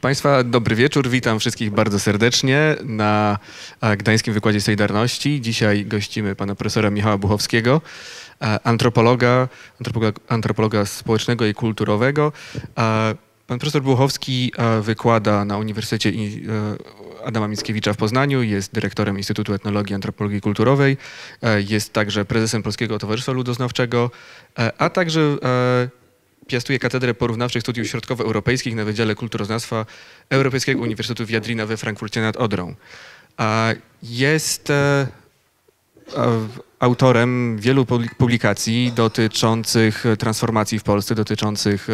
Proszę Państwa, dobry wieczór. Witam wszystkich bardzo serdecznie na Gdańskim Wykładzie Solidarności. Dzisiaj gościmy pana profesora Michała Buchowskiego, antropologa, antropologa, antropologa społecznego i kulturowego. Pan profesor Buchowski wykłada na Uniwersytecie Adama Mickiewicza w Poznaniu, jest dyrektorem Instytutu Etnologii i Antropologii Kulturowej, jest także prezesem Polskiego Towarzystwa Ludoznawczego, a także piastuje Katedrę Porównawczych Studiów Środkowoeuropejskich na Wydziale Kulturoznawstwa Europejskiego Uniwersytetu Wiadrina we Frankfurcie nad Odrą. Jest e, autorem wielu publikacji dotyczących transformacji w Polsce, dotyczących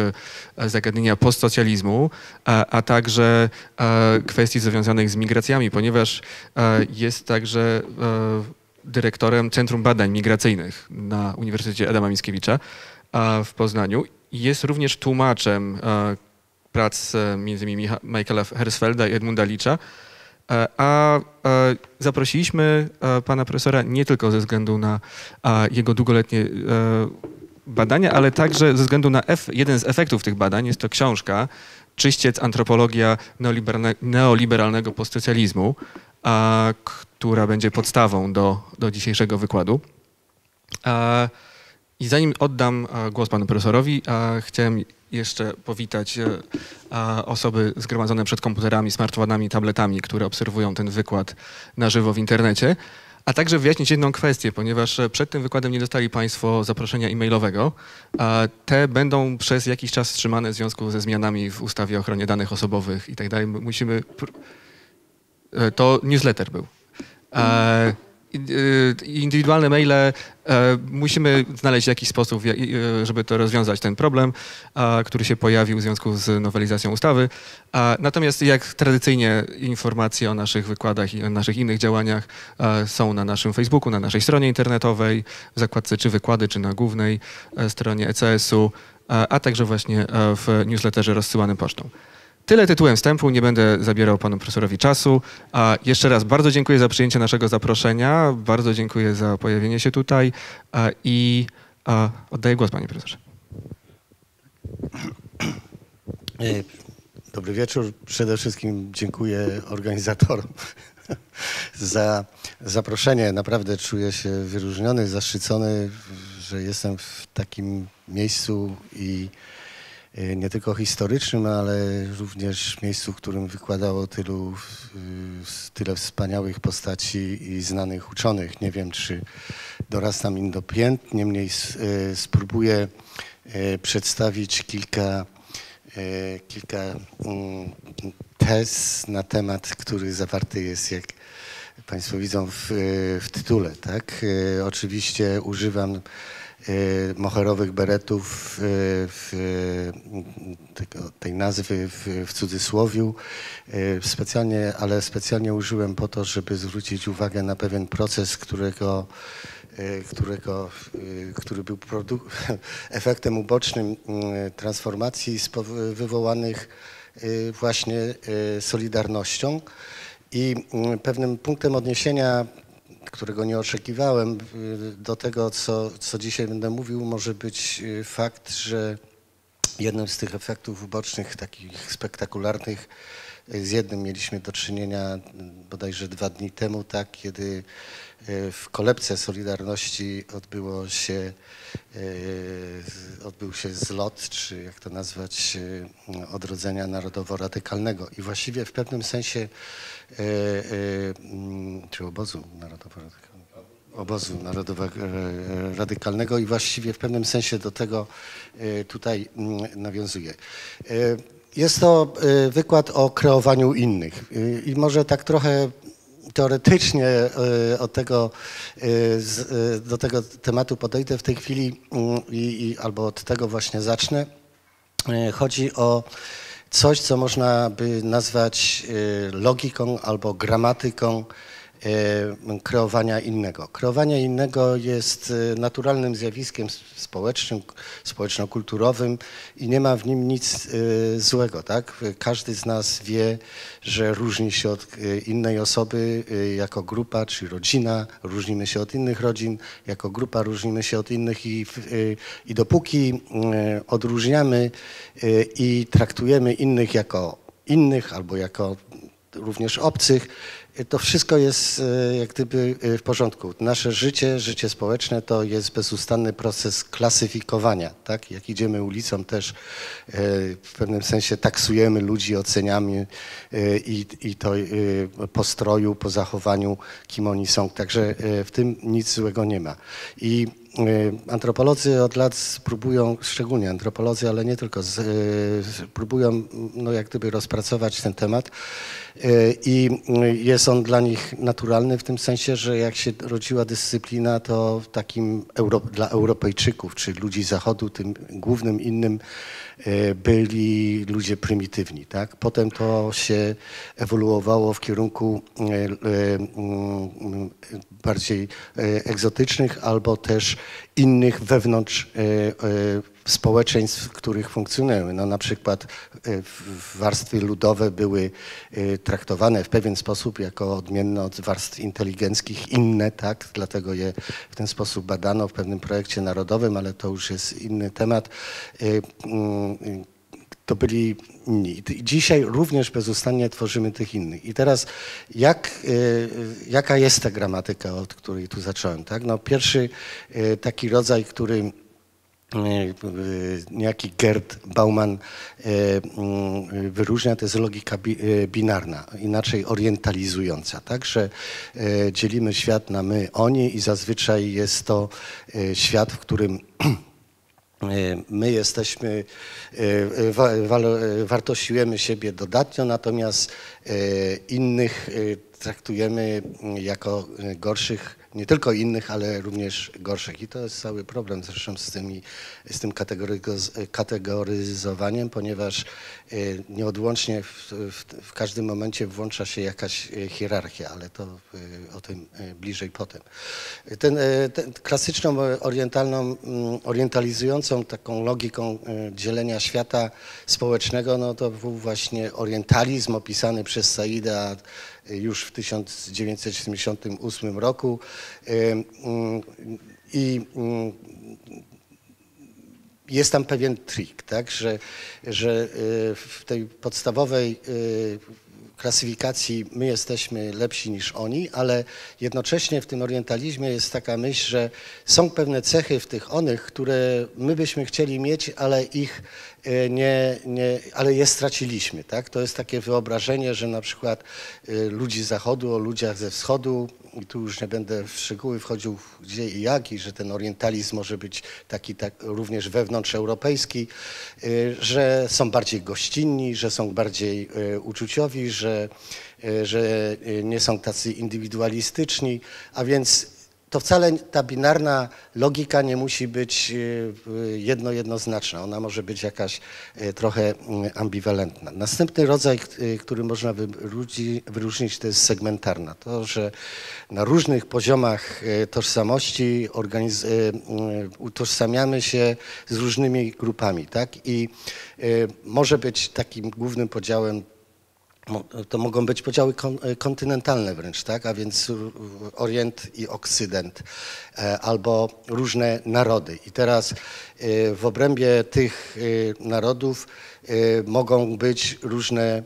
e, zagadnienia postsocjalizmu, a, także e, kwestii związanych z migracjami, ponieważ jest także dyrektorem Centrum Badań Migracyjnych na Uniwersytecie Adama Mickiewicza w Poznaniu jest również tłumaczem e, prac e, m.in. Michaela Hersfelda i Edmunda Licza. E, a zaprosiliśmy pana profesora nie tylko ze względu na jego długoletnie badania, ale także ze względu na jeden z efektów tych badań. Jest to książka Czyściec antropologia neoliberalnego postsocjalizmu, która będzie podstawą do, do dzisiejszego wykładu. I zanim oddam e, głos panu profesorowi, e, chciałem jeszcze powitać e, osoby zgromadzone przed komputerami, smartfonami, tabletami, które obserwują ten wykład na żywo w internecie, a także wyjaśnić jedną kwestię, ponieważ przed tym wykładem nie dostali Państwo zaproszenia e-mailowego. Te będą przez jakiś czas wstrzymane w związku ze zmianami w ustawie o ochronie danych osobowych i tak dalej. Musimy... To newsletter był. Y, indywidualne maile, e, musimy znaleźć jakiś sposób, żeby to rozwiązać ten problem, który się pojawił w związku z nowelizacją ustawy. Natomiast jak tradycyjnie informacje o naszych wykładach i o naszych innych działaniach są na naszym Facebooku, na naszej stronie internetowej, w zakładce czy wykłady, czy na głównej e, stronie ECS-u, a także właśnie e, w newsletterze rozsyłanym pocztą. Tyle tytułem wstępu, nie będę zabierał panu profesorowi czasu. A jeszcze raz bardzo dziękuję za przyjęcie naszego zaproszenia, bardzo dziękuję za pojawienie się tutaj i oddaję głos panie profesorze. E, dobry wieczór. Przede wszystkim dziękuję organizatorom za zaproszenie. Naprawdę czuję się wyróżniony, zaszczycony, że jestem w takim miejscu i nie tylko historycznym, ale również miejscu, w którym wykładało tylu, tyle wspaniałych postaci i znanych uczonych. Nie wiem, czy dorastam im do pięt, niemniej e, spróbuję e, przedstawić kilka, kilka mm, tez na temat, który zawarty jest, jak Państwo widzą w, w tytule. Tak? Oczywiście używam moherowych beretów y, w, tego, tej nazwy w, w cudzysłowiu. Y, specjalnie, ale specjalnie użyłem po to, żeby zwrócić uwagę na pewien proces, którego, którego, który był efektem ubocznym transformacji wywołanych właśnie Solidarnością. I pewnym punktem odniesienia którego nie oczekiwałem. Do tego, co, co dzisiaj będę mówił, może być y, fakt, że jednym z tych efektów ubocznych, takich spektakularnych, y, z jednym mieliśmy do czynienia y, bodajże dwa dni temu, tak, kiedy w kolebce Solidarności odbyło się, odbył się zlot, czy jak to nazwać, odrodzenia narodowo-radykalnego. I właściwie w pewnym sensie E, e, mm, czy obozu narodowego, obozu narodowego e, radykalnego i właściwie w pewnym sensie do tego tutaj mm, nawiązuje. Jest to wykład o kreowaniu innych i może tak trochę teoretycznie od tego, do tego tematu podejdę w tej chwili mm, i, i, albo od tego właśnie zacznę. Chodzi o coś, co można by nazwać logiką albo gramatyką kreowania innego. Kreowanie innego jest y, naturalnym zjawiskiem społecznym, społeczno-kulturowym i nie ma w nim nic złego. Tak? Każdy z nas wie, że różni się od innej osoby jako grupa czy rodzina, różnimy się od innych rodzin, jako grupa różnimy się od innych i, i dopóki odróżniamy i traktujemy innych jako innych albo jako również obcych, to wszystko jest e, jak gdyby e, w porządku. Nasze życie, życie społeczne to jest bezustanny proces klasyfikowania. Tak? Jak idziemy ulicą też e, w pewnym sensie taksujemy ludzi, oceniamy i, i to po stroju, po zachowaniu, kim oni są. Także w tym nic złego nie ma. I Antropolodzy od lat próbują, szczególnie antropolodzy, ale nie tylko, z, próbują no, jak gdyby rozpracować ten temat. E, I jest on dla nich naturalny w tym sensie, że jak się rodziła dyscyplina, to takim Euro, dla Europejczyków, czy ludzi Zachodu, tym głównym innym byli ludzie prymitywni. Tak? Potem to się ewoluowało w kierunku bardziej egzotycznych albo też innych wewnątrz społeczeństw, w których funkcjonują. No, na przykład e, warstwy ludowe były e, traktowane w pewien sposób jako odmienne od warstw inteligenckich, inne, tak, dlatego je w ten sposób badano w pewnym projekcie narodowym, ale to już jest inny temat. To byli inni. Dzisiaj również bezustannie tworzymy tych innych. I teraz jak, jaka jest ta gramatyka, od której tu zacząłem? Tak? No, pierwszy taki rodzaj, który E, niejaki Gerd Bauman wyróżnia, to jest logika binarna, inaczej orientalizująca. Także dzielimy świat na my, oni i zazwyczaj jest to świat, w którym my jesteśmy, wartościujemy siebie dodatnio, natomiast innych traktujemy jako gorszych nie tylko innych, ale również gorszych. I to jest cały problem zresztą z, tymi, z tym kategoryzowaniem, ponieważ e, nieodłącznie w, w, w, każdym momencie włącza się jakaś e, hierarchia, ale to e, o tym bliżej potem. Ten, ten klasyczną, orientalną, mm, orientalizującą taką logiką dzielenia świata społecznego, no to był właśnie orientalizm opisany przez Saida już w 1978 roku. I jest tam pewien trik, tak, że, że e, w tej podstawowej e, klasyfikacji my jesteśmy lepsi niż oni, ale jednocześnie w tym orientalizmie jest taka myśl, że są pewne cechy w tych onych, które my byśmy chcieli mieć, ale ich e, nie, nie ale je straciliśmy. Tak? To jest takie wyobrażenie, że na przykład e, ludzi z zachodu o ludziach ze wschodu i tu już nie będę w szczegóły wchodził gdzie i jak, i że ten orientalizm może być taki tak również wewnątrzeuropejski, y, że są bardziej gościnni, że są bardziej uczuciowi, że, że nie są tacy indywidualistyczni, a więc to wcale ta binarna logika nie musi być e, jedno, jednoznaczna. Ona może być jakaś e, trochę ambiwalentna. Następny rodzaj, e, który można wyróżnić, to jest segmentarna. To, że na różnych poziomach tożsamości utożsamiamy się z różnymi grupami. Tak? I może być takim głównym podziałem to mogą być podziały e, kontynentalne wręcz, tak? a więc Orient i Okcydent, e, albo różne narody. I teraz e, w obrębie tych narodów mogą być różne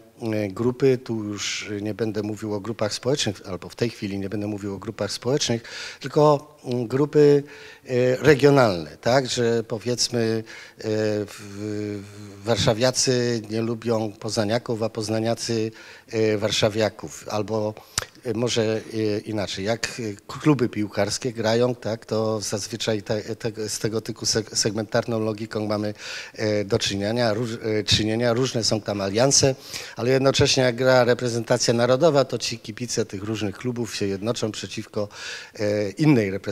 grupy. Tu już nie będę mówił o grupach społecznych, albo w tej chwili nie będę mówił o grupach społecznych, tylko grupy regionalne, tak, że powiedzmy warszawiacy nie lubią poznaniaków, a poznaniacy warszawiaków, albo może inaczej, jak kluby piłkarskie grają, tak, to zazwyczaj te, te, z tego typu segmentarną logiką mamy do czynienia, róż, czynienia, różne są tam alianse, ale jednocześnie jak gra reprezentacja narodowa, to ci kibice tych różnych klubów się jednoczą przeciwko innej reprezentacji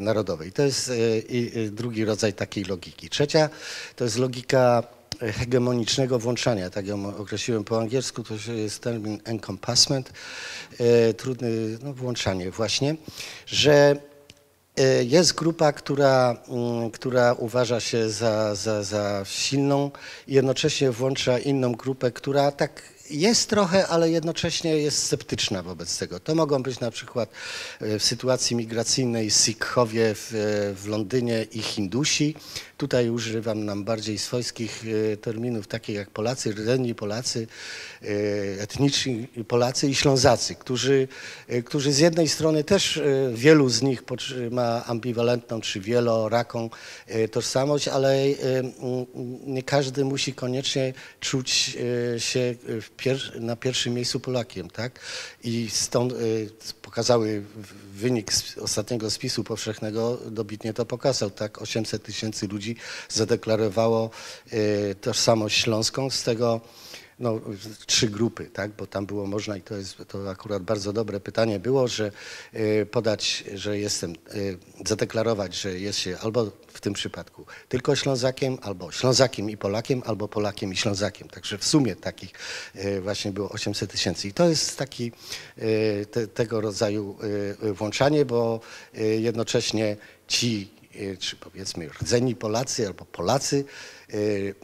narodowej. To jest drugi rodzaj takiej logiki. Trzecia to jest logika hegemonicznego włączania, tak ją określiłem po angielsku, to jest termin encompassment, e, trudny, no włączanie właśnie, że e, jest grupa, która, mm, która uważa się za, za, za silną i jednocześnie włącza inną grupę, która tak jest trochę, ale jednocześnie jest sceptyczna wobec tego. To mogą być na przykład e, w sytuacji migracyjnej Sikhowie w, w Londynie i Hindusi. Tutaj używam nam bardziej swojskich e, terminów, takich jak Polacy, rdzenni Polacy, e, etniczni Polacy i Ślązacy, którzy, którzy z jednej strony też wielu z nich ma ambiwalentną czy wieloraką tożsamość, ale nie każdy musi koniecznie czuć się pier na pierwszym miejscu Polakiem, tak? I stąd pokazały wynik ostatniego spisu powszechnego, dobitnie to pokazał, tak? 800 tysięcy ludzi zadeklarowało y, tożsamość śląską, z tego no, trzy grupy, tak? bo tam było można i to jest to akurat bardzo dobre pytanie było, że y, podać, że jestem, y, zadeklarować, że jest się albo w tym przypadku tylko Ślązakiem, albo Ślązakiem i Polakiem, albo Polakiem i Ślązakiem. Także w sumie takich właśnie było 800 tysięcy. I to jest taki te, tego rodzaju włączanie, bo jednocześnie ci, czy powiedzmy rdzeni Polacy albo Polacy,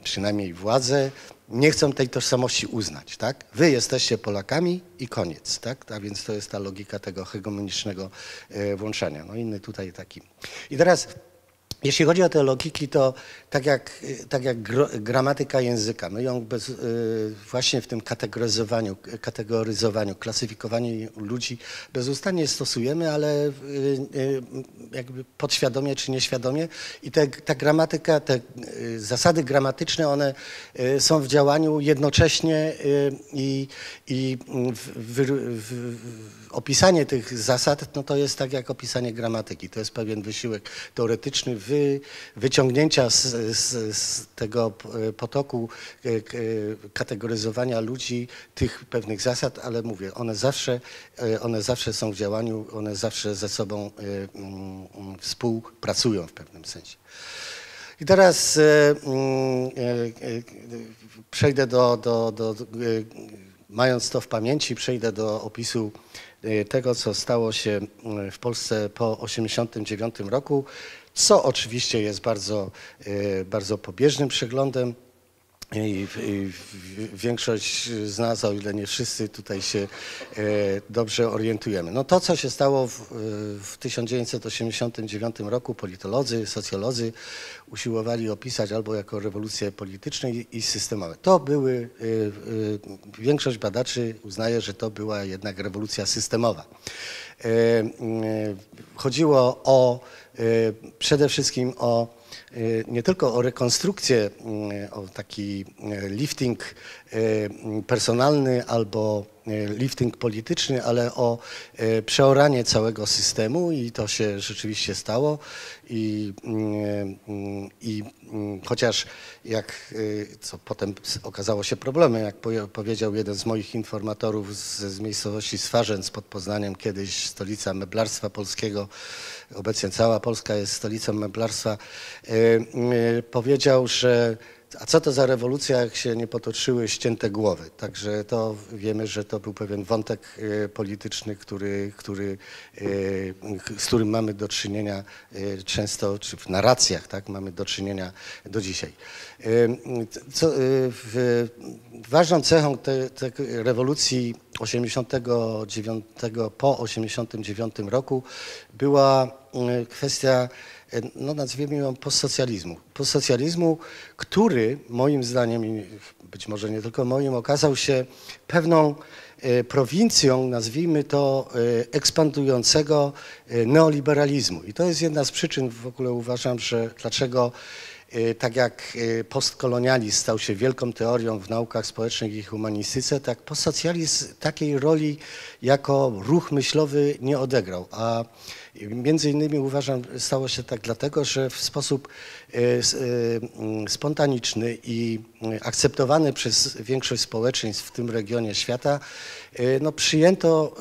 przynajmniej władze, nie chcą tej tożsamości uznać, tak? Wy jesteście Polakami i koniec, tak? A więc to jest ta logika tego hegemonicznego e, włączania. No inny tutaj taki. I teraz jeśli chodzi o te logiki, to tak jak, tak jak gramatyka języka, my ją bez, y, właśnie w tym kategoryzowaniu, kategoryzowaniu, klasyfikowaniu ludzi bezustannie stosujemy, ale y, y, jakby podświadomie czy nieświadomie i te, ta gramatyka, te zasady gramatyczne, one są w działaniu jednocześnie i, i w, w, w, opisanie tych zasad, no to jest tak jak opisanie gramatyki. To jest pewien wysiłek teoretyczny wy, wyciągnięcia z, z, z, tego potoku e, kategoryzowania ludzi tych pewnych zasad, ale mówię, one zawsze, e, one zawsze są w działaniu, one zawsze ze sobą e, mm, współpracują w pewnym sensie. I teraz mm, przejdę do, do, do, mając to w pamięci, przejdę do opisu tego, co stało się w Polsce po 1989 roku co oczywiście jest bardzo, e, bardzo pobieżnym przeglądem. I, I, większość z nas, o ile nie wszyscy, tutaj się e, dobrze orientujemy. No to, co się stało w, w 1989 roku, politolodzy, socjolodzy usiłowali opisać albo jako rewolucję polityczną i, systemową. To były, e, e, większość badaczy uznaje, że to była jednak rewolucja systemowa. E, e, chodziło o e, przede wszystkim o nie tylko o rekonstrukcję, o taki lifting personalny albo lifting polityczny, ale o przeoranie całego systemu i to się rzeczywiście stało. I, i chociaż jak, co potem okazało się problemem, jak powiedział jeden z moich informatorów z, z miejscowości Swarzęc pod Poznaniem, kiedyś stolica meblarstwa polskiego, obecnie cała Polska jest stolicą meblarstwa, powiedział, że a co to za rewolucja, jak się nie potoczyły ścięte głowy? Także to wiemy, że to był pewien wątek e, polityczny, który, który, e, z którym mamy do czynienia e, często, czy w narracjach tak, mamy do czynienia do dzisiaj. Co, w, ważną cechą tej te rewolucji 89, po 89 roku była kwestia no nazwijmy ją postsocjalizmu. Postsocjalizmu, który moim zdaniem, być może nie tylko moim, okazał się pewną e, prowincją, nazwijmy to, e, ekspandującego e, neoliberalizmu. I to jest jedna z przyczyn, w ogóle uważam, że dlaczego tak jak postkolonializm stał się wielką teorią w naukach społecznych i humanistyce, tak postsocjalizm takiej roli jako ruch myślowy nie odegrał. A Między innymi uważam, stało się tak dlatego, że w sposób e, e, spontaniczny i akceptowany przez większość społeczeństw w tym regionie świata, e, no przyjęto,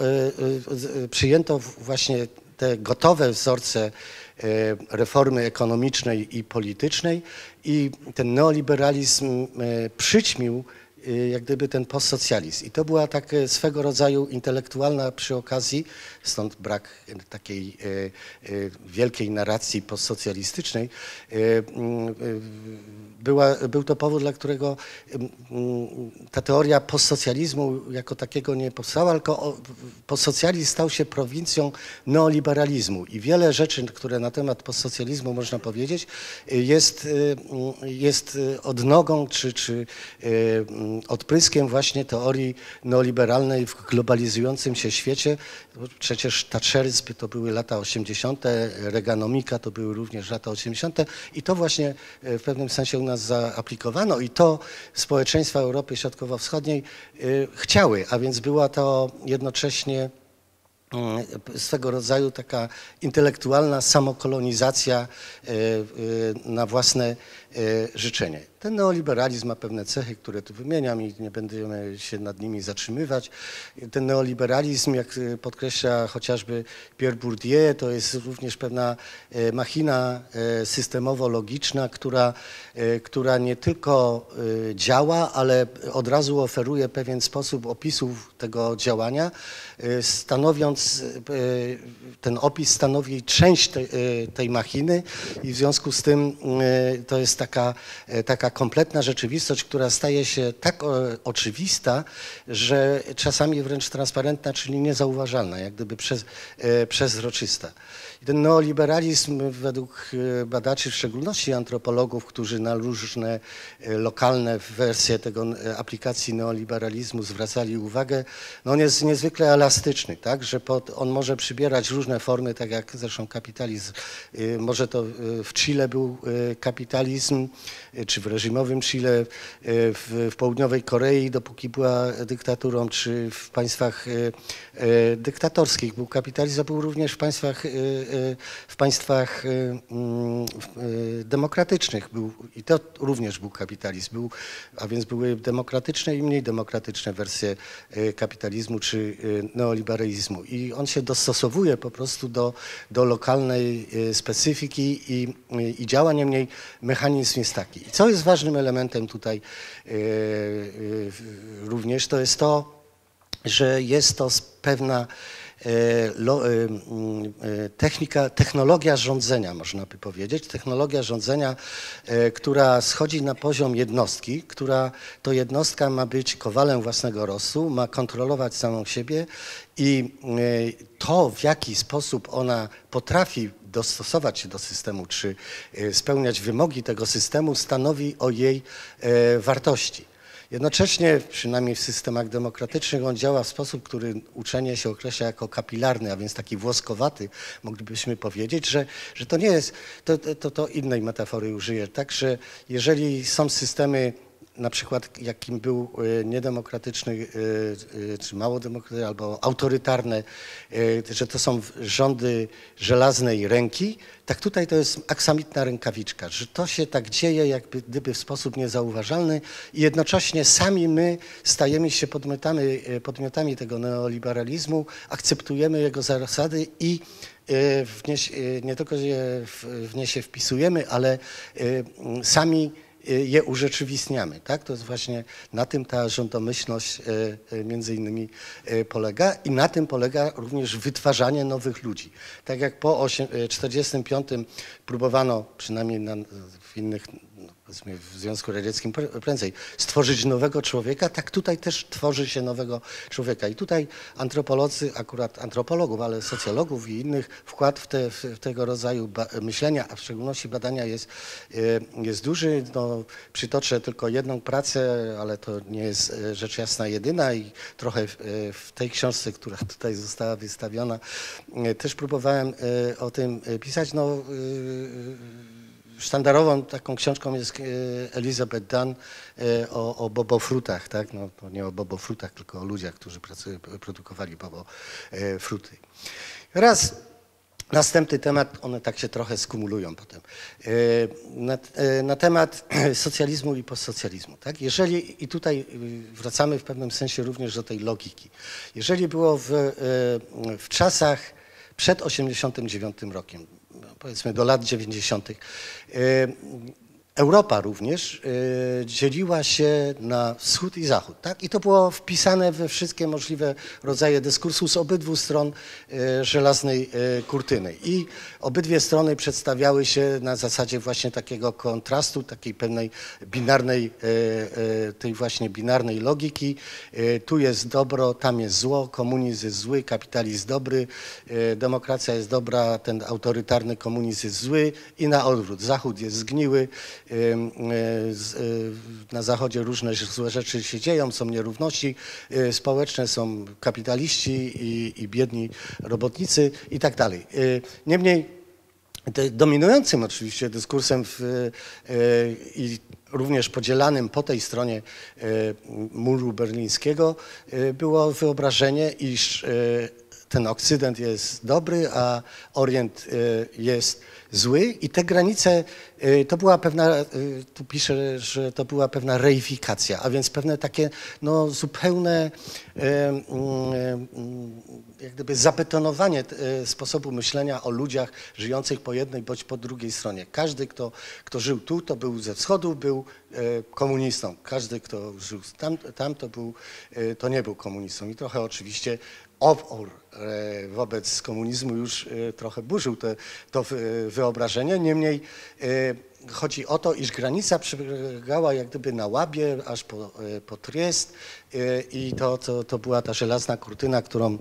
przyjęto właśnie te gotowe wzorce reformy ekonomicznej i politycznej i ten neoliberalizm przyćmił jak gdyby ten postsocjalizm. I to była tak e, swego rodzaju intelektualna przy okazji, stąd brak takiej e, e, wielkiej narracji postsocjalistycznej. Mm, była, był to powód, dla którego mm, ta teoria postsocjalizmu jako takiego nie powstała, tylko postsocjalizm stał się prowincją neoliberalizmu i wiele rzeczy, które na temat postsocjalizmu można powiedzieć, jest, jest odnogą czy, czy odpryskiem właśnie teorii neoliberalnej w globalizującym się świecie. Przecież Thatcheryzm to były lata 80., Reaganomika to były również lata 80. i to właśnie w pewnym sensie u nas zaaplikowano i to społeczeństwa Europy Środkowo-Wschodniej y, chciały, a więc była to jednocześnie swego rodzaju taka intelektualna samokolonizacja y, na własne życzenie. Ten neoliberalizm ma pewne cechy, które tu wymieniam i nie będziemy się nad nimi zatrzymywać. Ten neoliberalizm, jak podkreśla chociażby Pierre Bourdieu, to jest również pewna e, machina e, systemowo-logiczna, która, e, która nie tylko działa, ale od razu oferuje pewien sposób opisu tego działania, stanowiąc, ten opis stanowi część tej, tej machiny i w związku z tym to jest taka, taka kompletna rzeczywistość, która staje się tak oczywista, że czasami wręcz transparentna, czyli niezauważalna, jak gdyby przez, e, przezroczysta. I ten neoliberalizm według e, badaczy, w szczególności antropologów, którzy na różne e, lokalne wersje tego aplikacji neoliberalizmu zwracali uwagę, no on jest niezwykle elastyczny, tak, że pod, on może przybierać różne formy, tak jak zresztą kapitalizm, może to w Chile był kapitalizm, czy w reżimowym Chile, e, w, w południowej Korei, dopóki była dyktaturą, czy w państwach e, e, dyktatorskich był kapitalizm, a był również w państwach, w państwach mm, demokratycznych. Był, I to również był kapitalizm. Był, a więc były demokratyczne i mniej demokratyczne wersje kapitalizmu czy neoliberalizmu. I on się dostosowuje po prostu do, do lokalnej specyfiki i, i działa. Niemniej mechanizm jest taki. I co jest ważnym elementem tutaj również, to jest to, że jest to pewna technika, technologia rządzenia, można by powiedzieć. Technologia rządzenia, która schodzi na poziom jednostki, która to jednostka ma być kowalem własnego losu, ma kontrolować samą siebie i to, w jaki sposób ona potrafi dostosować się do systemu, czy e, spełniać wymogi tego systemu, stanowi o jej e, wartości. Jednocześnie, przynajmniej w systemach demokratycznych, on działa w sposób, który uczenie się określa jako kapilarny, a więc taki włoskowaty, moglibyśmy powiedzieć, że, że to nie jest, to, to, to innej metafory użyję, tak, że jeżeli są systemy na przykład jakim był e, niedemokratyczny, e, e, czy mało demokratyczny, albo autorytarne, że to są rządy żelaznej ręki, tak tutaj to jest aksamitna rękawiczka, że to się tak dzieje jakby gdyby w sposób niezauważalny i jednocześnie sami my stajemy się podmiotami, podmiotami tego neoliberalizmu, akceptujemy jego zasady i w nie, tylko je w nie się wpisujemy, ale sami je urzeczywistniamy. Tak? To jest właśnie na tym ta rządomyślność y, y, między innymi polega i na tym polega również wytwarzanie nowych ludzi. Tak jak po 1945 próbowano, przynajmniej na, w innych w Związku Radzieckim prędzej, stworzyć nowego człowieka, tak tutaj też tworzy się nowego człowieka. I tutaj antropolodzy, akurat antropologów, ale socjologów i innych wkład w, te, w tego rodzaju myślenia, a w szczególności badania jest, e, jest duży. No, przytoczę tylko jedną pracę, ale to nie jest e, rzecz jasna jedyna i trochę w, e, w tej książce, która tutaj została wystawiona, też próbowałem o tym pisać. No, sztandarową taką książką jest e, Elizabeth Dunn e, o, o bobofrutach, tak? No, nie o bobofrutach, tylko o ludziach, którzy pracują, produkowali bobofruty. Raz Następny temat, one tak się trochę skumulują potem. E, na, na, temat socjalizmu i postsocjalizmu. Tak? Jeżeli, I tutaj wracamy w pewnym sensie również do tej logiki. Jeżeli było w, w czasach przed 89 rokiem, powiedzmy do lat 90. Europa również y, dzieliła się na wschód i zachód. Tak? I to było wpisane we wszystkie możliwe rodzaje dyskursu z obydwu stron y, żelaznej y, kurtyny. I obydwie strony przedstawiały się na zasadzie właśnie takiego kontrastu, takiej pewnej binarnej, tej właśnie binarnej logiki. Tu jest dobro, tam jest zło, komunizm jest zły, kapitalizm dobry, demokracja jest dobra, ten autorytarny komunizm jest zły i na odwrót. Zachód jest zgniły, na Zachodzie różne złe rzeczy się dzieją, są nierówności społeczne, są kapitaliści i, i biedni robotnicy i tak dalej. Niemniej dominującym oczywiście dyskursem w, i również podzielanym po tej stronie muru berlińskiego było wyobrażenie, iż ten Okcydent jest dobry, a Orient jest zły i te granice, y, to była pewna, y, tu piszę, że to była pewna reifikacja, a więc pewne takie no, zupełne y, jak gdyby zabetonowanie sposobu myślenia o ludziach żyjących po jednej bądź po drugiej stronie. Każdy, kto, kto żył tu, to był ze wschodu, był komunistą. Każdy, kto żył tam, tam to, był, to nie był komunistą. I trochę oczywiście opór wobec komunizmu już e, trochę burzył te, to wyobrażenie. Niemniej e, chodzi o to, iż granica przebiegała jak gdyby na Łabie, aż po, po Triest i to, to, to była ta żelazna kurtyna, którą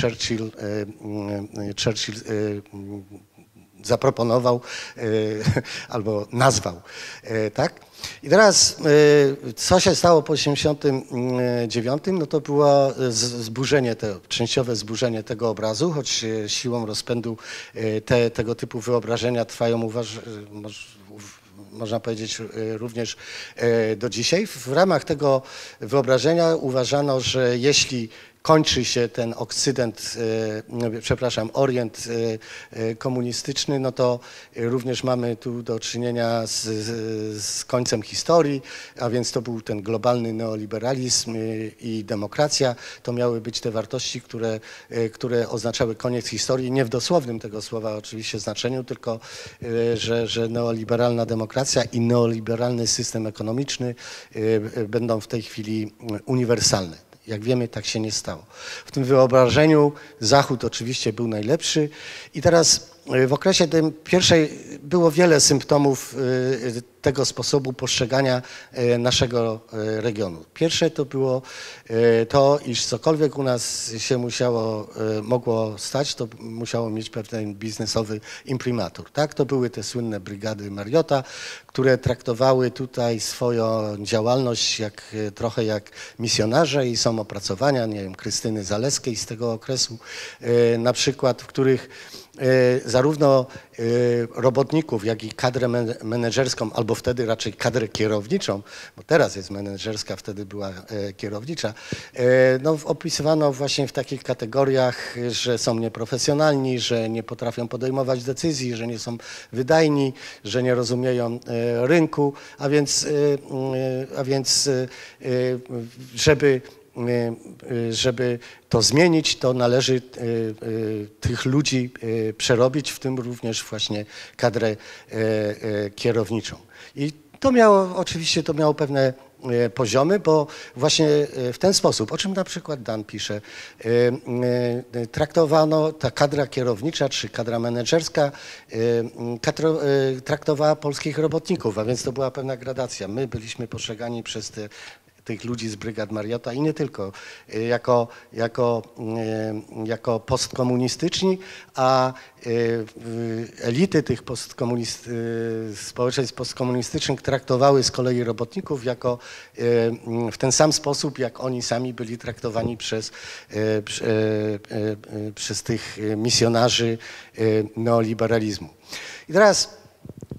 Churchill, Churchill zaproponował albo nazwał. Tak? I teraz, y, co się stało po 1989, no to było zburzenie, te, częściowe zburzenie tego obrazu, choć siłą rozpędu te, tego typu wyobrażenia trwają, uważ, można powiedzieć, również do dzisiaj. W ramach tego wyobrażenia uważano, że jeśli kończy się ten okcydent, e, przepraszam, orient e, e, komunistyczny, no to również mamy tu do czynienia z, z końcem historii, a więc to był ten globalny neoliberalizm i demokracja. To miały być te wartości, które, które oznaczały koniec historii, nie w dosłownym tego słowa oczywiście znaczeniu, tylko że, że neoliberalna demokracja i neoliberalny system ekonomiczny będą w tej chwili uniwersalne. Jak wiemy, tak się nie stało. W tym wyobrażeniu Zachód oczywiście był najlepszy i teraz w okresie tym pierwszej było wiele symptomów e, tego sposobu postrzegania e, naszego regionu. Pierwsze to było to, iż cokolwiek u nas się musiało, mogło stać, to musiało mieć pewien biznesowy imprimatur. Tak? To były te słynne brygady Mariota, które traktowały tutaj swoją działalność jak, trochę jak misjonarze i są opracowania, nie wiem, Krystyny Zaleskiej z tego okresu, na przykład, w których zarówno e, robotników, jak i kadrę menedżerską, albo wtedy raczej kadrę kierowniczą, bo teraz jest menedżerska, wtedy była e, kierownicza, no, opisywano właśnie w takich kategoriach, że są nieprofesjonalni, że nie potrafią podejmować decyzji, że nie są wydajni, że nie rozumieją rynku, a więc, a więc żeby żeby to zmienić, to należy y, tych ludzi przerobić, w tym również właśnie kadrę kierowniczą. I to miało, oczywiście to miało pewne poziomy, bo właśnie w ten sposób, o czym na przykład Dan pisze, traktowano, ta kadra kierownicza czy kadra menedżerska traktowała polskich robotników, a więc to była pewna gradacja. My byliśmy postrzegani przez te tych ludzi z Brygad Mariota i nie tylko, y, jako, jako, y, jako postkomunistyczni, a y, elity tych postkomunist, społeczeństw postkomunistycznych traktowały z kolei robotników jako w ten sam sposób, jak oni sami byli traktowani przez, przez tych misjonarzy neoliberalizmu. I teraz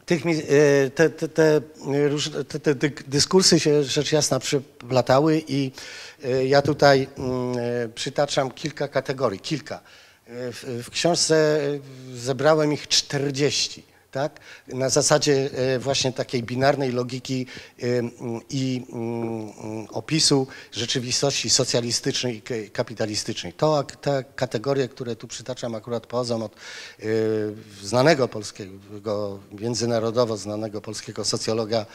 tych, e, te, te, te, te, dyskursy się rzecz jasna przyplatały i e, ja tutaj mm, e, przytaczam kilka kategorii, kilka. W, w książce zebrałem ich 40 tak? na zasadzie e, właśnie takiej binarnej logiki e, i opisu rzeczywistości socjalistycznej i kapitalistycznej. To te kategorie, które tu przytaczam akurat pochodzą od e, znanego polskiego, międzynarodowo znanego polskiego socjologa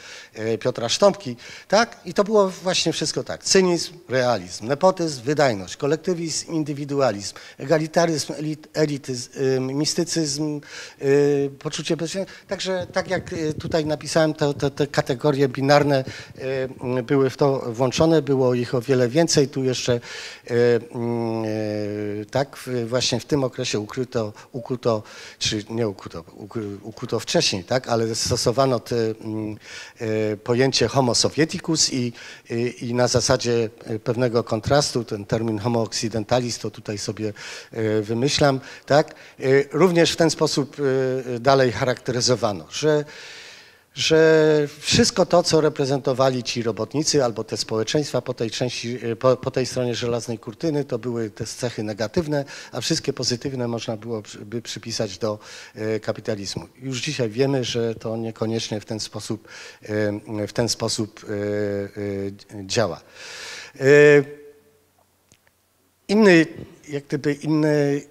Piotra Sztąpki, tak? I to było właśnie wszystko tak. Cynizm, realizm, nepotyzm, wydajność, kolektywizm, indywidualizm, egalitaryzm, elityzm, mistycyzm, poczucie bezpieczeństwa. Także tak jak y, tutaj napisałem, to, to, te kategorie binarne y, były w to włączone, było ich o wiele więcej. Tu jeszcze y, tak właśnie w tym okresie ukryto, ukuto, czy nie ukuto, ukuto wcześniej, tak, ale stosowano te, pojęcie homo sovieticus i, i, i na zasadzie pewnego kontrastu, ten termin homo occidentalis to tutaj sobie wymyślam, tak, również w ten sposób dalej charakteryzowano, że że wszystko to, co reprezentowali ci robotnicy albo te społeczeństwa po tej, części, po, po, tej stronie żelaznej kurtyny, to były te cechy negatywne, a wszystkie pozytywne można byłoby przypisać do e, kapitalizmu. Już dzisiaj wiemy, że to niekoniecznie w ten sposób, e, w ten sposób e, działa. Inny, jak gdyby inny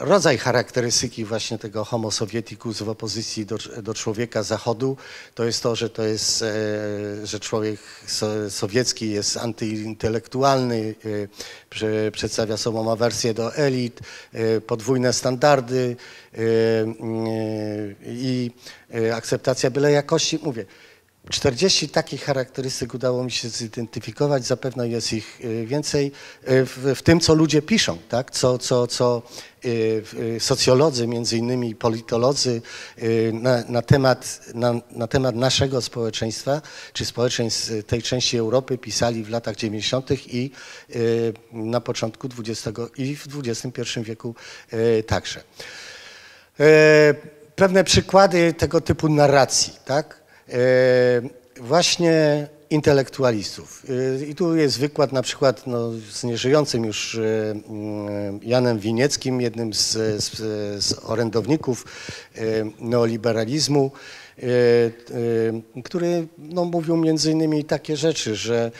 rodzaj charakterystyki właśnie tego homo sovieticus w opozycji do, do człowieka zachodu, to jest to, że to jest, e, że człowiek sowiecki jest antyintelektualny, e, przedstawia sobą awersję do elit, e, podwójne standardy i akceptacja byle jakości. Mówię, 40 takich charakterystyk udało mi się zidentyfikować, zapewne jest ich y, więcej y, w, w tym, co ludzie piszą, tak? co, co, co y, socjolodzy, między innymi politolodzy na, na, temat, na, na temat naszego społeczeństwa, czy społeczeństw tej części Europy pisali w latach 90. i na początku XX i w XXI wieku także. Pewne przykłady tego typu narracji, tak? E, właśnie intelektualistów. E, I tu jest wykład na przykład no, z nieżyjącym już e, mm, Janem Winieckim, jednym z, z, z orędowników neoliberalizmu, który no, mówił między innymi takie rzeczy, że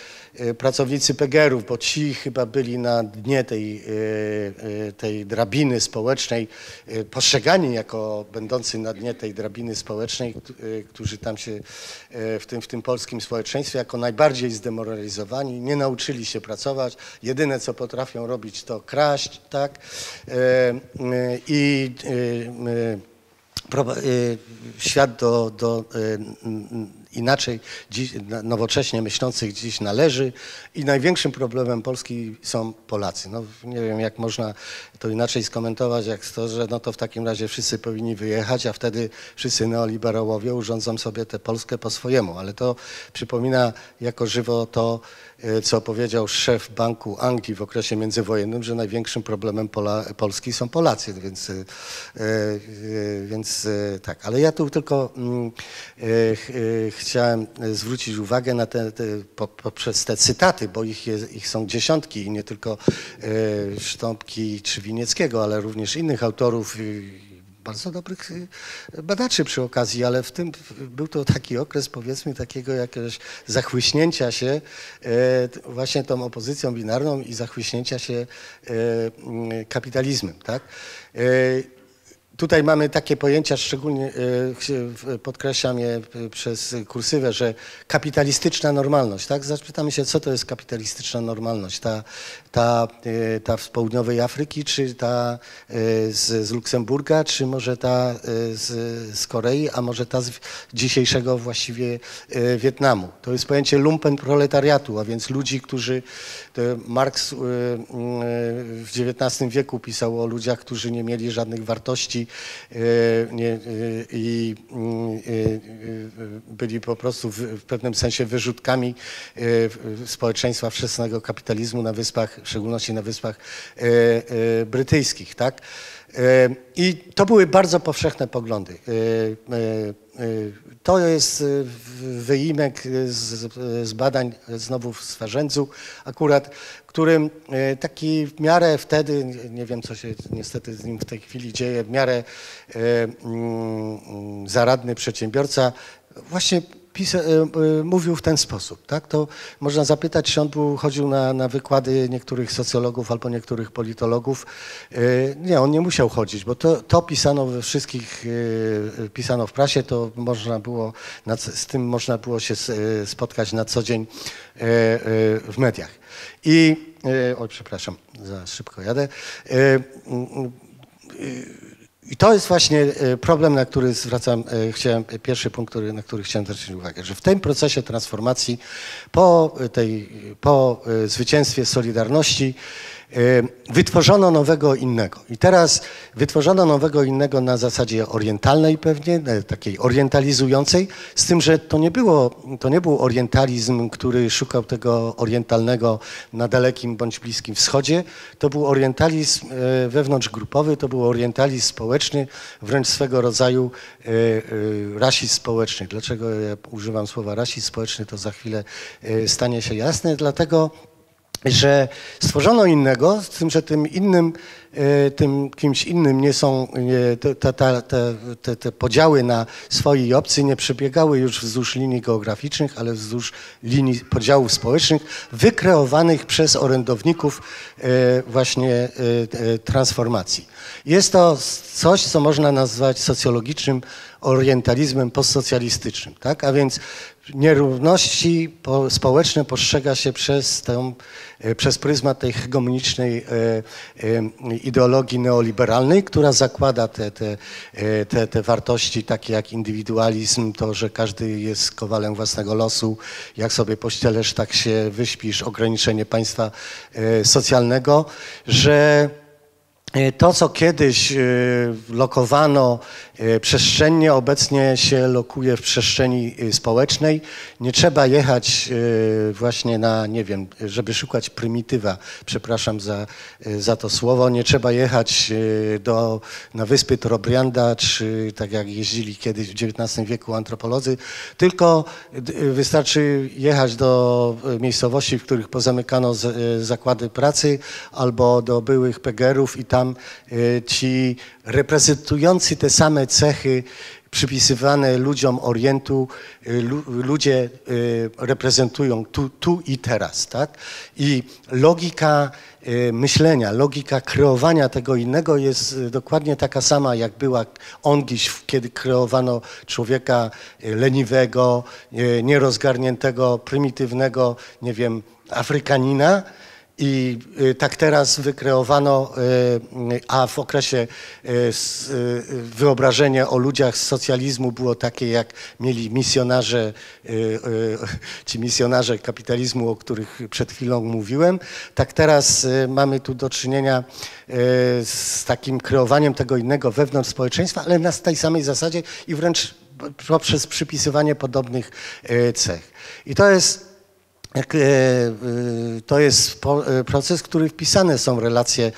pracownicy PGR-ów, bo ci chyba byli na dnie tej, e, e, tej drabiny społecznej, postrzegani jako będący na dnie tej drabiny społecznej, którzy tam się w tym, w tym polskim społeczeństwie jako najbardziej zdemoralizowani, nie nauczyli się pracować, jedyne co potrafią robić to kraść, tak? I świat do, do inaczej dziś, nowocześnie myślących dziś należy i największym problemem Polski są Polacy. No, nie wiem, jak można to inaczej skomentować, jak to, że no to w takim razie wszyscy powinni wyjechać, a wtedy wszyscy neoliberałowie urządzą sobie tę Polskę po swojemu. Ale to przypomina jako żywo to, co powiedział szef Banku Anglii w okresie międzywojennym, że największym problemem Pola, Polski są Polacy, więc, e, e, więc tak. Ale ja tu tylko mm, chciałem zwrócić uwagę na te, te poprzez te cytaty, bo ich, jest, ich są dziesiątki i nie tylko Sztąpki czy Winieckiego, ale również innych autorów bardzo dobrych y, badaczy przy okazji, ale w tym był to taki okres powiedzmy takiego jakiegoś zachłyśnięcia się e, właśnie tą opozycją binarną i zachłyśnięcia się e, mm, kapitalizmem. Tak? E, Tutaj mamy takie pojęcia, szczególnie podkreślam je przez kursywę, że kapitalistyczna normalność. Tak? Zapytamy się, co to jest kapitalistyczna normalność? Ta, ta, e, ta z południowej Afryki, czy ta e, z, z Luksemburga, czy może ta z, z Korei, a może ta z dzisiejszego właściwie Wietnamu. To jest pojęcie lumpen proletariatu, a więc ludzi, którzy Marx w XIX wieku pisał o ludziach, którzy nie mieli żadnych wartości, E, e, i mm, e, byli po prostu w pewnym sensie wyrzutkami społeczeństwa wczesnego kapitalizmu na wyspach, w szczególności na wyspach brytyjskich. Tak? I to były bardzo powszechne poglądy. To jest wyimek z, z badań znowu w Swarzędzu akurat, którym taki w miarę wtedy, nie wiem co się niestety z nim w tej chwili dzieje, w miarę mm, zaradny przedsiębiorca właśnie pisa, e, e, mówił w ten sposób. Tak? To można zapytać, czy on był, chodził na, na wykłady niektórych socjologów albo niektórych politologów. E, nie, on nie musiał chodzić, bo to, to pisano we wszystkich, pisano w prasie, to można było, z tym można było się spotkać na co dzień w mediach. I, oj przepraszam, za szybko jadę i to jest właśnie e, problem, na który zwracam, e, chciałem, e, pierwszy punkt, który, na który chciałem zwrócić uwagę, że w tym procesie transformacji po, tej, po zwycięstwie Solidarności wytworzono nowego innego. I teraz wytworzono nowego innego na zasadzie orientalnej pewnie, e, takiej orientalizującej, z tym, że to nie, było, to nie był orientalizm, który szukał tego orientalnego na dalekim bądź bliskim wschodzie. To był orientalizm e, wewnątrzgrupowy, to był orientalizm społeczny, wręcz swego rodzaju e, rasizm społeczny. Dlaczego ja używam słowa rasizm społeczny, to za chwilę stanie się jasne. Dlatego że stworzono innego, z tym, że tym innym, e, tym kimś innym nie są, te, te, te, te, podziały na swoi i obcy nie przebiegały już wzdłuż linii geograficznych, ale wzdłuż linii podziałów społecznych wykreowanych przez orędowników e, właśnie e, transformacji. Jest to coś, co można nazwać socjologicznym orientalizmem postsocjalistycznym, tak? A więc nierówności społeczne postrzega się przez, tę, e, przez pryzmat tej hegemonicznej e, e, ideologii neoliberalnej, która zakłada te, te, te, te wartości takie jak indywidualizm, to, że każdy jest kowalem własnego losu, jak sobie pościelesz, tak się wyśpisz, ograniczenie państwa socjalnego, że to, co kiedyś e, lokowano e, przestrzennie, obecnie się lokuje w przestrzeni społecznej. Nie trzeba jechać właśnie na, nie wiem, żeby szukać prymitywa, przepraszam za, za to słowo, nie trzeba jechać do, na wyspy Torobrianda, czy tak jak jeździli kiedyś w XIX wieku antropolodzy, tylko wystarczy jechać do miejscowości, w których pozamykano zakłady pracy albo do byłych PGR-ów i tam tam y, ci reprezentujący te same cechy przypisywane ludziom Orientu, y, ludzie y, reprezentują tu, tu i teraz, tak? I logika myślenia, logika kreowania tego innego jest dokładnie taka sama, jak była ongiś, kiedy kreowano człowieka leniwego, nierozgarniętego, prymitywnego, nie wiem, Afrykanina, i y, tak teraz wykreowano, y, a w okresie y, wyobrażenie o ludziach z socjalizmu było takie, jak mieli misjonarze, ci misjonarze kapitalizmu, o których przed chwilą mówiłem. Tak teraz mamy tu do czynienia z takim kreowaniem tego innego wewnątrz społeczeństwa, ale na tej samej zasadzie i wręcz poprzez przypisywanie podobnych cech. I to jest to jest e, proces, w który wpisane są relacje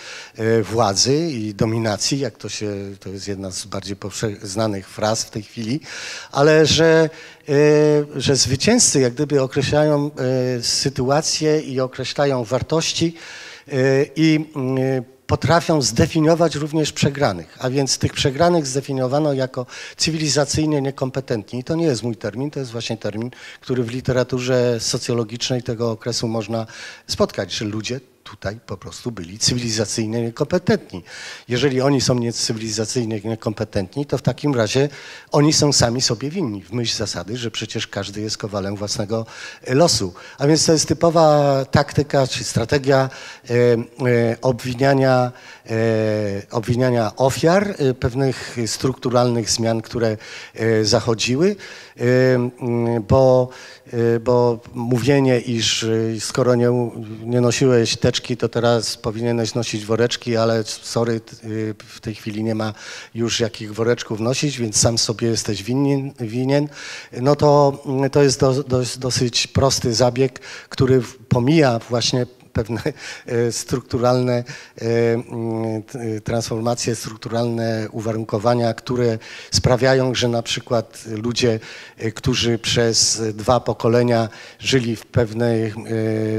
władzy i dominacji, jak to się, to jest jedna z bardziej znanych fraz w tej chwili, ale że, że zwycięzcy jak gdyby określają sytuację i określają wartości i potrafią zdefiniować również przegranych, a więc tych przegranych zdefiniowano jako cywilizacyjnie niekompetentni. I to nie jest mój termin, to jest właśnie termin, który w literaturze socjologicznej tego okresu można spotkać, że ludzie tutaj po prostu byli cywilizacyjnie niekompetentni. Jeżeli oni są niecywilizacyjnie niekompetentni, to w takim razie oni są sami sobie winni, w myśl zasady, że przecież każdy jest kowalem własnego e, losu. A więc to jest typowa taktyka czy strategia e, e, obwiniania, e, obwiniania ofiar e, pewnych strukturalnych zmian, które e, zachodziły, bo bo mówienie, iż y, skoro nie, nie nosiłeś teczki, to teraz powinieneś nosić woreczki, ale sorry, y, w tej chwili nie ma już jakich woreczków nosić, więc sam sobie jesteś winien, winien. No to, to jest do, do, dosyć prosty zabieg, który pomija właśnie pewne e, strukturalne e, t- transformacje, strukturalne uwarunkowania, które sprawiają, że na przykład ludzie, e, którzy przez dwa pokolenia żyli w pewnym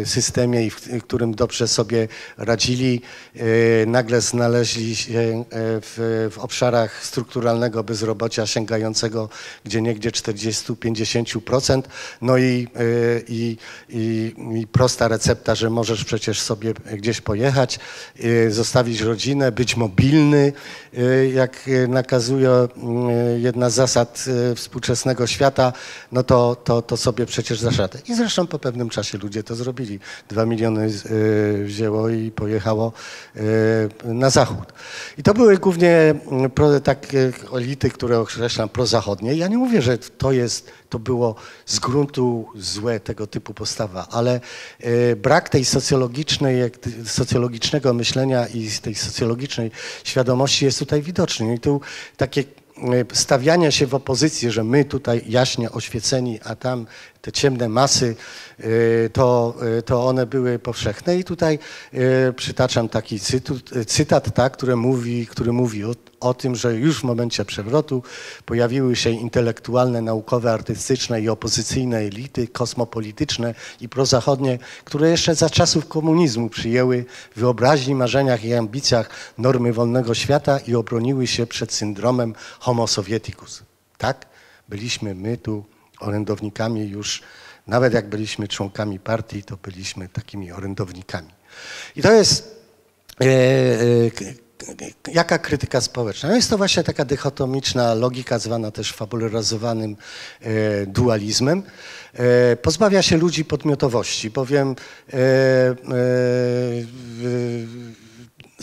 e, systemie i w którym dobrze sobie radzili, e, nagle znaleźli się e, w, w obszarach strukturalnego bezrobocia sięgającego gdzie niegdzie 40-50%. No i, e, i, i, i prosta recepta, że możesz przecież sobie gdzieś pojechać, e, zostawić rodzinę, być mobilny, e, jak nakazuje mm, jedna z zasad współczesnego świata, no to, to, to sobie przecież dasz. I zresztą po pewnym czasie ludzie to zrobili. Dwa miliony wzięło i pojechało na zachód. I to były głównie takie elity, które określam prozachodnie. Ja nie mówię, że to jest, to było z gruntu złe tego typu postawa, ale e, brak tej socjologicznej, socjologicznego myślenia i tej socjologicznej świadomości jest tutaj widoczny. I tu takie e, stawianie się w opozycji, że my tutaj jaśnie oświeceni, a tam te ciemne masy, e, to, e, to one były powszechne. I tutaj e, przytaczam taki cytat, tak, który mówi, który mówi o, o tym, że już w momencie przewrotu pojawiły się intelektualne, naukowe, artystyczne i opozycyjne elity, kosmopolityczne i prozachodnie, które jeszcze za czasów komunizmu przyjęły wyobraźni, marzeniach i ambicjach normy wolnego świata i obroniły się przed syndromem homo sovieticus. Tak? Byliśmy my tu orędownikami już, nawet jak byliśmy członkami partii, to byliśmy takimi orędownikami. I to jest e, e, jaka krytyka społeczna? No jest to właśnie taka dychotomiczna logika, zwana też fabularyzowanym e, dualizmem. E, pozbawia się ludzi podmiotowości, bowiem e, e,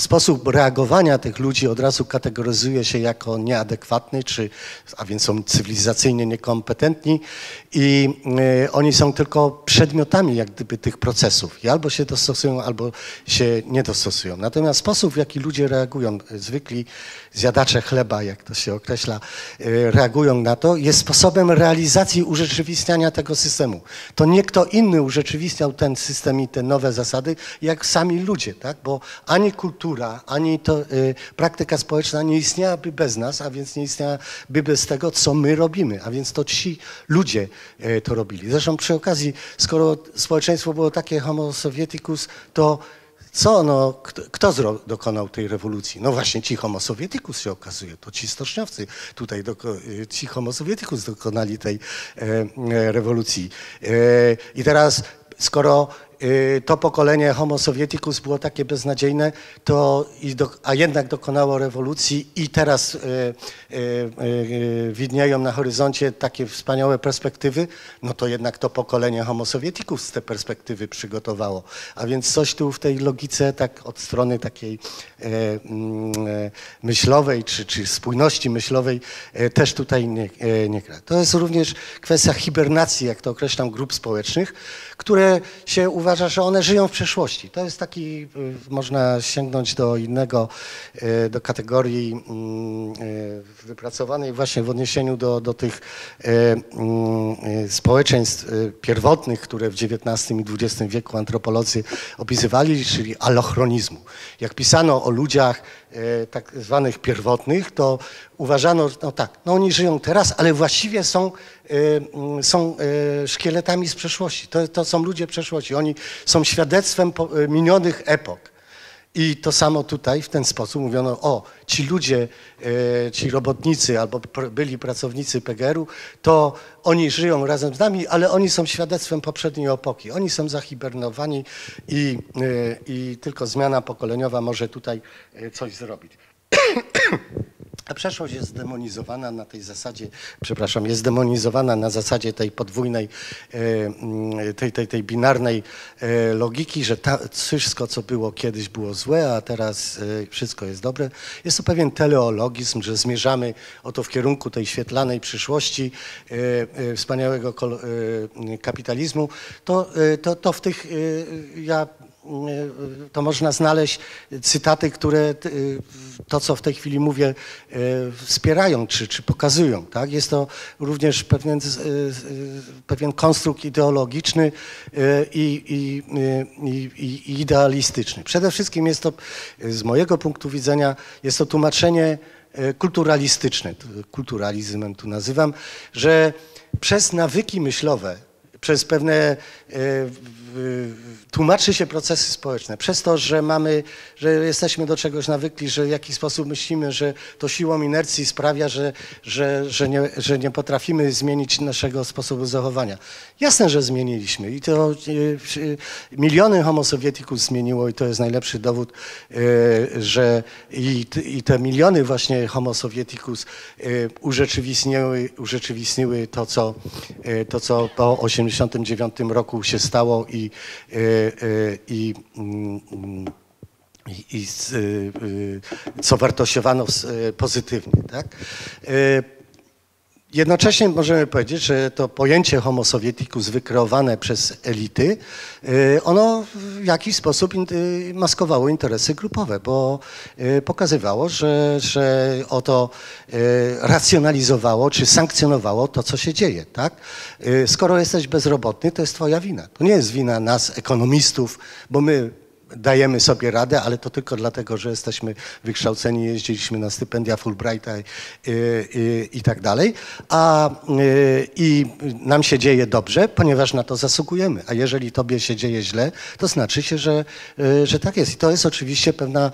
sposób reagowania tych ludzi od razu kategoryzuje się jako nieadekwatny, czy, a więc są cywilizacyjnie niekompetentni i e, oni są tylko przedmiotami jak gdyby tych procesów i albo się dostosują, albo się nie dostosują. Natomiast sposób, w jaki ludzie reagują, zwykli zjadacze chleba, jak to się określa, e, reagują na to, jest sposobem realizacji urzeczywistniania tego systemu. To nie kto inny urzeczywistniał ten system i te nowe zasady, jak sami ludzie, tak? bo ani kultura, ani to, y, praktyka społeczna nie istniałaby bez nas, a więc nie istniałaby bez tego, co my robimy, a więc to ci ludzie y, to robili. Zresztą przy okazji, skoro społeczeństwo było takie homo sovieticus, to co, no, kto, kto zro, dokonał tej rewolucji? No właśnie ci homo sovieticus się okazuje, to ci stoczniowcy tutaj, doko, y, ci homo sovieticus dokonali tej e, e, rewolucji. E, I teraz, skoro to pokolenie homo sovieticus było takie beznadziejne, to a jednak dokonało rewolucji i teraz y, y, y, widnieją na horyzoncie takie wspaniałe perspektywy, no to jednak to pokolenie homo sovieticus te perspektywy przygotowało. A więc coś tu w tej logice tak od strony takiej mm, myślowej czy, czy spójności myślowej też tutaj nie, nie gra. To jest również kwestia hibernacji, jak to określam, grup społecznych, które się uważa, że one żyją w przeszłości. To jest taki, y, można sięgnąć do innego, y, do kategorii mm, y, wypracowanej właśnie w odniesieniu do, do tych mm, społeczeństw pierwotnych, które w XIX i XX wieku antropolodzy opisywali, czyli alochronizmu. Jak pisano o ludziach tak zwanych pierwotnych, to uważano, no tak, no oni żyją teraz, ale właściwie są, są e, szkieletami z przeszłości. To, to są ludzie przeszłości. Oni są świadectwem e, minionych epok. I to samo tutaj w ten sposób mówiono, o, ci ludzie, ci robotnicy albo byli pracownicy PGR-u, to oni żyją razem z nami, ale oni są świadectwem poprzedniej epoki. Oni są zahibernowani i, i tylko zmiana pokoleniowa może tutaj coś zrobić. A przeszłość jest zdemonizowana na tej zasadzie, przepraszam, jest zdemonizowana na zasadzie tej podwójnej, e, mm, tej, tej, tej binarnej e, logiki, że ta, wszystko, co było kiedyś, było złe, a teraz e, wszystko jest dobre. Jest to pewien teleologizm, że zmierzamy oto w kierunku tej świetlanej przyszłości, wspaniałego kapitalizmu. To, to, to w tych, ja to można znaleźć cytaty, które to, co w tej chwili mówię, wspierają czy, czy pokazują. Tak? Jest to również pewien, pewien konstrukt ideologiczny i, i, i, i idealistyczny. Przede wszystkim jest to, z mojego punktu widzenia, jest to tłumaczenie kulturalistyczne, kulturalizmem tu nazywam, że przez nawyki myślowe, przez pewne tłumaczy się procesy społeczne. Przez to, że mamy, że jesteśmy do czegoś nawykli, że w jakiś sposób myślimy, że to siłą inercji sprawia, że, że, że, nie, że nie potrafimy zmienić naszego sposobu zachowania. Jasne, że zmieniliśmy i to e, miliony homo sovieticus zmieniło i to jest najlepszy dowód, e, że i, i te miliony właśnie homo sovieticus urzeczywistniły, urzeczywistniły to, co, to, co po 89 roku się stało i, i, i, i co wartościowano pozytywnie. Tak? Jednocześnie możemy powiedzieć, że to pojęcie homo sovieticus wykreowane przez elity, y, ono w jakiś sposób maskowało interesy grupowe, bo y, pokazywało, że, że oto y, racjonalizowało czy sankcjonowało to, co się dzieje. Tak? Skoro jesteś bezrobotny, to jest twoja wina. To nie jest wina nas, ekonomistów, bo my dajemy sobie radę, ale to tylko dlatego, że jesteśmy wykształceni, jeździliśmy na stypendia Fulbrighta i, i, i tak dalej, a i nam się dzieje dobrze, ponieważ na to zasługujemy, a jeżeli tobie się dzieje źle, to znaczy się, że, że tak jest. I to jest oczywiście pewna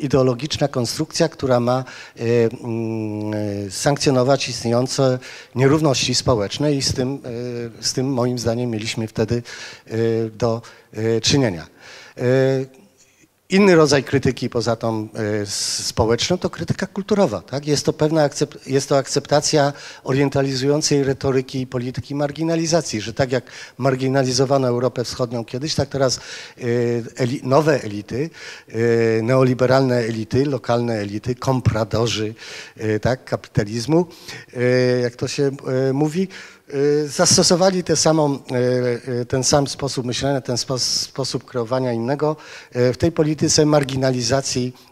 ideologiczna konstrukcja, która ma mm, sankcjonować istniejące nierówności społeczne i z tym, z tym moim zdaniem mieliśmy wtedy do czynienia. E, inny rodzaj krytyki poza tą e, społeczną to krytyka kulturowa. Tak? Jest, to pewna akcept, jest to akceptacja orientalizującej retoryki i polityki marginalizacji, że tak jak marginalizowano Europę Wschodnią kiedyś, tak teraz e, nowe elity, neoliberalne elity, lokalne elity, kompradorzy tak, kapitalizmu, jak to się mówi, zastosowali tę samą, y, y, ten sam sposób myślenia, ten spo, sposób kreowania innego w tej polityce marginalizacji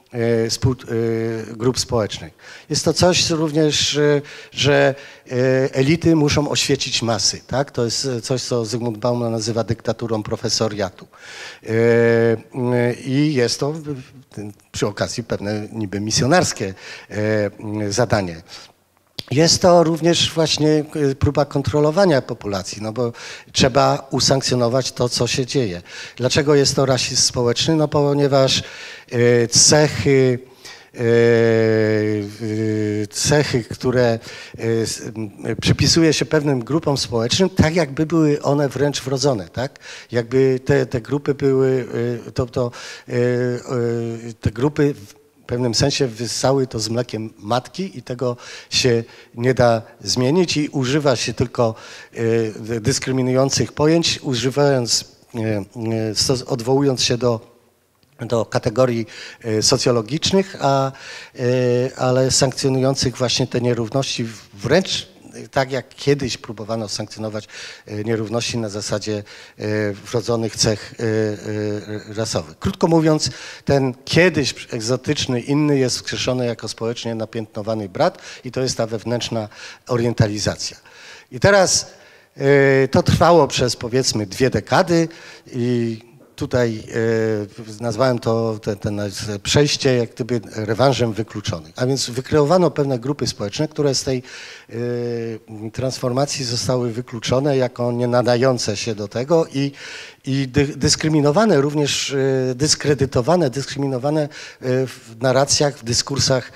grup społecznych. Jest to coś również, że elity muszą oświecić masy. Tak? To jest coś, co Zygmunt Bauman nazywa dyktaturą profesoriatu. I jest to przy okazji pewne niby misjonarskie zadanie. Jest to również właśnie y, próba kontrolowania populacji, no bo trzeba usankcjonować to, co się dzieje. Dlaczego jest to rasizm społeczny? No ponieważ y, cechy, y, cechy, które przypisuje się pewnym grupom społecznym, tak jakby były one wręcz wrodzone, tak? Jakby te, te grupy były, to, to te grupy pewnym sensie wyssały to z mlekiem matki i tego się nie da zmienić i używa się tylko e, dyskryminujących pojęć, używając, e, e, odwołując się do do kategorii socjologicznych, a, ale sankcjonujących właśnie te nierówności wręcz tak jak kiedyś próbowano sankcjonować e, nierówności na zasadzie e, wrodzonych cech e, rasowych. Krótko mówiąc, ten kiedyś egzotyczny, inny jest wskrzeszony jako społecznie napiętnowany brat i to jest ta wewnętrzna orientalizacja. I teraz to trwało przez powiedzmy dwie dekady i tutaj e, nazwałem to ten, ten przejście jak gdyby rewanżem wykluczonych. A więc wykreowano pewne grupy społeczne, które z tej e, transformacji zostały wykluczone jako nie nadające się do tego i, i dy, dyskryminowane, również e, dyskredytowane, dyskryminowane w narracjach, w dyskursach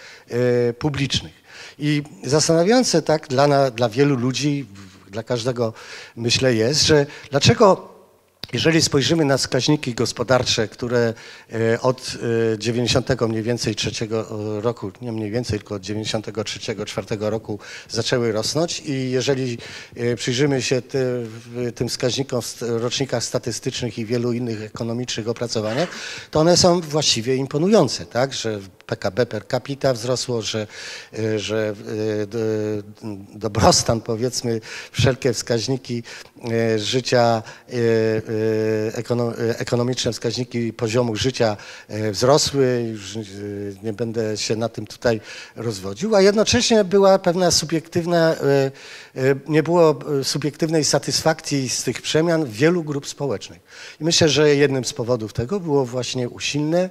publicznych. I zastanawiające tak dla, dla wielu ludzi, dla każdego myślę jest, że dlaczego jeżeli spojrzymy na wskaźniki gospodarcze, które e, od 90 e, mniej więcej trzeciego e, roku, nie mniej więcej, tylko od 93, 4 roku zaczęły rosnąć i jeżeli przyjrzymy się ty, tym wskaźnikom w rocznikach statystycznych i wielu innych ekonomicznych opracowaniach, to one są właściwie imponujące, tak, że PKB per capita wzrosło, że, że dobrostan, powiedzmy, wszelkie wskaźniki życia, ekonomiczne wskaźniki poziomu życia wzrosły. Już nie będę się na tym tutaj rozwodził, a jednocześnie była pewna subiektywna, nie było subiektywnej satysfakcji z tych przemian wielu grup społecznych. I myślę, że jednym z powodów tego było właśnie usilne,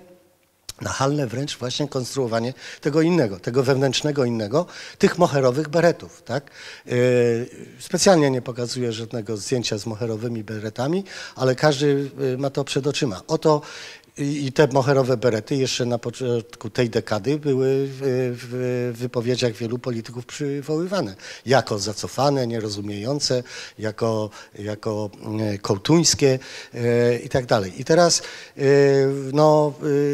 nachalne wręcz właśnie konstruowanie tego innego, tego wewnętrznego innego, tych moherowych beretów. Tak? Yy, specjalnie nie pokazuję żadnego zdjęcia z moherowymi beretami, ale każdy yy, ma to przed oczyma. Oto i te moherowe berety jeszcze na początku tej dekady były w, wypowiedziach wielu polityków przywoływane jako zacofane, nierozumiejące, jako, jako e, kołtuńskie e, i tak dalej. I teraz e, no,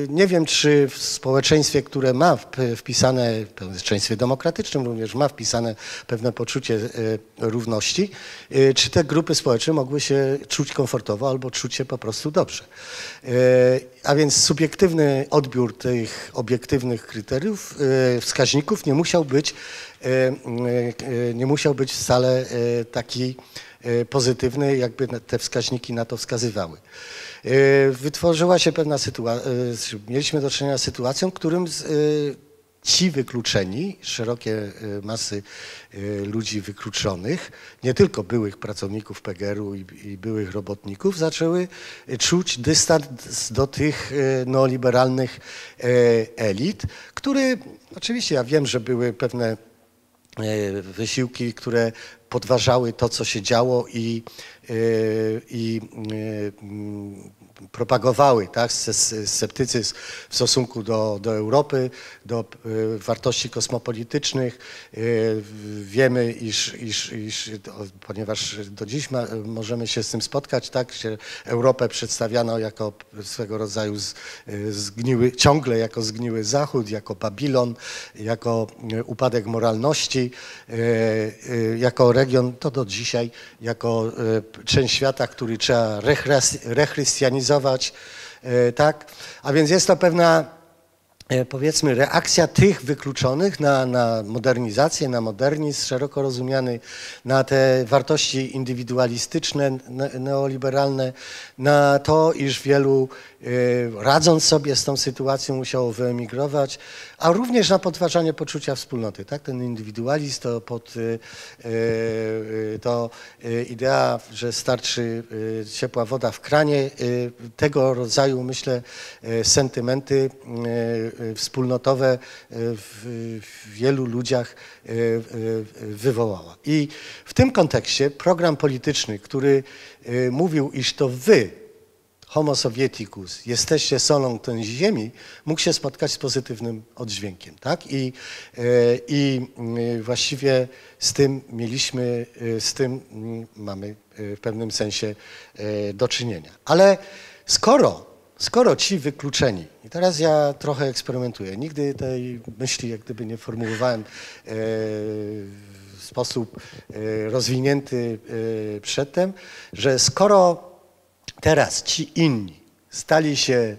nie wiem, czy w społeczeństwie, które ma wpisane, w społeczeństwie demokratycznym również ma wpisane pewne poczucie równości, czy te grupy społeczne mogły się czuć komfortowo albo czuć się po prostu dobrze. A więc subiektywny odbiór tych obiektywnych kryteriów, e, wskaźników nie musiał być, e, e, nie musiał być wcale taki pozytywny, jakby te wskaźniki na to wskazywały. Wytworzyła się pewna sytuacja, mieliśmy do czynienia z sytuacją, którym ci wykluczeni, szerokie e, masy e, ludzi wykluczonych, nie tylko byłych pracowników PGR-u i, i byłych robotników, zaczęły czuć dystans do tych neoliberalnych elit, które oczywiście ja wiem, że były pewne wysiłki, które podważały to, co się działo i, i propagowały tak, sceptycyzm w stosunku do, do Europy, do y, wartości kosmopolitycznych. Y, wiemy, iż, iż, iż ponieważ do dziś ma, możemy się z tym spotkać, tak, że Europę przedstawiano jako swego rodzaju z, zgniły, ciągle jako zgniły Zachód, jako Babilon, jako upadek moralności, jako region, to do dzisiaj, jako część świata, który trzeba rechrystianizować, E, tak? A więc jest to pewna powiedzmy reakcja tych wykluczonych na, na modernizację, na modernizm szeroko rozumiany, na te wartości indywidualistyczne, neoliberalne, na to, iż wielu Y, radząc sobie z tą sytuacją musiało wyemigrować, a również na podważanie poczucia wspólnoty. Tak? Ten indywidualizm to, pod, y, to idea, że starczy ciepła woda w kranie, tego rodzaju myślę sentymenty wspólnotowe w wielu ludziach wywołała. I w tym kontekście program polityczny, który mówił, iż to wy homo sovieticus, jesteście solą tej ziemi, mógł się spotkać z pozytywnym oddźwiękiem. Tak? I, I właściwie z tym mieliśmy, z tym mm, mamy w pewnym sensie do czynienia. Ale skoro, skoro ci wykluczeni, i teraz ja trochę eksperymentuję, nigdy tej myśli jak gdyby nie formułowałem w sposób rozwinięty przedtem, że skoro teraz ci inni stali się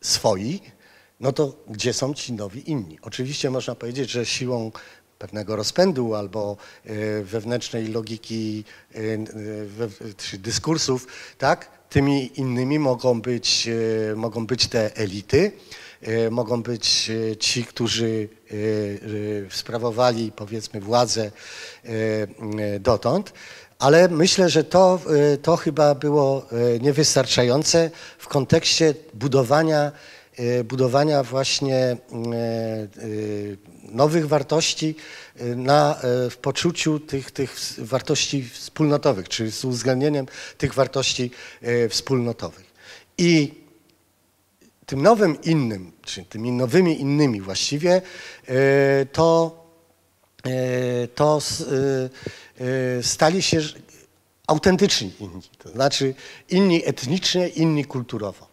swoi, no to gdzie są ci nowi inni? Oczywiście można powiedzieć, że siłą pewnego rozpędu albo e, wewnętrznej logiki e, czy dyskursów, tak, tymi innymi mogą być, e, mogą być te elity, mogą być ci, którzy sprawowali powiedzmy władzę dotąd, ale myślę, że to, to chyba było niewystarczające w kontekście budowania, budowania właśnie nowych wartości na, w poczuciu tych, tych wartości wspólnotowych, czy z uwzględnieniem tych wartości wspólnotowych. I tym nowym innym, czy tymi nowymi innymi właściwie, to, to Y, stali się autentyczni inni, to znaczy inni etnicznie, inni kulturowo.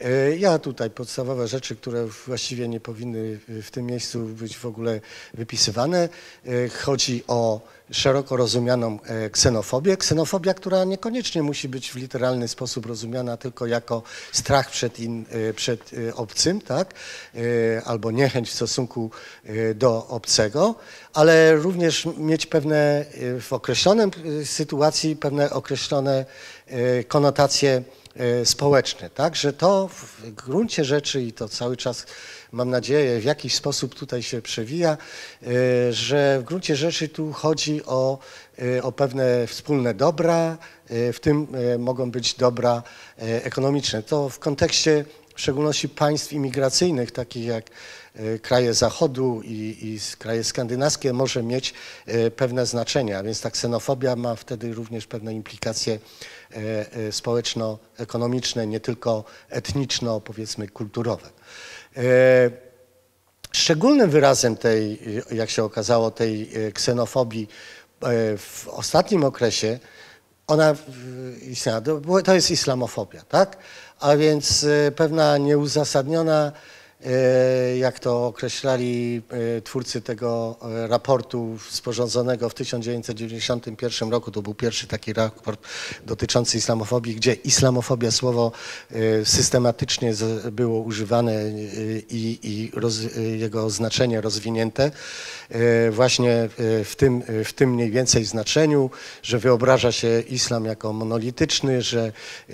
E, Ja tutaj podstawowe rzeczy, które właściwie nie powinny w tym miejscu być w ogóle wypisywane. E, Chodzi o szeroko rozumianą e, ksenofobię. Ksenofobia, która niekoniecznie musi być w literalny sposób rozumiana tylko jako strach przed, in, e, przed e, obcym, tak? E, albo niechęć w stosunku e, do obcego, ale również mieć pewne e, w określonym e, sytuacji pewne określone e, konotacje e, społeczne, tak? Że to w gruncie rzeczy i to cały czas mam nadzieję w jakiś sposób tutaj się przewija, e, że w gruncie rzeczy tu chodzi o, e, o pewne wspólne dobra, w tym mogą być dobra ekonomiczne. To w kontekście w szczególności państw imigracyjnych, takich jak kraje Zachodu i, i kraje skandynawskie, może mieć pewne znaczenie, a więc ta ksenofobia ma wtedy również pewne implikacje społeczno-ekonomiczne, nie tylko etniczno, powiedzmy kulturowe. E, Szczególnym wyrazem tej, jak się okazało, tej e, ksenofobii e, w ostatnim okresie, ona istniała, to jest islamofobia, tak? A więc e, pewna nieuzasadniona, e, jak to określali e, twórcy tego e, raportu sporządzonego w 1991 roku, to był pierwszy taki raport dotyczący islamofobii, gdzie islamofobia słowo e, systematycznie było używane e, i, i roz, e, jego znaczenie rozwinięte. E, właśnie e, w tym, e, w tym mniej więcej znaczeniu, że wyobraża się islam jako monolityczny, że e,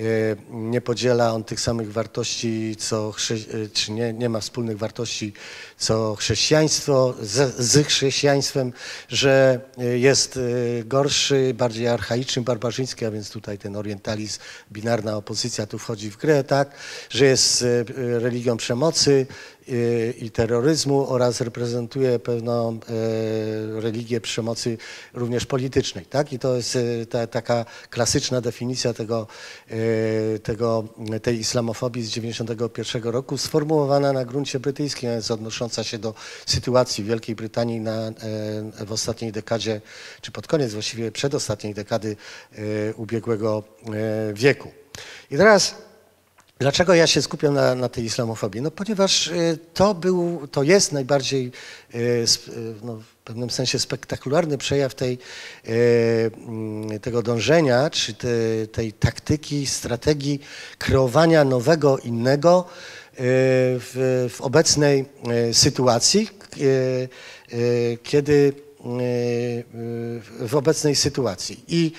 nie podziela on tych samych wartości, co chrze- e, czy nie, nie ma wspólnych wartości co chrześcijaństwo z, z chrześcijaństwem, że e, jest e, gorszy, bardziej archaiczny, barbarzyński, a więc tutaj ten orientalizm, binarna opozycja tu wchodzi w grę, tak, że jest e, religią przemocy i terroryzmu oraz reprezentuje pewną e, religię przemocy również politycznej, tak, i to jest e, ta, taka klasyczna definicja tego, tego, tej islamofobii z 91 roku, sformułowana na gruncie brytyjskim, odnosząca się do sytuacji w Wielkiej Brytanii na, w ostatniej dekadzie, czy pod koniec właściwie przedostatniej dekady ubiegłego wieku. I teraz Dlaczego ja się skupiam na, na tej islamofobii? No ponieważ e, to był, to jest najbardziej sp- e, no, w pewnym sensie spektakularny przejaw tej, mm, tego dążenia, czy te, tej taktyki, strategii kreowania nowego, innego w, w obecnej sytuacji, kiedy w obecnej sytuacji. I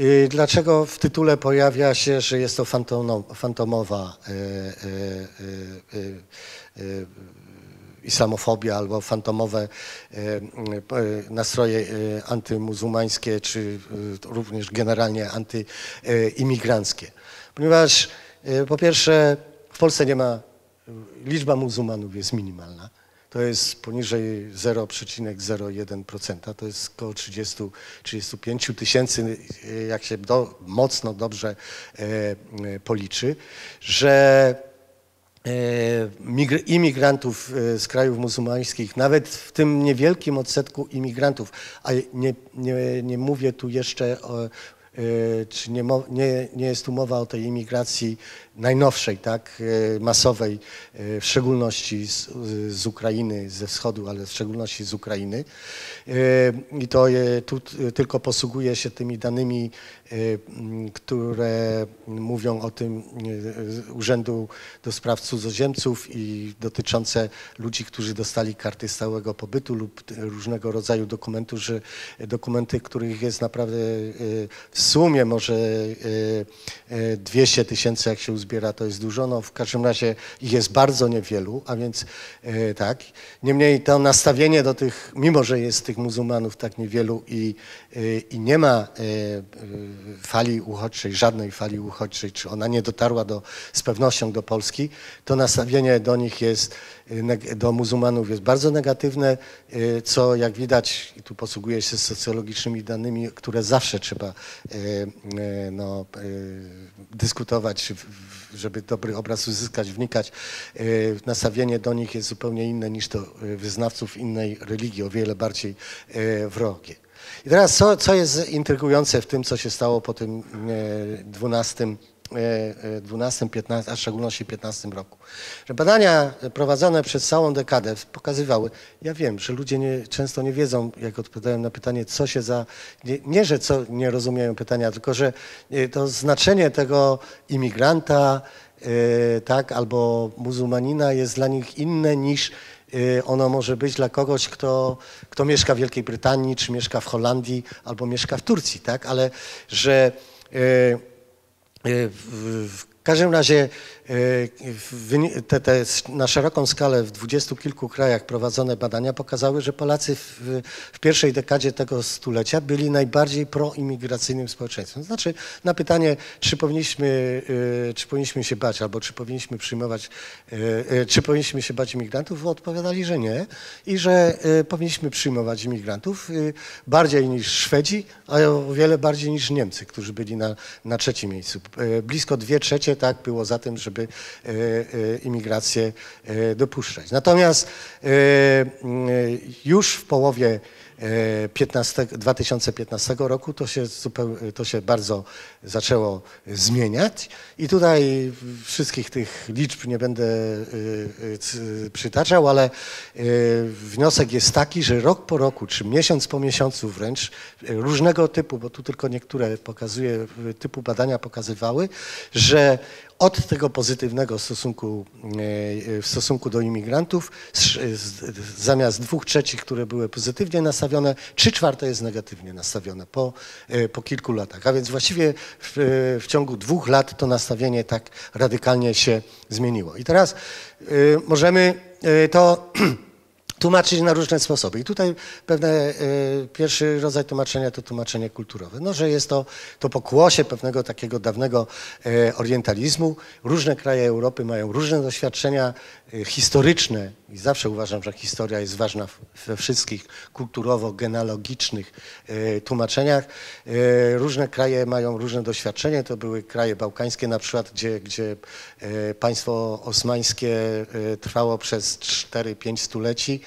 y, dlaczego w tytule pojawia się, że jest to fantomo, fantomowa e, e, islamofobia albo fantomowe nastroje antymuzułmańskie, czy również generalnie antyimigranckie. Ponieważ po pierwsze w Polsce nie ma, liczba muzułmanów jest minimalna. To jest poniżej 0,01%, to jest około 30-35 tysięcy, e, jak się do, mocno dobrze e, e, policzy, że e, migr- imigrantów z krajów muzułmańskich, nawet w tym niewielkim odsetku imigrantów, a nie, nie, nie mówię tu jeszcze o, czy nie, nie, nie jest tu mowa o tej imigracji najnowszej, tak, e, masowej, e, w szczególności z, z Ukrainy, ze wschodu, ale w szczególności z Ukrainy. E, I to tu tylko posługuję się tymi danymi, które mówią o tym Urzędu do Spraw Cudzoziemców i dotyczące ludzi, którzy dostali karty stałego pobytu lub różnego rodzaju dokumentów, że dokumenty, których jest naprawdę w sumie może e, e, 200 tysięcy, jak się uzbiera, to jest dużo. No, w każdym razie ich jest bardzo niewielu, a więc e, tak. Niemniej to nastawienie do tych, mimo że jest tych muzułmanów tak niewielu i, e, i nie ma e, fali uchodźczej, żadnej fali uchodźczej, czy ona nie dotarła do, z pewnością do Polski, to nastawienie do nich jest, do muzułmanów jest bardzo negatywne, e, co jak widać, i tu posługuję się socjologicznymi danymi, które zawsze trzeba e, no, dyskutować, żeby dobry obraz uzyskać, wnikać. Nastawienie do nich jest zupełnie inne niż do wyznawców innej religii, o wiele bardziej wrogie. I teraz co, co jest intrygujące w tym, co się stało po tym e, 12 12, 15, a w szczególności 15 roku. Że badania prowadzone przez całą dekadę pokazywały, ja wiem, że ludzie nie, często nie wiedzą, jak odpowiadają na pytanie, co się za, nie, nie, że co nie rozumieją pytania, tylko że to znaczenie tego imigranta, tak, albo muzułmanina jest dla nich inne niż ono może być dla kogoś, kto, kto mieszka w Wielkiej Brytanii, czy mieszka w Holandii, albo mieszka w Turcji, tak? Ale że w każdym razie te, te, na szeroką skalę w dwudziestu kilku krajach prowadzone badania pokazały, że Polacy w, w, pierwszej dekadzie tego stulecia byli najbardziej proimigracyjnym społeczeństwem. Znaczy na pytanie, czy powinniśmy, e, czy powinniśmy się bać, albo czy powinniśmy przyjmować, e, czy powinniśmy się bać imigrantów, odpowiadali, że nie i że powinniśmy przyjmować imigrantów bardziej niż Szwedzi, a o wiele bardziej niż Niemcy, którzy byli na, na trzecim miejscu. Blisko dwie trzecie tak było za tym, żeby żeby e, e, imigrację e, dopuszczać. Natomiast już w połowie 15, 2015 roku to się, to się bardzo zaczęło zmieniać i tutaj wszystkich tych liczb nie będę przytaczał, ale wniosek jest taki, że rok po roku, czy miesiąc po miesiącu wręcz, różnego typu, bo tu tylko niektóre pokazuje, typu badania pokazywały, że od tego pozytywnego stosunku, e, w stosunku do imigrantów, zamiast dwóch trzecich, które były pozytywnie nastawione, trzy czwarte jest negatywnie nastawione po, e, po kilku latach. A więc właściwie w, w ciągu dwóch lat to nastawienie tak radykalnie się zmieniło. I teraz e, możemy to tłumaczyć na różne sposoby. I tutaj pewne, y, pierwszy rodzaj tłumaczenia to tłumaczenie kulturowe. No, że jest to, to pokłosie pewnego takiego dawnego y, orientalizmu. Różne kraje Europy mają różne doświadczenia historyczne i zawsze uważam, że historia jest ważna we wszystkich kulturowo-genealogicznych tłumaczeniach. Różne kraje mają różne doświadczenie. To były kraje bałkańskie na przykład, gdzie, gdzie państwo osmańskie trwało przez 4-5 stuleci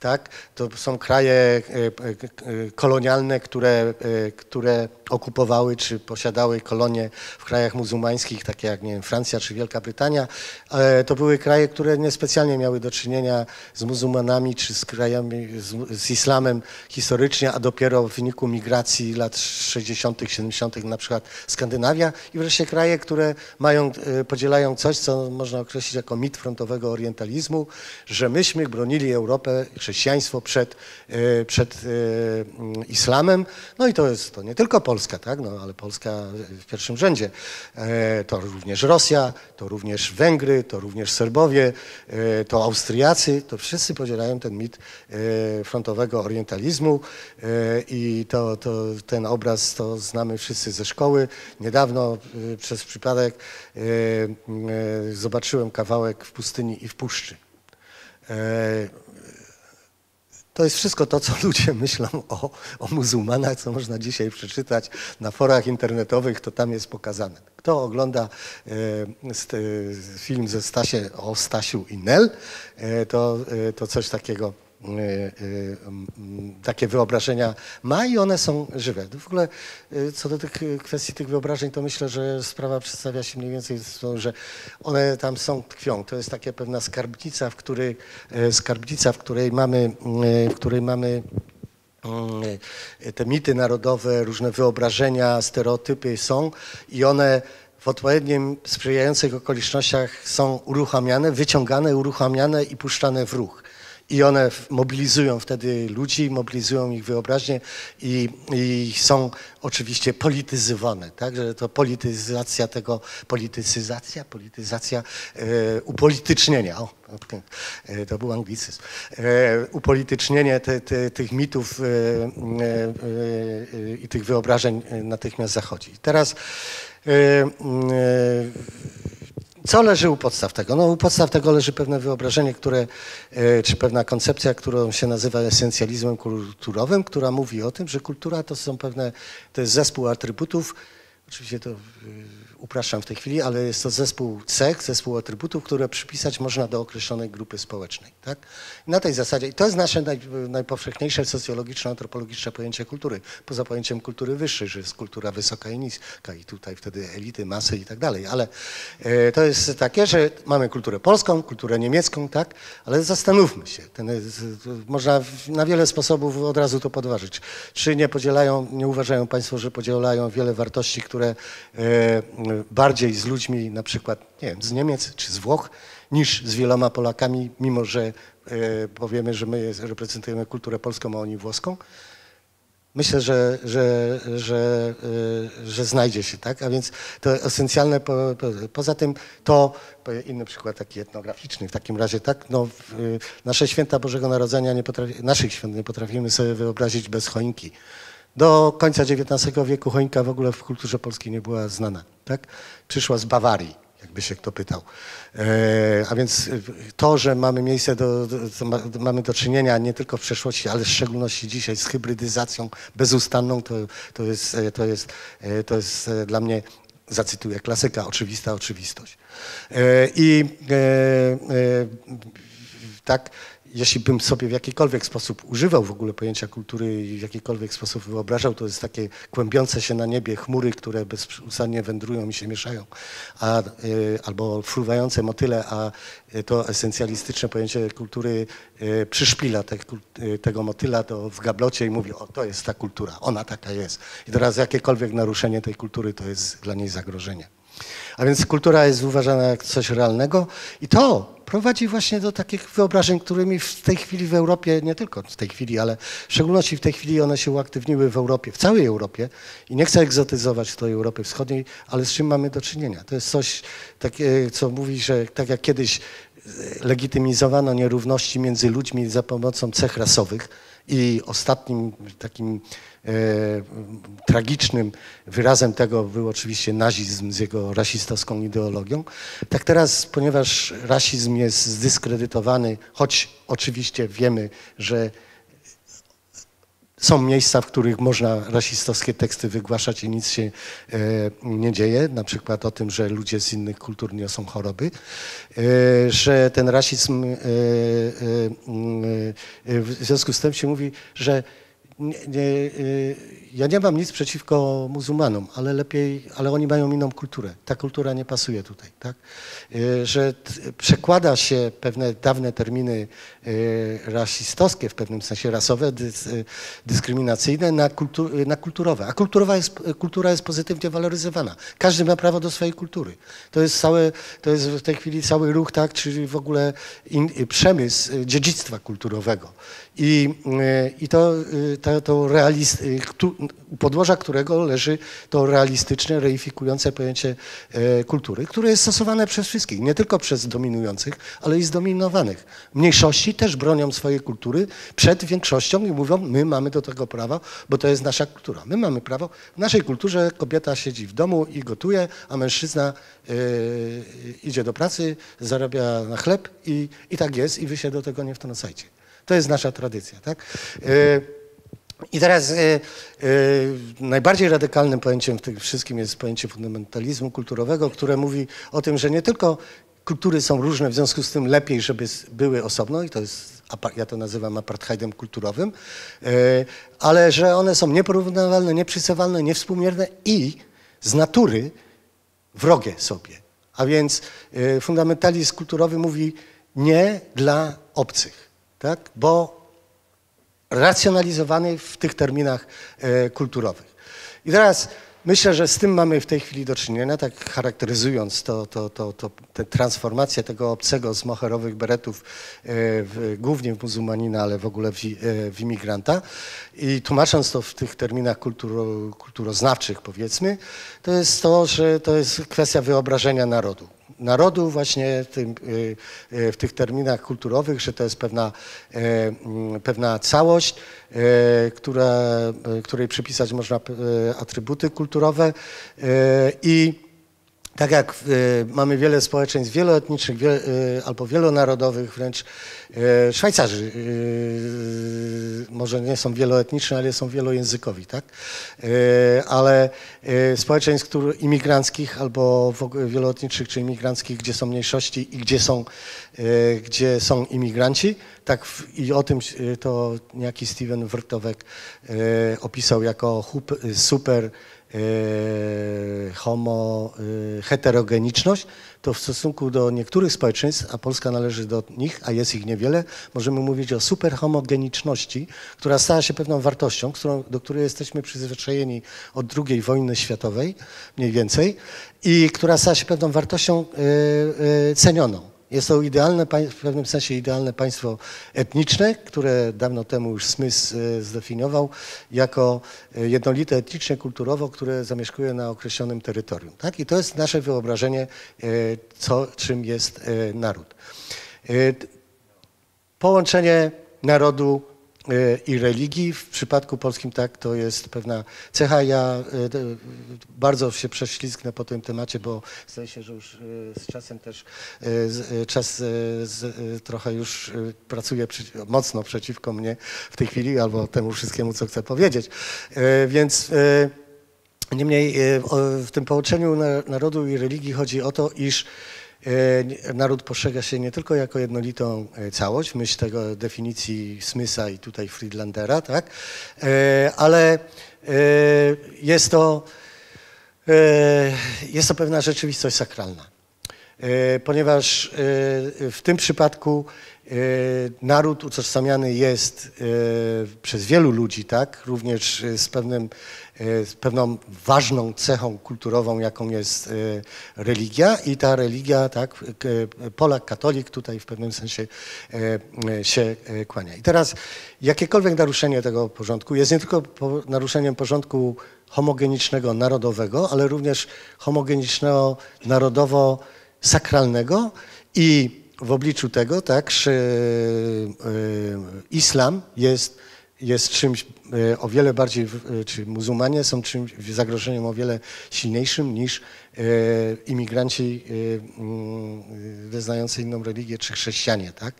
tak? To są kraje e, e, kolonialne, które, e, które okupowały czy posiadały kolonie w krajach muzułmańskich, takie jak nie wiem, Francja czy Wielka Brytania. To były kraje, które niespecjalnie miały do czynienia z muzułmanami czy z krajami, z, z islamem historycznie, a dopiero w wyniku migracji lat 60., 70., na przykład Skandynawia i wreszcie kraje, które mają, podzielają coś, co można określić jako mit frontowego orientalizmu, że myśmy bronili Europę, chrześcijaństwo przed, e, przed e, islamem. No i to jest to nie tylko Polska, tak? no, ale Polska w pierwszym rzędzie. E, to również Rosja, to również Węgry, to również Serbowie, to Austriacy, to wszyscy podzielają ten mit frontowego orientalizmu i to, to, ten obraz to znamy wszyscy ze szkoły. Niedawno przez przypadek zobaczyłem kawałek w pustyni i w puszczy. To jest wszystko to, co ludzie myślą o, o muzułmanach, co można dzisiaj przeczytać na forach internetowych, to tam jest pokazane. Kto ogląda e, film ze Stasie, o Stasiu i Nel, e, to, e, to coś takiego takie wyobrażenia ma i one są żywe. W ogóle y, co do tych kwestii tych wyobrażeń, to myślę, że sprawa przedstawia się mniej więcej, że one tam są, tkwią. To jest taka pewna skarbnica, w której, skarbnica, w której mamy, w której mamy te mity narodowe, różne wyobrażenia, stereotypy są i one w odpowiednim sprzyjających okolicznościach są uruchamiane, wyciągane, uruchamiane i puszczane w ruch i one mobilizują wtedy ludzi, mobilizują ich wyobraźnię i, i są oczywiście polityzowane, tak, że to polityzacja tego, politycyzacja, polityzacja e, upolitycznienia, o, e, to był anglicyzm, e, upolitycznienie te, te, tych mitów i tych wyobrażeń natychmiast zachodzi. Teraz co leży u podstaw tego? No, u podstaw tego leży pewne wyobrażenie, które, e, czy pewna koncepcja, którą się nazywa esencjalizmem kulturowym, która mówi o tym, że kultura to są pewne, to jest zespół atrybutów, oczywiście to upraszczam w tej chwili, ale jest to zespół cech, zespół atrybutów, które przypisać można do określonej grupy społecznej. Tak? Na tej zasadzie, i to jest nasze naj, najpowszechniejsze socjologiczno-antropologiczne pojęcie kultury, poza pojęciem kultury wyższej, że jest kultura wysoka i niska i tutaj wtedy elity, masy i tak dalej, ale e, to jest takie, że mamy kulturę polską, kulturę niemiecką, tak, ale zastanówmy się, ten, można na wiele sposobów od razu to podważyć. Czy nie podzielają, nie uważają Państwo, że podzielają wiele wartości, które e, bardziej z ludźmi na przykład, nie wiem, z Niemiec czy z Włoch, niż z wieloma Polakami, mimo że e, powiemy, że my reprezentujemy kulturę polską, a oni włoską? Myślę, że, że, że, e, że znajdzie się, tak? A więc to esencjalne, po, po, poza tym to, inny przykład taki etnograficzny w takim razie, tak? No, nasze święta Bożego Narodzenia, nie potrafi, naszych świąt nie potrafimy sobie wyobrazić bez choinki. Do końca XIX wieku choinka w ogóle w kulturze polskiej nie była znana. Tak? Przyszła z Bawarii, jakby się kto pytał. E, a więc to, że mamy miejsce, do, do, ma, mamy do czynienia nie tylko w przeszłości, ale w szczególności dzisiaj z hybrydyzacją bezustanną, to, to, jest, to, jest, to jest dla mnie, zacytuję klasyka, oczywista oczywistość. E, I e, e tak jeśli bym sobie w jakikolwiek sposób używał w ogóle pojęcia kultury i w jakikolwiek sposób wyobrażał, to jest takie kłębiące się na niebie chmury, które bezustannie wędrują i się mieszają, a, y, albo fruwające motyle, a to esencjalistyczne pojęcie kultury y, przyszpila te, y, tego motyla to w gablocie i mówi, o to jest ta kultura, ona taka jest. I teraz jakiekolwiek naruszenie tej kultury to jest dla niej zagrożenie. A więc kultura jest uważana jak coś realnego i to prowadzi właśnie do takich wyobrażeń, którymi w tej chwili w Europie, nie tylko w tej chwili, ale w szczególności w tej chwili one się uaktywniły w Europie, w całej Europie i nie chcę egzotyzować tej Europy Wschodniej, ale z czym mamy do czynienia? To jest coś, takie, co mówi, że tak jak kiedyś legitymizowano nierówności między ludźmi za pomocą cech rasowych i ostatnim takim E, tragicznym wyrazem tego był oczywiście nazizm z jego rasistowską ideologią. Tak teraz, ponieważ rasizm jest zdyskredytowany, choć oczywiście wiemy, że są miejsca, w których można rasistowskie teksty wygłaszać i nic się e, nie dzieje, na przykład o tym, że ludzie z innych kultur niosą choroby, e, że ten rasizm w związku z tym się mówi, że nie, nie, y, ja nie mam nic przeciwko muzułmanom, ale lepiej, ale oni mają inną kulturę. Ta kultura nie pasuje tutaj, tak? Y, że przekłada się pewne dawne terminy y, rasistowskie, w pewnym sensie rasowe, dyskryminacyjne na, kultur, na kulturowe. A kulturowa jest, kultura jest pozytywnie waloryzowana. Każdy ma prawo do swojej kultury. To jest, całe, to jest w tej chwili cały ruch, tak, czyli w ogóle in, przemysł dziedzictwa kulturowego. I, i to, to, to realist, u podłoża którego leży to realistyczne, reifikujące pojęcie e, kultury, które jest stosowane przez wszystkich, nie tylko przez dominujących, ale i zdominowanych. Mniejszości też bronią swojej kultury przed większością i mówią, my mamy do tego prawo, bo to jest nasza kultura. My mamy prawo, w naszej kulturze kobieta siedzi w domu i gotuje, a mężczyzna yy, idzie do pracy, zarabia na chleb i, i tak jest i wy się do tego nie wtrącajcie. To jest nasza tradycja. Tak? Yy, i teraz y, y, najbardziej radykalnym pojęciem w tym wszystkim jest pojęcie fundamentalizmu kulturowego, które mówi o tym, że nie tylko kultury są różne, w związku z tym lepiej, żeby były osobno i to jest, ja to nazywam apartheidem kulturowym, y, ale że one są nieporównywalne, nieprzysywalne, niewspółmierne i z natury wrogie sobie. A więc y, fundamentalizm kulturowy mówi nie dla obcych, tak? bo racjonalizowany w tych terminach e, kulturowych. I teraz myślę, że z tym mamy w tej chwili do czynienia, tak charakteryzując to, to, to, to tę transformację tego obcego z moherowych beretów e, w, głównie w muzułmanina, ale w ogóle w, e, w imigranta i tłumacząc to w tych terminach kulturo, kulturoznawczych powiedzmy, to jest to, że to jest kwestia wyobrażenia narodu narodu właśnie tym, y, y, w, tych terminach kulturowych, że to jest pewna, e, mm, pewna całość, która, której przypisać można atrybuty kulturowe i tak jak y, mamy wiele społeczeństw wieloetnicznych wie, y, albo wielonarodowych, wręcz y, Szwajcarzy y, może nie są wieloetniczni, ale są wielojęzykowi, tak? Y, ale y, społeczeństw który, imigranckich albo w ogóle wieloetnicznych czy imigranckich, gdzie są mniejszości i gdzie są, gdzie są imigranci, tak w, i o tym to niejaki Steven Wrtowek opisał jako hup, super homo e, heterogeniczność, to w stosunku do niektórych społeczeństw, a Polska należy do nich, a jest ich niewiele, możemy mówić o superhomogeniczności, która stała się pewną wartością, którą, do której jesteśmy przyzwyczajeni od II wojny światowej mniej więcej i która stała się pewną wartością e, e, cenioną. Jest to idealne, w pewnym sensie idealne państwo etniczne, które dawno temu już Smith e, zdefiniował jako e, jednolite etnicznie, kulturowo, które zamieszkuje na określonym terytorium. Tak? I to jest nasze wyobrażenie, e, co, czym jest naród. Połączenie narodu i religii, w przypadku polskim tak, to jest pewna cecha. Ja d- bardzo się prześlizgnę po tym temacie, bo zdaje się, że już e, z czasem też czas trochę już pracuje mocno przeciwko mnie w tej chwili, albo temu wszystkiemu, co chcę powiedzieć. Więc Niemniej w tym połączeniu na- narodu i religii chodzi o to, iż naród postrzega się nie tylko jako jednolitą e, całość, myśl tego definicji Smitha i tutaj Friedlandera, tak? E, ale e, jest to, e, jest to pewna rzeczywistość sakralna. E, ponieważ e, w tym przypadku e, naród utożsamiany jest e, przez wielu ludzi, tak, również e, z, pewnym, e, z pewną ważną cechą kulturową, jaką jest e, religia i ta religia, tak, k- Polak, katolik tutaj w pewnym sensie e, e, się e, kłania. I teraz jakiekolwiek naruszenie tego porządku jest nie tylko naruszeniem porządku homogenicznego, narodowego, ale również homogenicznego, narodowo sakralnego i w obliczu tego, tak, że e, islam jest, jest czymś e, o wiele bardziej, e, czy muzułmanie są czymś zagrożeniem o wiele silniejszym niż imigranci e, mm, wyznający inną religię, czy chrześcijanie, tak.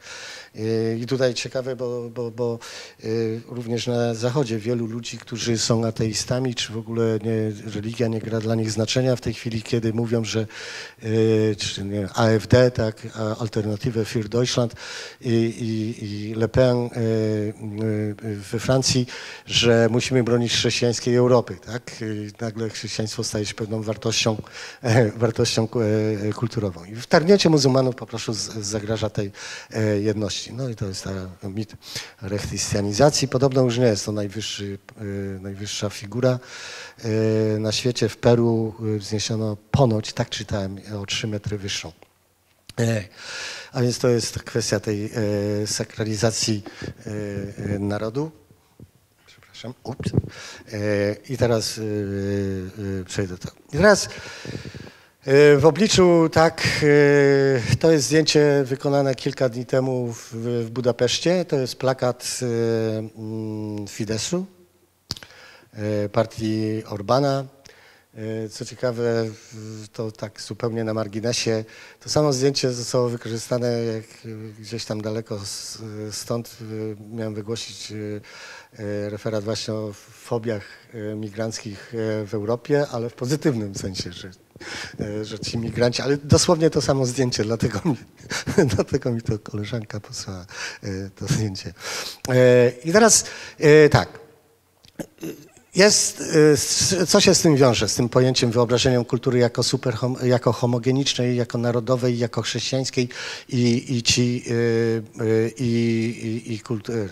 E, I tutaj ciekawe, bo, bo, bo e, również na Zachodzie wielu ludzi, którzy są ateistami, czy w ogóle nie, religia nie gra dla nich znaczenia w tej chwili, kiedy mówią, że e, czy nie, AfD, tak, Alternative für Deutschland i, i, i Le Pen e, e, we Francji, że musimy bronić chrześcijańskiej Europy, tak. I nagle chrześcijaństwo staje się pewną wartością, e, wartością e, kulturową. I wtargnięcie muzułmanów po prostu zagraża tej e, jedności. No i to jest ta mit rechrystianizacji. Podobno już nie jest to e, najwyższa figura e, na świecie. W Peru e, wzniesiono ponoć, tak czytałem, o 3 metry wyższą. E, A więc to jest kwestia tej e, sakralizacji e, e, narodu. Przepraszam. Ups. E, I teraz e, e, przejdę to. I teraz w obliczu tak, to jest zdjęcie wykonane kilka dni temu w, w Budapeszcie. To jest plakat mm, Fideszu, partii Orbana. E, Co ciekawe, w- to tak zupełnie na marginesie, to samo zdjęcie zostało wykorzystane jak e, gdzieś tam daleko stąd. e, Miałem wygłosić e, e, referat właśnie o fobiach e, migranckich e, w Europie, ale w pozytywnym sensie, że, e, że ci migranci, ale dosłownie to samo zdjęcie, dlatego mi, dlatego mi to koleżanka posłała e, to zdjęcie. E, I teraz e, tak. Jest, y, co się z tym wiąże, z tym pojęciem, wyobrażeniem kultury jako super, jako homogenicznej, jako narodowej, jako chrześcijańskiej i, i ci, y, y, i, i, i kultury.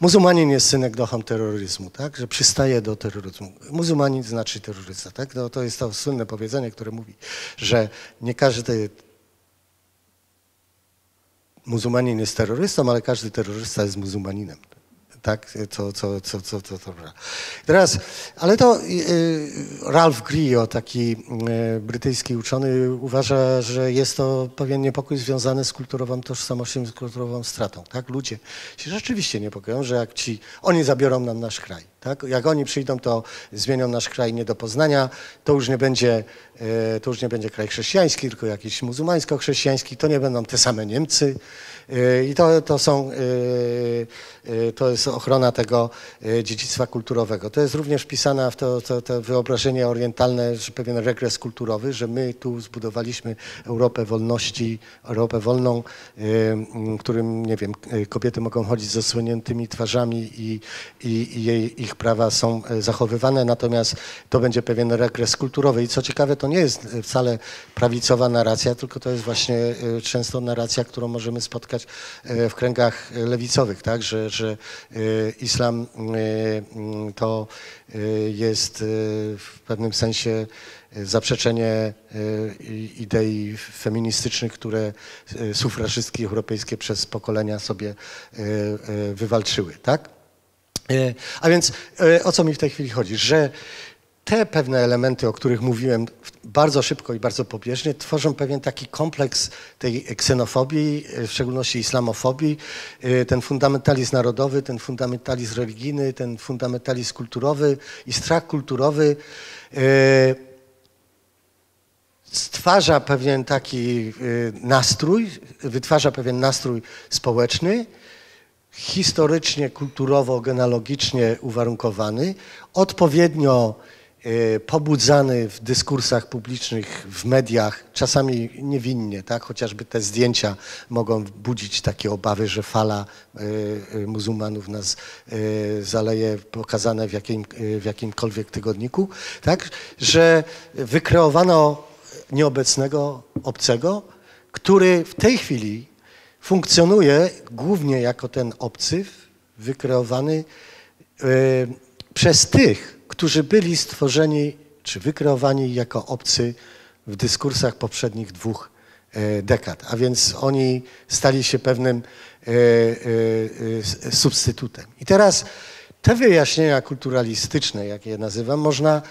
Muzułmanin jest synek dochą terroryzmu, tak, że przystaje do terroryzmu. Muzułmanin znaczy terrorysta, tak, no, to jest to słynne powiedzenie, które mówi, że nie każdy muzułmanin jest terrorystą, ale każdy terrorysta jest muzułmaninem. Tak? Co, co, co, co, co, co. Teraz, ale to Ralph Grio, taki brytyjski uczony, uważa, że jest to pewien niepokój związany z kulturową tożsamością, z kulturową stratą, tak? Ludzie się rzeczywiście niepokoją, że jak ci, oni zabiorą nam nasz kraj, tak? Jak oni przyjdą, to zmienią nasz kraj nie do poznania, to już nie będzie, to już nie będzie kraj chrześcijański, tylko jakiś muzułmańsko-chrześcijański, to nie będą te same Niemcy, i to, to są, y, to jest ochrona tego dziedzictwa kulturowego. To jest również wpisane w to, to, to wyobrażenie orientalne, że pewien regres kulturowy, że my tu zbudowaliśmy Europę wolności, Europę wolną, którym, nie wiem, kobiety mogą chodzić z zasłoniętymi twarzami i, i, i jej, ich prawa są zachowywane, natomiast to będzie pewien regres kulturowy. I co ciekawe, to nie jest wcale prawicowa narracja, tylko to jest właśnie często narracja, którą możemy spotkać e, w kręgach lewicowych, tak? że, że e, islam e, to jest w pewnym sensie zaprzeczenie idei feministycznych, które sufrażystki europejskie przez pokolenia sobie wywalczyły. Tak? A więc o co mi w tej chwili chodzi? Że te pewne elementy, o których mówiłem bardzo szybko i bardzo pobieżnie, tworzą pewien taki kompleks tej ksenofobii, w szczególności islamofobii, ten fundamentalizm narodowy, ten fundamentalizm religijny, ten fundamentalizm kulturowy i strach kulturowy stwarza pewien taki nastrój, wytwarza pewien nastrój społeczny, historycznie, kulturowo, genealogicznie uwarunkowany, odpowiednio Y, pobudzany w dyskursach publicznych, w mediach, czasami niewinnie, tak? chociażby te zdjęcia mogą budzić takie obawy, że fala y, y, muzułmanów nas zaleje, pokazane w, jakim, w jakimkolwiek tygodniku, tak? że wykreowano nieobecnego obcego, który w tej chwili funkcjonuje głównie jako ten obcy, wykreowany przez tych, którzy byli stworzeni czy wykreowani jako obcy w dyskursach poprzednich dwóch e, dekad, a więc oni stali się pewnym e, e, substytutem. I teraz te wyjaśnienia kulturalistyczne, jak je nazywam, można,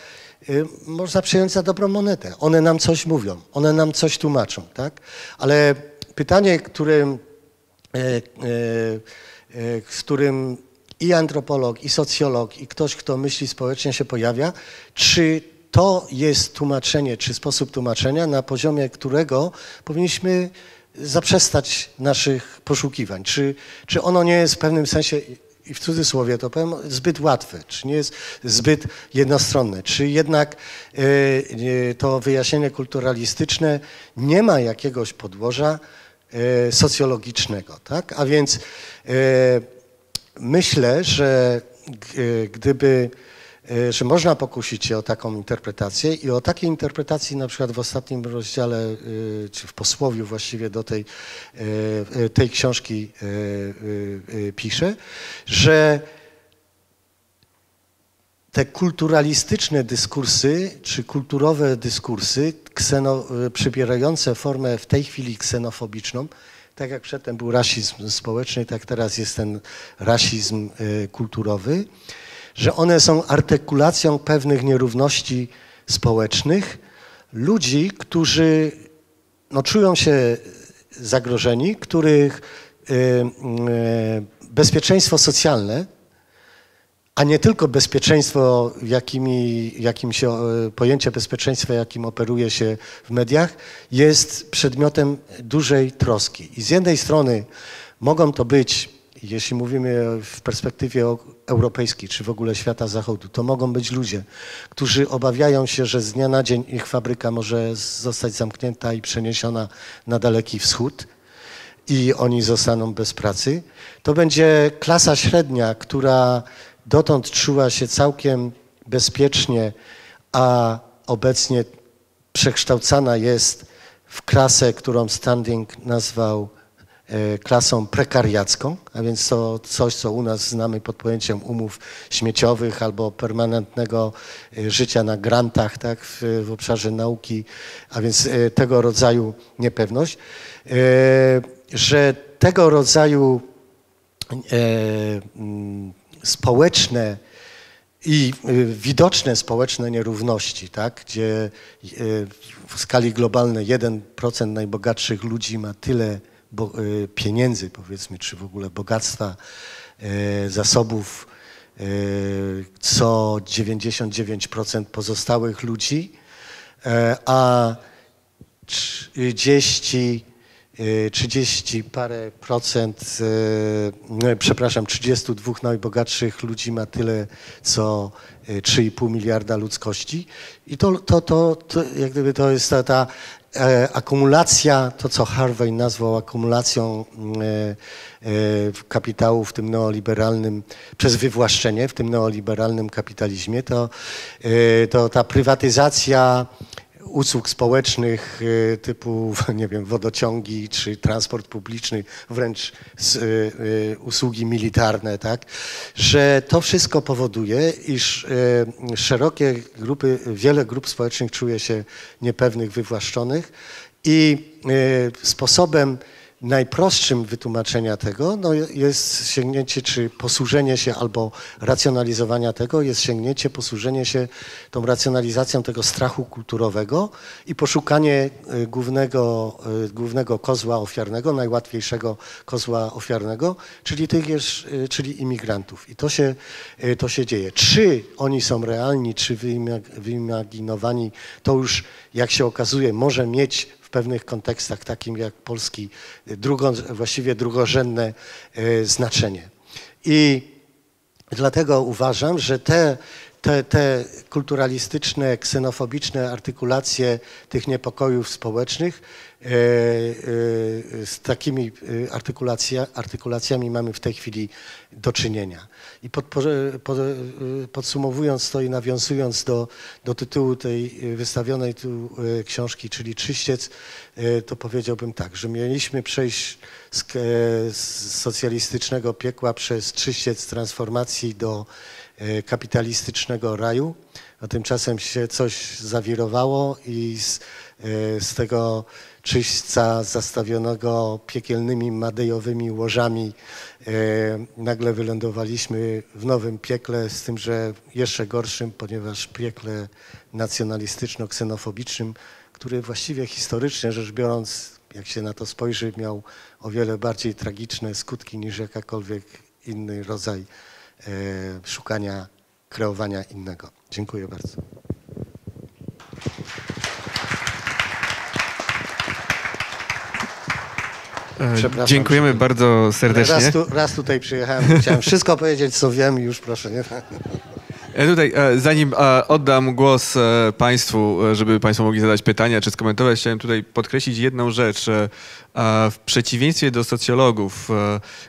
można przyjąć za dobrą monetę. One nam coś mówią, one nam coś tłumaczą, tak? Ale pytanie, którym, z którym i antropolog, i socjolog, i ktoś, kto myśli społecznie się pojawia, czy to jest tłumaczenie, czy sposób tłumaczenia, na poziomie którego powinniśmy zaprzestać naszych poszukiwań. Czy, czy ono nie jest w pewnym sensie, i w cudzysłowie to powiem, zbyt łatwe, czy nie jest zbyt jednostronne, czy jednak y, to wyjaśnienie kulturalistyczne nie ma jakiegoś podłoża y, socjologicznego, tak? A więc y, myślę, że gdyby, e, że można pokusić się o taką interpretację i o takiej interpretacji na przykład w ostatnim rozdziale, e, czy w posłowiu właściwie do tej, e, tej książki piszę, że te kulturalistyczne dyskursy, czy kulturowe dyskursy, kseno, przybierające formę w tej chwili ksenofobiczną, tak jak przedtem był rasizm społeczny, tak teraz jest ten rasizm y, kulturowy, że one są artykulacją pewnych nierówności społecznych ludzi, którzy no, czują się zagrożeni, których y, y, bezpieczeństwo socjalne a nie tylko bezpieczeństwo, jakimi, jakim się, e, pojęcie bezpieczeństwa, jakim operuje się w mediach, jest przedmiotem dużej troski. I z jednej strony mogą to być, jeśli mówimy w perspektywie europejskiej, czy w ogóle świata zachodu, to mogą być ludzie, którzy obawiają się, że z dnia na dzień ich fabryka może zostać zamknięta i przeniesiona na Daleki Wschód i oni zostaną bez pracy. To będzie klasa średnia, która dotąd czuła się całkiem bezpiecznie, a obecnie przekształcana jest w klasę, którą Standing nazwał e, klasą prekariacką, a więc to coś, co u nas znamy pod pojęciem umów śmieciowych albo permanentnego e, życia na grantach tak, w, w obszarze nauki, a więc e, tego rodzaju niepewność, że tego rodzaju społeczne i widoczne społeczne nierówności, tak, gdzie w skali globalnej 1% najbogatszych ludzi ma tyle pieniędzy, powiedzmy, czy w ogóle bogactwa, zasobów, co 99% pozostałych ludzi, a 30 30 parę procent, no, przepraszam, 32 najbogatszych ludzi ma tyle, co 3,5 miliarda ludzkości. I to, to, to, to jak gdyby to jest ta, ta e, akumulacja, to co Harvey nazwał akumulacją kapitału w tym neoliberalnym, przez wywłaszczenie w tym neoliberalnym kapitalizmie, to, to ta prywatyzacja usług społecznych y, typu, nie wiem, wodociągi czy transport publiczny, wręcz y, y, usługi militarne, tak, że to wszystko powoduje, iż szerokie grupy, wiele grup społecznych czuje się niepewnych, wywłaszczonych i sposobem najprostszym wytłumaczenia tego no jest sięgnięcie, czy posłużenie się albo racjonalizowania tego jest sięgnięcie, posłużenie się tą racjonalizacją tego strachu kulturowego i poszukanie y, głównego, y, głównego kozła ofiarnego, najłatwiejszego kozła ofiarnego, czyli tych jest, y, czyli imigrantów. I to się, to się dzieje. Czy oni są realni, czy wyimaginowani, to już jak się okazuje może mieć pewnych kontekstach, takim jak polski, drugo, właściwie drugorzędne e, znaczenie. I dlatego uważam, że te, te, te kulturalistyczne, ksenofobiczne artykulacje tych niepokojów społecznych E, e, z takimi e, artykulacja, artykulacjami mamy w tej chwili do czynienia. I pod, pod, podsumowując to i nawiązując do, do tytułu tej wystawionej tu książki, czyli Czyściec, to powiedziałbym tak, że mieliśmy przejść z, z socjalistycznego piekła przez czyściec transformacji do kapitalistycznego raju, a tymczasem się coś zawirowało i z, z tego czyśćca zastawionego piekielnymi madejowymi łożami e, nagle wylądowaliśmy w nowym piekle, z tym, że jeszcze gorszym, ponieważ piekle nacjonalistyczno-ksenofobicznym, który właściwie historycznie rzecz biorąc, jak się na to spojrzy, miał o wiele bardziej tragiczne skutki niż jakakolwiek inny rodzaj e, szukania, kreowania innego. Dziękuję bardzo. E, dziękujemy bardzo serdecznie. Raz, tu, raz tutaj przyjechałem, chciałem wszystko powiedzieć, co wiem i już proszę. Nie? E, tutaj, e, zanim oddam głos Państwu, żeby Państwo mogli zadać pytania czy skomentować, chciałem tutaj podkreślić jedną rzecz. W przeciwieństwie do socjologów,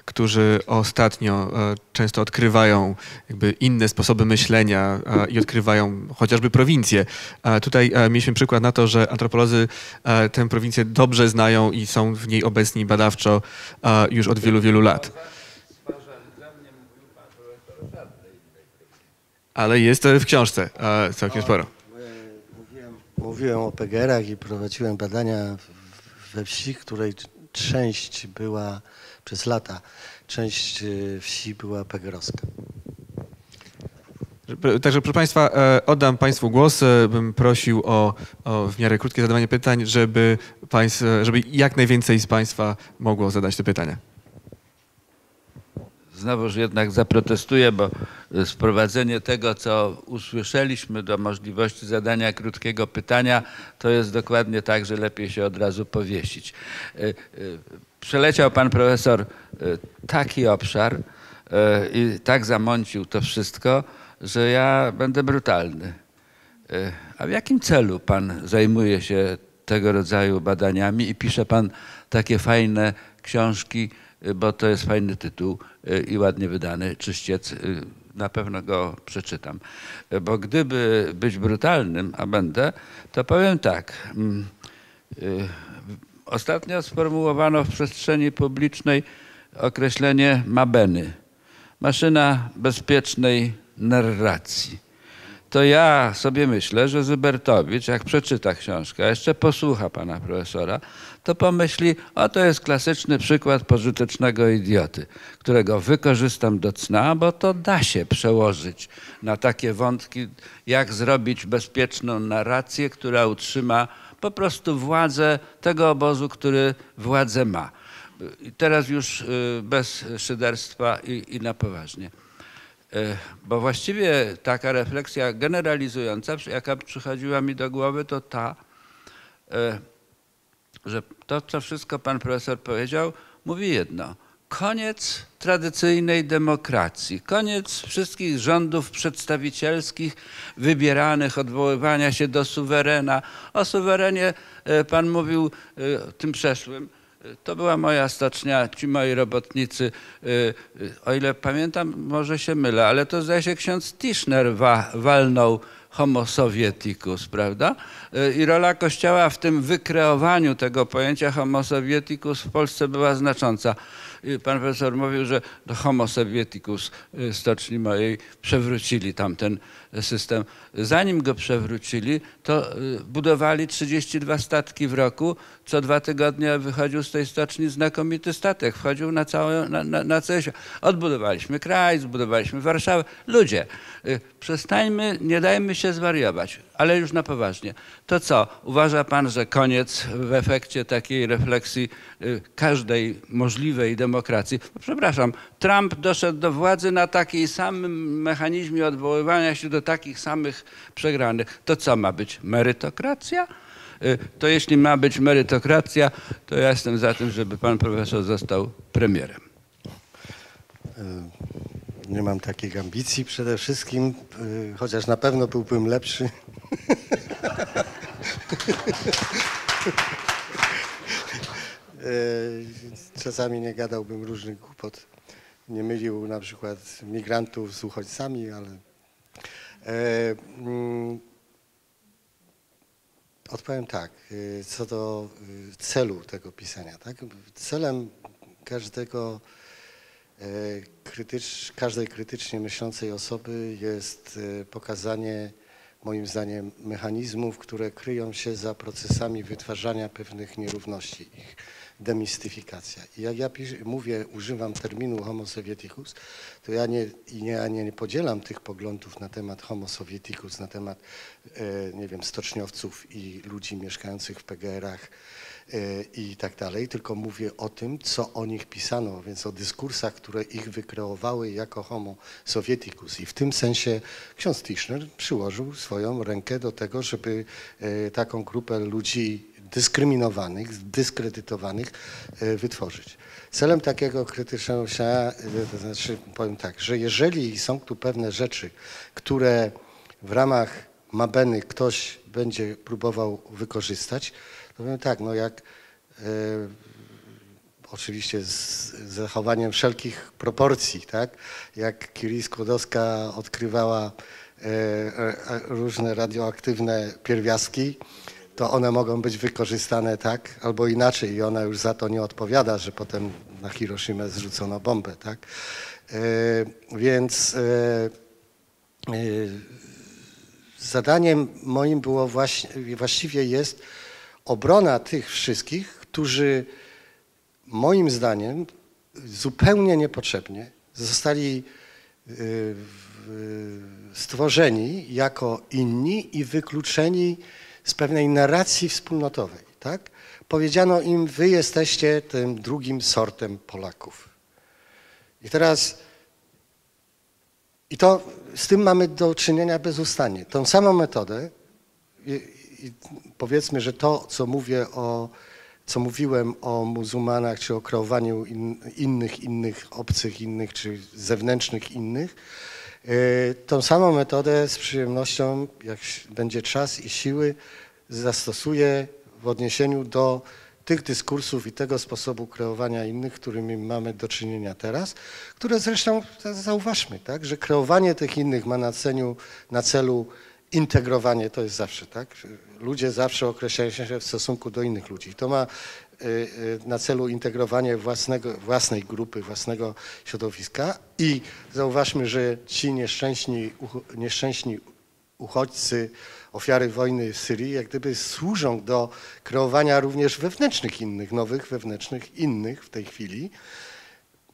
którzy ostatnio często odkrywają jakby inne sposoby myślenia i odkrywają chociażby prowincje, tutaj mieliśmy przykład na to, że antropolodzy tę prowincję dobrze znają i są w niej obecni badawczo już od wielu, wielu lat. Ale jest to w książce całkiem sporo. Mówiłem, mówiłem o Pegerach i prowadziłem badania we wsi, której część była przez lata, część e, wsi była pegerowska. Także proszę Państwa, e, oddam Państwu głos. E, bym prosił o, o, w miarę krótkie zadawanie pytań, żeby, państw, żeby jak najwięcej z Państwa mogło zadać te pytania znowuż jednak zaprotestuję, bo sprowadzenie tego, co usłyszeliśmy do możliwości zadania krótkiego pytania, to jest dokładnie tak, że lepiej się od razu powiesić. E, e, przeleciał pan profesor e, taki obszar i tak zamącił to wszystko, że ja będę brutalny. A w jakim celu pan zajmuje się tego rodzaju badaniami i pisze pan takie fajne książki, bo to jest fajny tytuł y, i ładnie wydany, Czyściec. Y, na pewno go przeczytam. Bo gdyby być brutalnym, a będę, to powiem tak. Mm, y, ostatnio sformułowano w przestrzeni publicznej określenie mabeny. Maszyna bezpiecznej narracji. to ja sobie myślę, że Zybertowicz, jak przeczyta książkę, jeszcze posłucha pana profesora, to pomyśli, o to jest klasyczny przykład pożytecznego idioty, którego wykorzystam do cna, bo to da się przełożyć na takie wątki, jak zrobić bezpieczną narrację, która utrzyma po prostu władzę tego obozu, który władzę ma. I teraz już y, bez szyderstwa i, i na poważnie. Y, Bo właściwie taka refleksja generalizująca, jaka przychodziła mi do głowy, to ta, y, że to, co wszystko pan profesor powiedział, mówi jedno. Koniec tradycyjnej demokracji, koniec wszystkich rządów przedstawicielskich, wybieranych, odwoływania się do suwerena. O suwerenie e, pan mówił e, tym przeszłym. To była moja stocznia, ci moi robotnicy, e, o ile pamiętam, może się mylę, ale to zdaje się ksiądz Tischner wa, walnął homo sovieticus, prawda? E, I rola Kościoła w tym wykreowaniu tego pojęcia homo sovieticus w Polsce była znacząca. Pan profesor mówił, że do homo sovieticus e, stoczni mojej przewrócili tamten system. Zanim go przewrócili, to e, budowali 32 statki w roku. Co dwa tygodnie wychodził z tej stoczni znakomity statek. Wchodził na całe, na, na, na. Odbudowaliśmy kraj, zbudowaliśmy Warszawę. Ludzie, y, przestańmy, nie dajmy się zwariować, ale już na poważnie. To co, uważa pan, że koniec w efekcie takiej refleksji y, każdej możliwej demokracji? Przepraszam, Trump doszedł do władzy na takiej samym mechanizmie odwoływania się do takich samych przegranych. To co ma być? Merytokracja? Y, To jeśli ma być merytokracja, to ja jestem za tym, żeby pan profesor został premierem. Nie mam takich ambicji przede wszystkim, y, chociaż na pewno byłbym lepszy. Y, Czasami nie gadałbym różnych głupot. Nie mylił na przykład migrantów z uchodźcami, ale e, mm, odpowiem tak, y, co do y, celu tego pisania. Tak? Celem każdego e, krytycz, każdej krytycznie myślącej osoby jest e, pokazanie, moim zdaniem, mechanizmów, które kryją się za procesami wytwarzania pewnych nierówności, ich demistyfikacja. I jak ja mówię, używam terminu homo sovieticus, to ja nie, nie, ja nie podzielam tych poglądów na temat homo sovieticus, na temat, e, nie wiem, stoczniowców i ludzi mieszkających w PGR-ach, e, i tak dalej, tylko mówię o tym, co o nich pisano, więc o dyskursach, które ich wykreowały jako homo sovieticus. I w tym sensie ksiądz Tischner przyłożył swoją rękę do tego, żeby e, taką grupę ludzi dyskryminowanych, zdyskredytowanych e, wytworzyć. Celem takiego krytycznego e, to znaczy powiem tak, że jeżeli są tu pewne rzeczy, które w ramach Mabeny ktoś będzie próbował wykorzystać, to powiem tak, no jak e, oczywiście z z zachowaniem wszelkich proporcji, tak? Jak Curie Skłodowska odkrywała e, różne radioaktywne pierwiastki, to one mogą być wykorzystane tak albo inaczej i ona już za to nie odpowiada, że potem na Hiroshimę zrzucono bombę, tak? E, więc e, e, zadaniem moim było właśnie, właściwie jest obrona tych wszystkich, którzy moim zdaniem zupełnie niepotrzebnie zostali stworzeni jako inni i wykluczeni z pewnej narracji wspólnotowej. Tak? Powiedziano im, wy jesteście tym drugim sortem Polaków. I teraz i to z tym mamy do czynienia bezustannie. Tą samą metodę i, i powiedzmy, że to, co mówię o, co mówiłem o muzułmanach, czy o kreowaniu in, innych, innych obcych, innych, czy zewnętrznych innych, tą samą metodę z przyjemnością, jak będzie czas i siły, zastosuję w odniesieniu do tych dyskursów i tego sposobu kreowania innych, którymi mamy do czynienia teraz, które zresztą zauważmy, tak, że kreowanie tych innych ma na celu, na celu integrowanie, to jest zawsze, tak? Ludzie zawsze określają się w stosunku do innych ludzi. To ma y, y, na celu integrowanie własnego, własnej grupy, własnego środowiska i zauważmy, że ci nieszczęśni, nieszczęśni uchodźcy, ofiary wojny w Syrii, jak gdyby służą do kreowania również wewnętrznych innych, nowych wewnętrznych innych w tej chwili,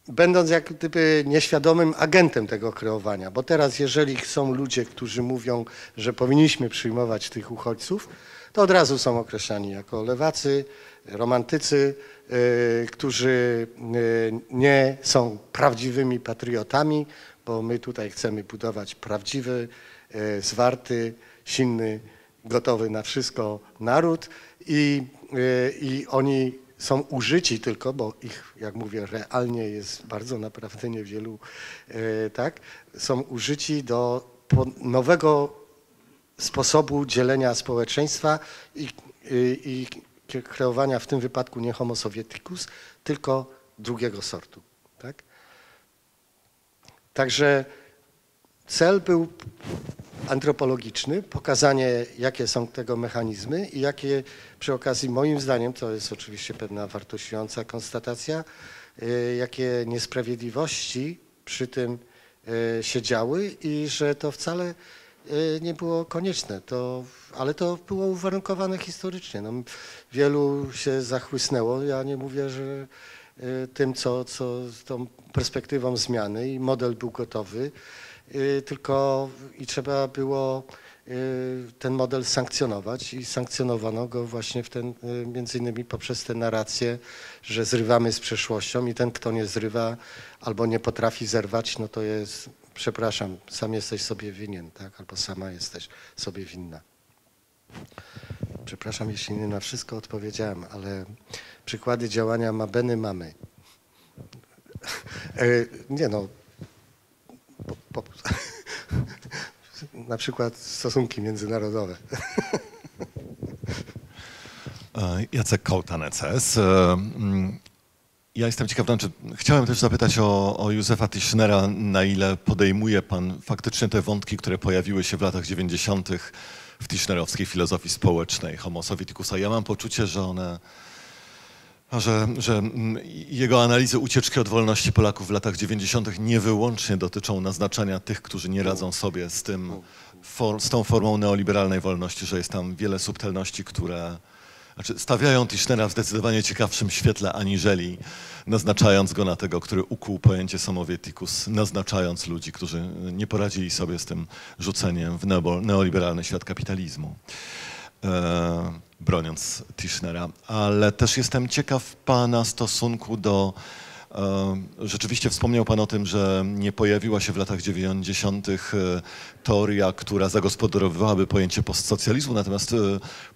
będąc jak gdyby nieświadomym agentem tego kreowania. Bo teraz, jeżeli są ludzie, którzy mówią, że powinniśmy przyjmować tych uchodźców, to od razu są określani jako lewacy, romantycy, y, którzy y, nie są prawdziwymi patriotami, bo my tutaj chcemy budować prawdziwy, y, zwarty, silny, gotowy na wszystko naród i, i oni są użyci tylko, bo ich, jak mówię, realnie jest bardzo naprawdę niewielu, tak, są użyci do nowego sposobu dzielenia społeczeństwa i, i, i kreowania w tym wypadku nie homo sovieticus, tylko drugiego sortu. Tak? Także cel był antropologiczny, pokazanie jakie są tego mechanizmy i jakie przy okazji moim zdaniem, to jest oczywiście pewna wartościująca konstatacja, y, jakie niesprawiedliwości przy tym y, się działy i że to wcale nie było konieczne, to, ale to było uwarunkowane historycznie. No, wielu się zachłysnęło, ja nie mówię, że y, tym, co, co tą perspektywą zmiany i model był gotowy, y, tylko i trzeba było ten model sankcjonować i sankcjonowano go właśnie w ten, między innymi poprzez tę narrację, że zrywamy z przeszłością i ten, kto nie zrywa albo nie potrafi zerwać, no to jest przepraszam, sam jesteś sobie winien, tak? albo sama jesteś sobie winna. Przepraszam, jeśli nie na wszystko odpowiedziałem, ale przykłady działania Mabeny mamy. E, nie no, po, po, na przykład stosunki międzynarodowe. E, Jacek Kołtan, ECS. Ja jestem ciekaw, znaczy, chciałem też zapytać o, o Józefa Tischnera, na ile podejmuje pan faktycznie te wątki, które pojawiły się w latach 90. w Tischnerowskiej filozofii społecznej Homo Sovieticusa. Ja mam poczucie, że one, że, że mm, jego analizy ucieczki od wolności Polaków w latach 90. nie wyłącznie dotyczą naznaczania tych, którzy nie radzą sobie z, tym, z tą formą neoliberalnej wolności, że jest tam wiele subtelności, które znaczy, stawiają Tischnera w zdecydowanie ciekawszym świetle aniżeli naznaczając go na tego, który ukuł pojęcie samowieticus, naznaczając ludzi, którzy nie poradzili sobie z tym rzuceniem w neoliberalny świat kapitalizmu. E, broniąc Tischnera, ale też jestem ciekaw Pana stosunku do Rzeczywiście wspomniał Pan o tym, że nie pojawiła się w latach 90. E, teoria, która zagospodarowywałaby pojęcie postsocjalizmu, natomiast e,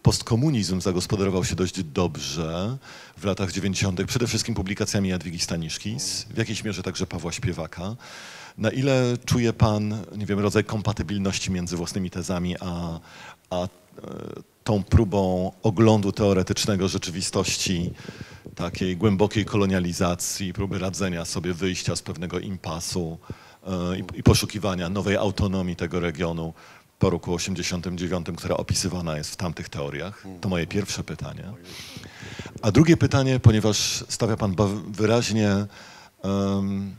postkomunizm zagospodarował się dość dobrze w latach 90. przede wszystkim publikacjami Jadwigi Staniszkis, w jakiejś mierze także Pawła Śpiewaka. Na ile czuje Pan, nie wiem, rodzaj kompatybilności między własnymi tezami, a, a e, tą próbą oglądu teoretycznego rzeczywistości takiej głębokiej kolonializacji, próby radzenia sobie wyjścia z pewnego impasu e, i, i poszukiwania nowej autonomii tego regionu po roku 89, która opisywana jest w tamtych teoriach? To moje pierwsze pytanie. A drugie pytanie, ponieważ stawia Pan wyraźnie um,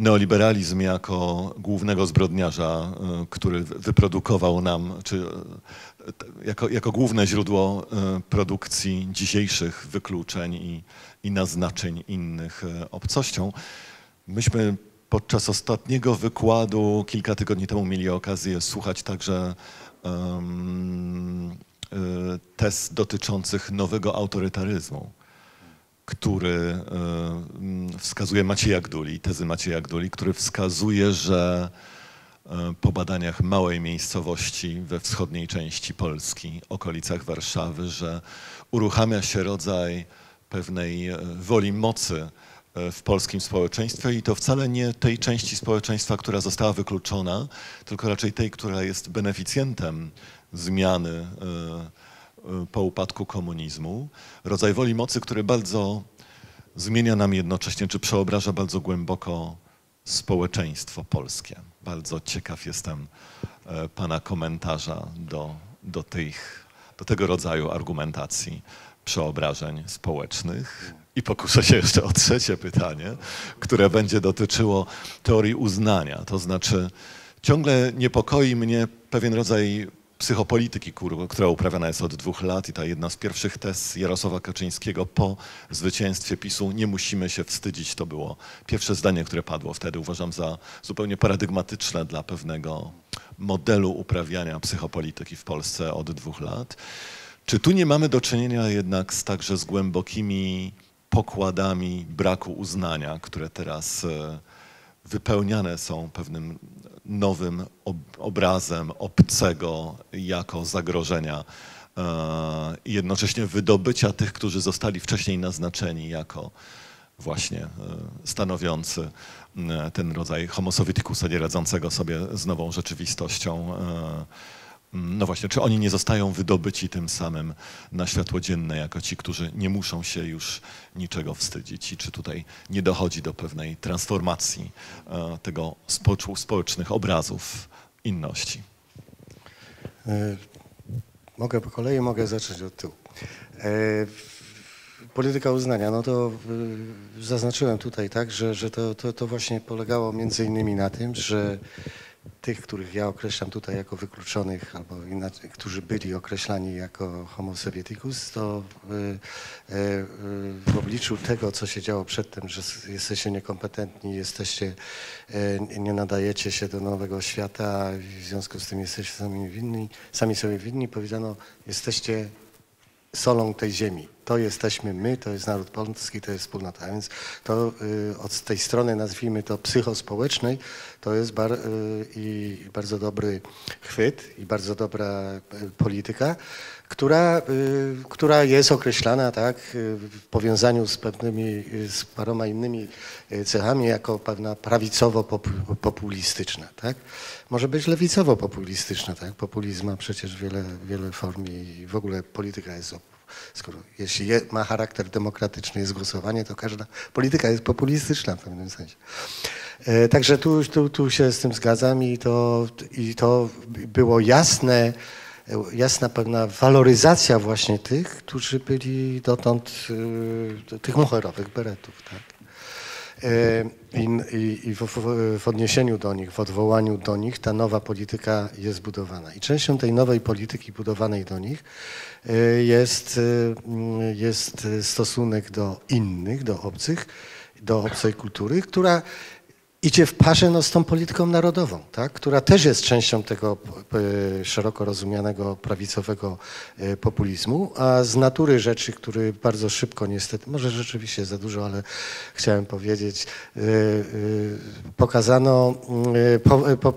neoliberalizm jako głównego zbrodniarza, e, który wyprodukował nam, czy jako, jako główne źródło e, produkcji dzisiejszych wykluczeń i, i naznaczeń innych e, obcością. Myśmy podczas ostatniego wykładu kilka tygodni temu mieli okazję słuchać także um, tez dotyczących nowego autorytaryzmu, który um, wskazuje Macieja Gduli, tezy Macieja Gduli, który wskazuje, że E, po badaniach małej miejscowości we wschodniej części Polski, okolicach Warszawy, że uruchamia się rodzaj pewnej e, woli mocy e, w polskim społeczeństwie i to wcale nie tej części społeczeństwa, która została wykluczona, tylko raczej tej, która jest beneficjentem zmiany po upadku komunizmu. Rodzaj woli mocy, który bardzo zmienia nam jednocześnie, czy przeobraża bardzo głęboko społeczeństwo polskie. Bardzo ciekaw jestem e, Pana komentarza do, do, tych, do tego rodzaju argumentacji, przeobrażeń społecznych. I pokuszę się jeszcze o trzecie pytanie, które będzie dotyczyło teorii uznania, to znaczy Ciągle niepokoi mnie pewien rodzaj psychopolityki, która uprawiana jest od dwóch lat i ta jedna z pierwszych tez Jarosława Kaczyńskiego po zwycięstwie PiSu, nie musimy się wstydzić, to było pierwsze zdanie, które padło wtedy, uważam za zupełnie paradygmatyczne dla pewnego modelu uprawiania psychopolityki w Polsce od dwóch lat. Czy tu nie mamy do czynienia jednak z także z głębokimi pokładami braku uznania, które teraz e, wypełniane są pewnym nowym obrazem obcego jako zagrożenia e, i jednocześnie wydobycia tych, którzy zostali wcześniej naznaczeni jako właśnie e, stanowiący ten rodzaj homo sovieticusa, nie radzącego sobie z nową rzeczywistością no właśnie, czy oni nie zostają wydobyci tym samym na światło dzienne, jako ci, którzy nie muszą się już niczego wstydzić? I czy tutaj nie dochodzi do pewnej transformacji e, tego społecznych obrazów inności? E, mogę po kolei, mogę zacząć od tyłu. E, polityka uznania, no to zaznaczyłem tutaj, tak, że, że to, to, to właśnie polegało między innymi na tym, że tych, których ja określam tutaj jako wykluczonych, albo inaczej, którzy byli określani jako homo sovieticus, to y, y, y, w obliczu tego, co się działo przedtem, że jesteście niekompetentni, jesteście, nie nadajecie się do nowego świata, w związku z tym jesteście sami winni, sami sobie winni, powiedziano, jesteście solą tej ziemi. To jesteśmy my, to jest naród polski, to jest wspólnota. A więc to y, od tej strony, nazwijmy to psychospołecznej, to jest bar, y, i bardzo dobry chwyt i bardzo dobra y, polityka, która, która jest określana tak, w powiązaniu z pewnymi, z paroma innymi cechami jako pewna prawicowo-populistyczna. Tak? Może być lewicowo-populistyczna. Tak? Populizm ma przecież wiele, wiele form i w ogóle polityka jest skoro jeśli je, ma charakter demokratyczny, jest głosowanie, to każda polityka jest populistyczna w pewnym sensie. E, także tu, tu, tu się z tym zgadzam i to, i to było jasne, jasna pewna waloryzacja właśnie tych, którzy byli dotąd, e, tych moherowych beretów. Tak? E, I, w, odniesieniu do nich, w odwołaniu do nich ta nowa polityka jest budowana. I częścią tej nowej polityki budowanej do nich e, jest, e, jest stosunek do innych, do obcych, do obcej kultury, która idzie w parze no, z tą polityką narodową, tak? która też jest częścią tego e, szeroko rozumianego prawicowego e, populizmu, a z natury rzeczy, który bardzo szybko niestety, może rzeczywiście za dużo, ale chciałem powiedzieć, e, pokazano,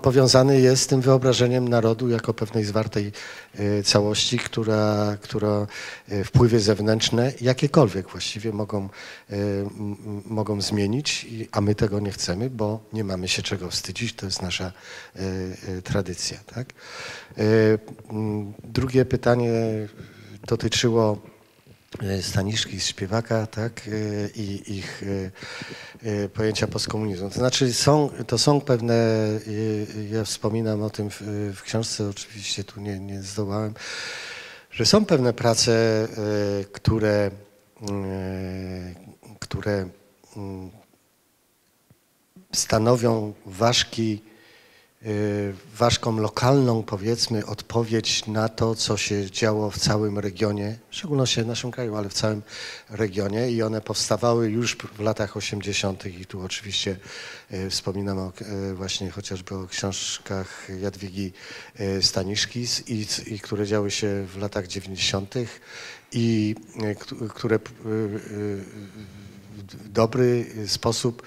powiązany jest z tym wyobrażeniem narodu jako pewnej zwartej całości, która, która wpływy zewnętrzne, jakiekolwiek właściwie mogą, mogą zmienić, a my tego nie chcemy, bo nie mamy się czego wstydzić, to jest nasza tradycja. Tak? Drugie pytanie dotyczyło Staniszki z śpiewaka, tak, i ich pojęcia postkomunizmu. To znaczy są, to są pewne, ja wspominam o tym w, w książce, oczywiście tu nie, nie zdołałem, że są pewne prace, które, które stanowią ważki, y, ważką lokalną, powiedzmy, odpowiedź na to, co się działo w całym regionie, w szczególności w naszym kraju, ale w całym regionie i one powstawały już w latach 80. i tu oczywiście y, wspominam o, y, właśnie chociażby o książkach Jadwigi Staniszki, i, i które działy się w latach 90. i które w dobry sposób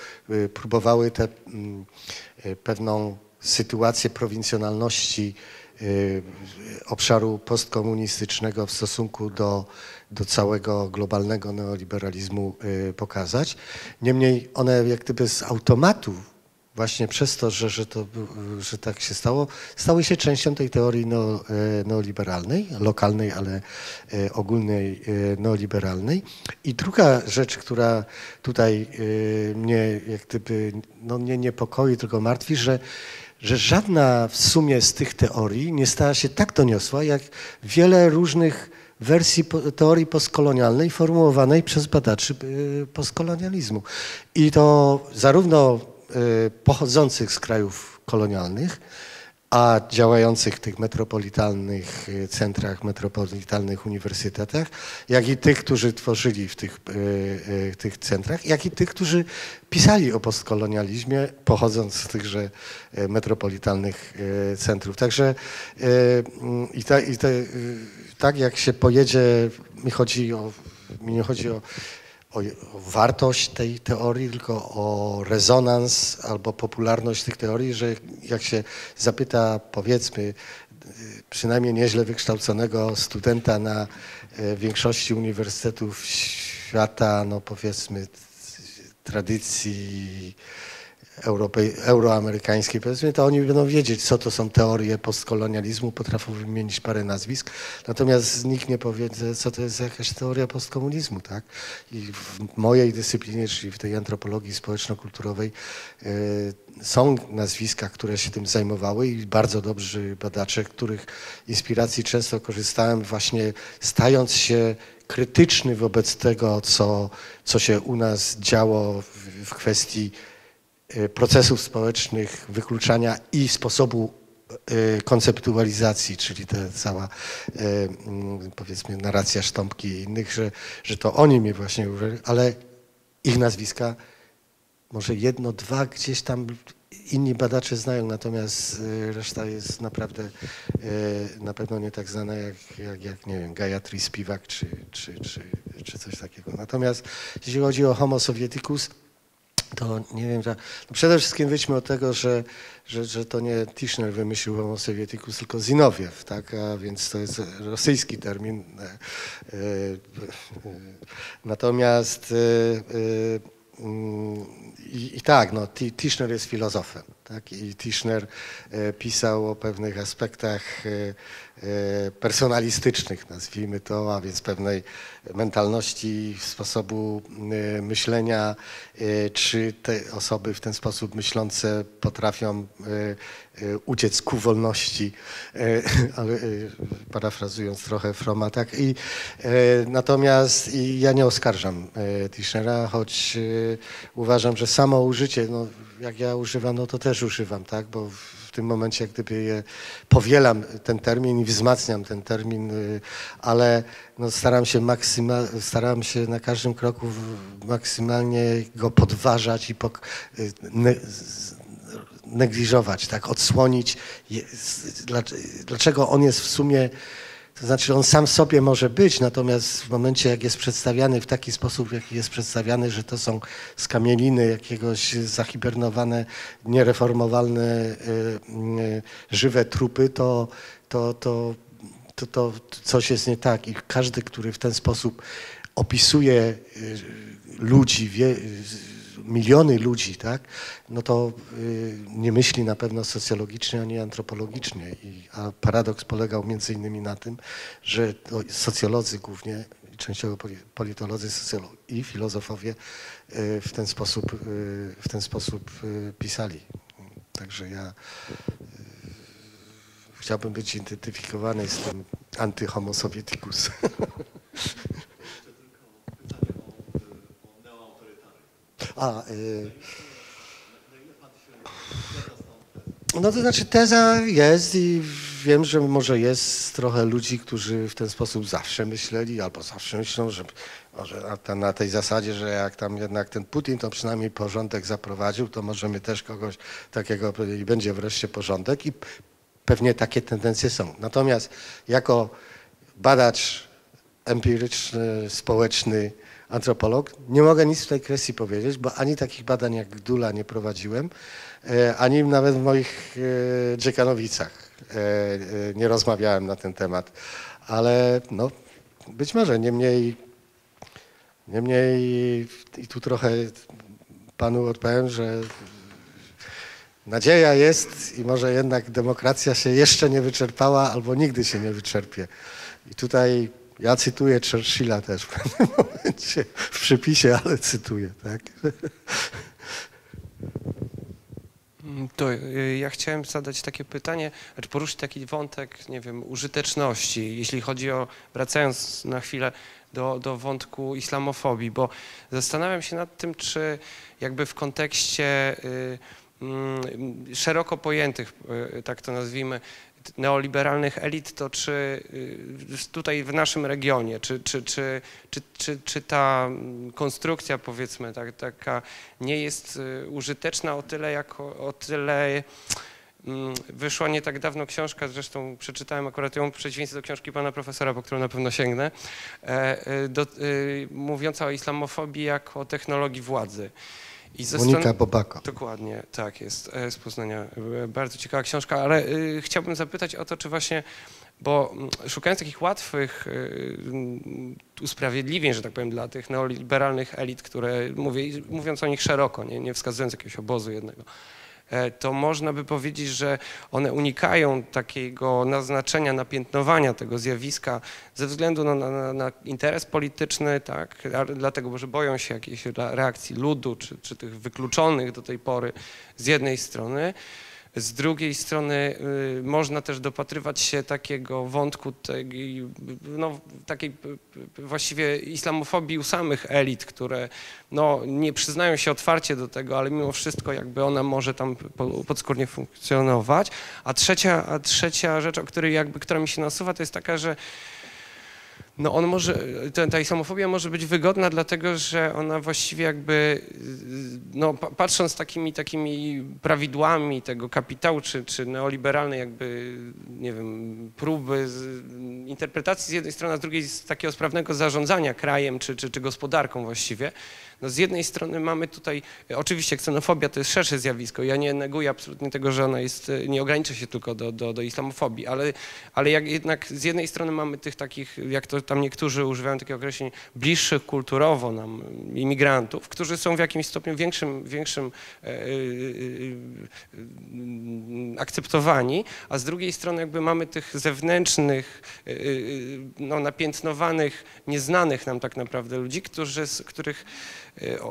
próbowały tę mm, pewną sytuację prowincjonalności y, obszaru postkomunistycznego w stosunku do, do całego globalnego neoliberalizmu pokazać. Niemniej one jak gdyby z automatu właśnie przez to, że, że, to, że tak się stało, stały się częścią tej teorii neo, e, neoliberalnej, lokalnej, ale ogólnej neoliberalnej. I druga rzecz, która tutaj mnie jak gdyby no nie niepokoi, tylko martwi, że że żadna w sumie z tych teorii nie stała się tak doniosła, jak wiele różnych wersji teorii postkolonialnej formułowanej przez badaczy postkolonializmu. I to zarówno Y, pochodzących z krajów postkolonialnych, a działających tych metropolitalnych y, centrach, metropolitalnych uniwersytetach, jak i tych, którzy tworzyli w tych, y, y, tych centrach, jak i tych, którzy pisali o postkolonializmie, pochodząc z tychże metropolitalnych centrów. Także mm, i, ta, i te, tak jak się pojedzie, mi chodzi o, mi nie chodzi o o, wartość tej teorii, tylko o rezonans albo popularność tych teorii, że jak się zapyta, powiedzmy, przynajmniej nieźle wykształconego studenta na y, większości uniwersytetów świata, no powiedzmy, tradycji europej, euroamerykańskiej, powiedzmy, to oni będą wiedzieć, co to są teorie postkolonializmu, potrafią wymienić parę nazwisk, natomiast nikt nie powie, co to jest jakaś teoria postkomunizmu, tak? I w mojej dyscyplinie, czyli w tej antropologii społeczno-kulturowej e, są nazwiska, które się tym zajmowały i bardzo dobrzy badacze, których inspiracji często korzystałem właśnie stając się krytyczny wobec tego, co, co się u nas działo w, w kwestii procesów społecznych, wykluczania i sposobu e, konceptualizacji, czyli ta cała e, mm, powiedzmy narracja Sztąpki i innych, że, że to oni mnie właśnie ale ich nazwiska może jedno, dwa gdzieś tam inni badacze znają, natomiast reszta jest naprawdę na pewno nie tak znana jak, jak, jak nie wiem, Gayatri Spivak czy, czy, czy, czy coś takiego. Natomiast jeśli chodzi o Homo Sovieticus, to nie wiem, że, przede wszystkim wyjdźmy od tego, że, że, że to nie Tischner wymyślił Homo Sovieticus, tylko Zinowiew, tak? a więc to jest rosyjski termin. E, e, Natomiast e, mm, i, i tak, no, Ti- Tischner jest filozofem. Tak? I Tischner e, pisał o pewnych aspektach e, e, personalistycznych, nazwijmy to, a więc pewnej mentalności, sposobu myślenia, czy te osoby w ten sposób myślące potrafią uciec ku wolności, ale parafrazując trochę Froma, tak. I, natomiast i ja nie oskarżam Tischnera, choć uważam, że samo użycie, no, jak ja używam, no to też używam, tak, bo w tym momencie jak gdyby je powielam ten termin i wzmacniam ten termin, y, ale no staram się maksyma, staram się na każdym kroku maksymalnie go podważać i pok, y, negliżować, tak, odsłonić, dlaczego on jest w sumie to znaczy on sam sobie może być, natomiast w momencie jak jest przedstawiany w taki sposób, jaki jest przedstawiany, że to są skamieliny jakiegoś zahibernowane, niereformowalne, y, y, żywe trupy, to, to, to, to, coś jest nie tak. I każdy, który w ten sposób opisuje y, ludzi, miliony ludzi, tak, no to y, nie myśli na pewno socjologicznie ani antropologicznie. I, a paradoks polegał między innymi na tym, że socjolodzy głównie, częściowo poli- politolodzy i filozofowie y, w ten sposób, y, w ten sposób pisali. Także ja chciałbym być identyfikowany z tym anty-homo. A, y, no to znaczy teza jest i wiem, że może jest trochę ludzi, którzy w ten sposób zawsze myśleli albo zawsze myślą, że może na, tej zasadzie, że jak tam jednak ten Putin to przynajmniej porządek zaprowadził, to możemy też kogoś takiego i będzie wreszcie porządek i pewnie takie tendencje są. Natomiast jako badacz empiryczny, społeczny, antropolog. Nie mogę nic w tej kwestii powiedzieć, bo ani takich badań jak Gdula nie prowadziłem, e, ani nawet w moich e, dziekanowicach e, nie rozmawiałem na ten temat. Ale no, być może, niemniej, niemniej i tu trochę panu odpowiem, że nadzieja jest i może jednak demokracja się jeszcze nie wyczerpała albo nigdy się nie wyczerpie. I tutaj ja cytuję Churchilla też w pewnym momencie w przypisie, ale cytuję, tak? Mm, To y, ja chciałem zadać takie pytanie, znaczy poruszyć taki wątek, nie wiem, użyteczności, jeśli chodzi o, wracając na chwilę do, do wątku islamofobii, bo zastanawiam się nad tym, czy jakby w kontekście y, mm, szeroko pojętych, e, tak to nazwijmy, neoliberalnych elit, to czy y, tutaj w naszym regionie, czy, czy, czy, czy, czy, czy ta mm, konstrukcja powiedzmy tak, taka nie jest y, użyteczna o tyle, jako, o tyle mm, wyszła nie tak dawno książka, zresztą przeczytałem akurat ją w przeciwieństwie do książki pana profesora, po którą na pewno sięgnę, e, e, do, y, mówiąca o islamofobii jako o technologii władzy. I ze Monika strony... Bobako. Dokładnie, tak jest, e, z Poznania. E, bardzo ciekawa książka, ale y, chciałbym zapytać o to, czy właśnie, bo mm, szukając takich łatwych y, usprawiedliwień, że tak powiem, dla tych neoliberalnych elit, które, mówię, mówiąc o nich szeroko, nie, nie wskazując jakiegoś obozu jednego, to można by powiedzieć, że one unikają takiego naznaczenia, napiętnowania tego zjawiska ze względu na, na, na interes polityczny, tak, dlatego, że boją się jakiejś reakcji ludu czy, czy tych wykluczonych do tej pory z jednej strony. Z drugiej strony y, można też dopatrywać się takiego wątku tej, no, takiej właściwie islamofobii u samych elit, które no, nie przyznają się otwarcie do tego, ale mimo wszystko jakby ona może tam podskórnie funkcjonować. A trzecia, a trzecia rzecz, o której jakby, która mi się nasuwa, to jest taka, że no on może, ta, ta islamofobia może być wygodna, dlatego że ona właściwie jakby, no patrząc takimi takimi prawidłami tego kapitału, czy, czy neoliberalnej jakby, nie wiem, próby z, interpretacji z jednej strony, a z drugiej z takiego sprawnego zarządzania krajem, czy, czy, czy gospodarką właściwie, no z jednej strony mamy tutaj, oczywiście ksenofobia to jest szersze zjawisko, ja nie neguję absolutnie tego, że ona jest, nie ogranicza się tylko do, do, do islamofobii, ale, ale jak jednak z jednej strony mamy tych takich, jak to tam niektórzy używają takich określeń, bliższych kulturowo nam imigrantów, którzy są w jakimś stopniu większym, większym e, e, e, akceptowani, a z drugiej strony jakby mamy tych zewnętrznych, no, napiętnowanych, nieznanych nam tak naprawdę ludzi, którzy, których Y,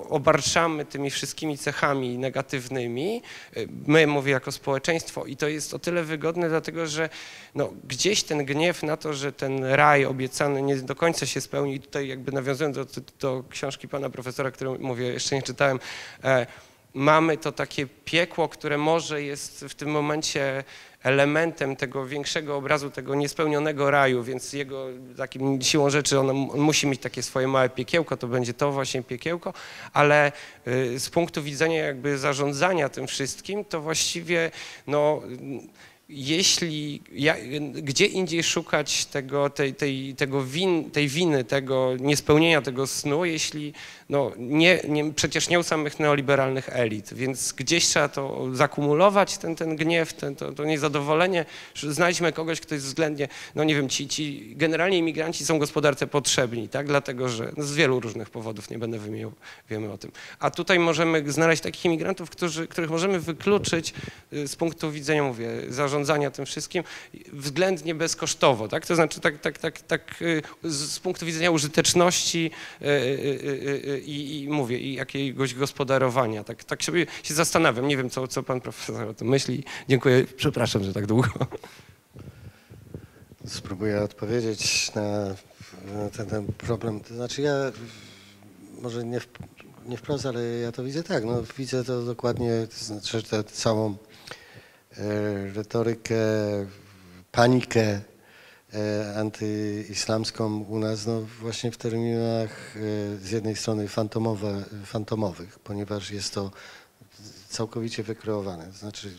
obarczamy tymi wszystkimi cechami negatywnymi, y, my mówię jako społeczeństwo i to jest o tyle wygodne, dlatego że no, gdzieś ten gniew na to, że ten raj obiecany nie do końca się spełni. Tutaj jakby nawiązując do, do książki pana profesora, którą mówię, jeszcze nie czytałem, e, mamy to takie piekło, które może jest w tym momencie elementem tego większego obrazu, tego niespełnionego raju, więc jego takim siłą rzeczy on, on musi mieć takie swoje małe piekiełko, to będzie to właśnie piekiełko, ale y, z punktu widzenia jakby zarządzania tym wszystkim, to właściwie no jeśli, ja, gdzie indziej szukać tego, tej, tej, tego win, tej winy, tego niespełnienia tego snu, jeśli no, nie, nie, przecież nie u samych neoliberalnych elit, więc gdzieś trzeba to zakumulować, ten, ten gniew, ten, to, to niezadowolenie. Znajdźmy kogoś, kto jest względnie, no nie wiem, ci, ci generalnie imigranci są gospodarce potrzebni, tak, dlatego że no, z wielu różnych powodów, nie będę wymieniał, wiemy o tym. A tutaj możemy znaleźć takich imigrantów, którzy, których możemy wykluczyć y, z punktu widzenia, mówię, zarządzania tym wszystkim względnie bezkosztowo, tak, to znaczy tak, tak, tak, tak y, z punktu widzenia użyteczności y, i, i mówię, i jakiegoś gospodarowania. Tak, tak sobie się zastanawiam. Nie wiem, co, co pan profesor o tym myśli. Dziękuję. Przepraszam, że tak długo. Spróbuję odpowiedzieć na, ten, ten, problem. To znaczy ja może nie, w, nie wprost, ale ja to widzę tak. No, widzę to dokładnie, to znaczy tę całą e, retorykę, panikę antyislamską u nas no właśnie w terminach e, z jednej strony fantomowe, fantomowych, ponieważ jest to całkowicie wykreowane. Znaczy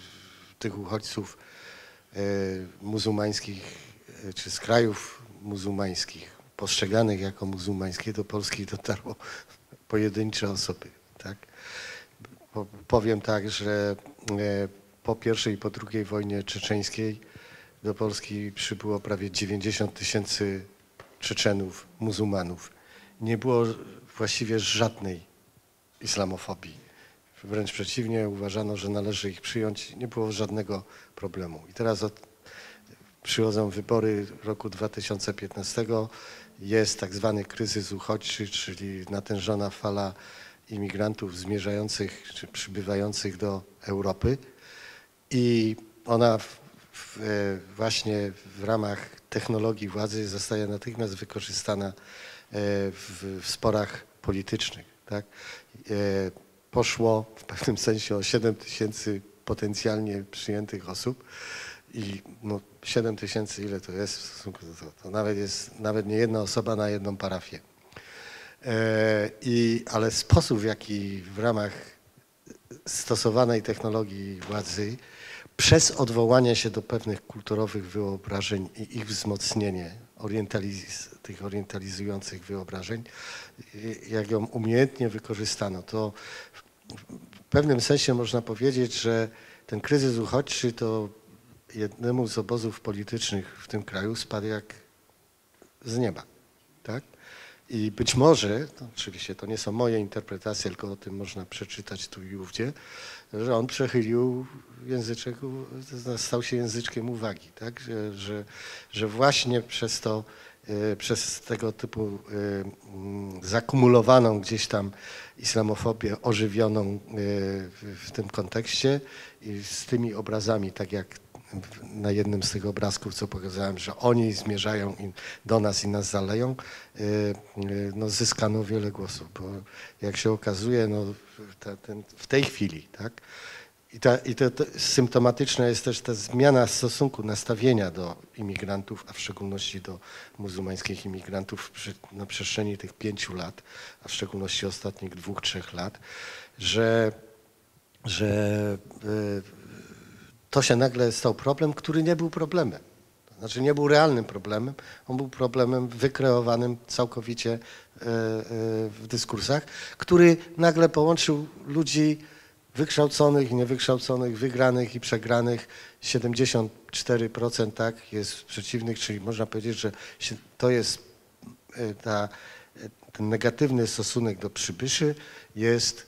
tych uchodźców e, muzułmańskich czy z krajów muzułmańskich postrzeganych jako muzułmańskie do Polski dotarło pojedyncze osoby. Tak? Powiem tak, że po pierwszej i po drugiej wojnie czeczeńskiej do Polski przybyło prawie 90 tysięcy Czeczenów, muzułmanów. Nie było właściwie żadnej islamofobii. Wręcz przeciwnie, uważano, że należy ich przyjąć. Nie było żadnego problemu. I teraz od, przychodzą wybory roku 2015. Jest tak zwany kryzys uchodźczy, czyli natężona fala imigrantów zmierzających czy przybywających do Europy. I ona w, właśnie w ramach technologii władzy zostaje natychmiast wykorzystana e, w, w sporach politycznych. Tak? E, poszło w pewnym sensie o 7 tysięcy potencjalnie przyjętych osób i no 7 tysięcy ile to jest w stosunku do to, to nawet jest nawet nie jedna osoba na jedną parafię. E, I, ale sposób, w jaki w ramach stosowanej technologii władzy przez odwołanie się do pewnych kulturowych wyobrażeń i ich wzmocnienie orientaliz tych orientalizujących wyobrażeń, jak ją umiejętnie wykorzystano, to w pewnym sensie można powiedzieć, że ten kryzys uchodźczy to jednemu z obozów politycznych w tym kraju spadł jak z nieba. Tak? I być może, to oczywiście to nie są moje interpretacje, tylko o tym można przeczytać tu i ówdzie, że on przechylił języczek, stał się języczkiem uwagi, tak? że, że, że właśnie przez to, e, przez tego typu e, mm, zakumulowaną gdzieś tam islamofobię ożywioną e, w, tym kontekście i z tymi obrazami, tak jak na jednym z tych obrazków, co pokazałem, że oni zmierzają do nas i nas zaleją, no zyskano wiele głosów, bo jak się okazuje, no ten, w tej chwili, tak, i, ta, i to, to symptomatyczna jest też ta zmiana stosunku, nastawienia do imigrantów, a w szczególności do muzułmańskich imigrantów przy, na przestrzeni tych pięciu lat, a w szczególności ostatnich dwóch, trzech lat, że, że y, to się nagle stał problem, który nie był problemem. Znaczy nie był realnym problemem, on był problemem wykreowanym całkowicie w dyskursach, który nagle połączył ludzi wykształconych niewykształconych, wygranych i przegranych. 74% tak jest przeciwnych, czyli można powiedzieć, że to jest e, ta, e, ten negatywny stosunek do przybyszy jest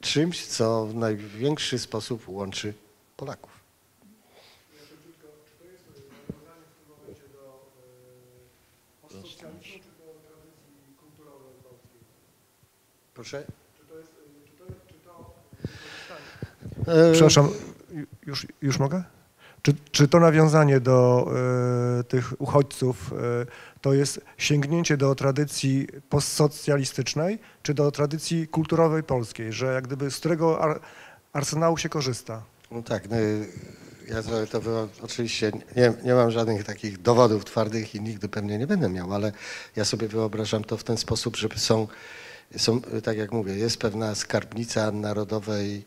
czymś, co w największy sposób łączy Polaków. Proszę? Przepraszam, już, już mogę? Czy, czy to nawiązanie do e, tych uchodźców e, to jest sięgnięcie do tradycji postsocjalistycznej, czy do tradycji kulturowej polskiej, że jak gdyby z którego ar, arsenału się korzysta? No tak, no, ja sobie to było, oczywiście nie, nie mam żadnych takich dowodów twardych i nigdy pewnie nie będę miał, ale ja sobie wyobrażam to w ten sposób, że są, są tak jak mówię, jest pewna skarbnica narodowej,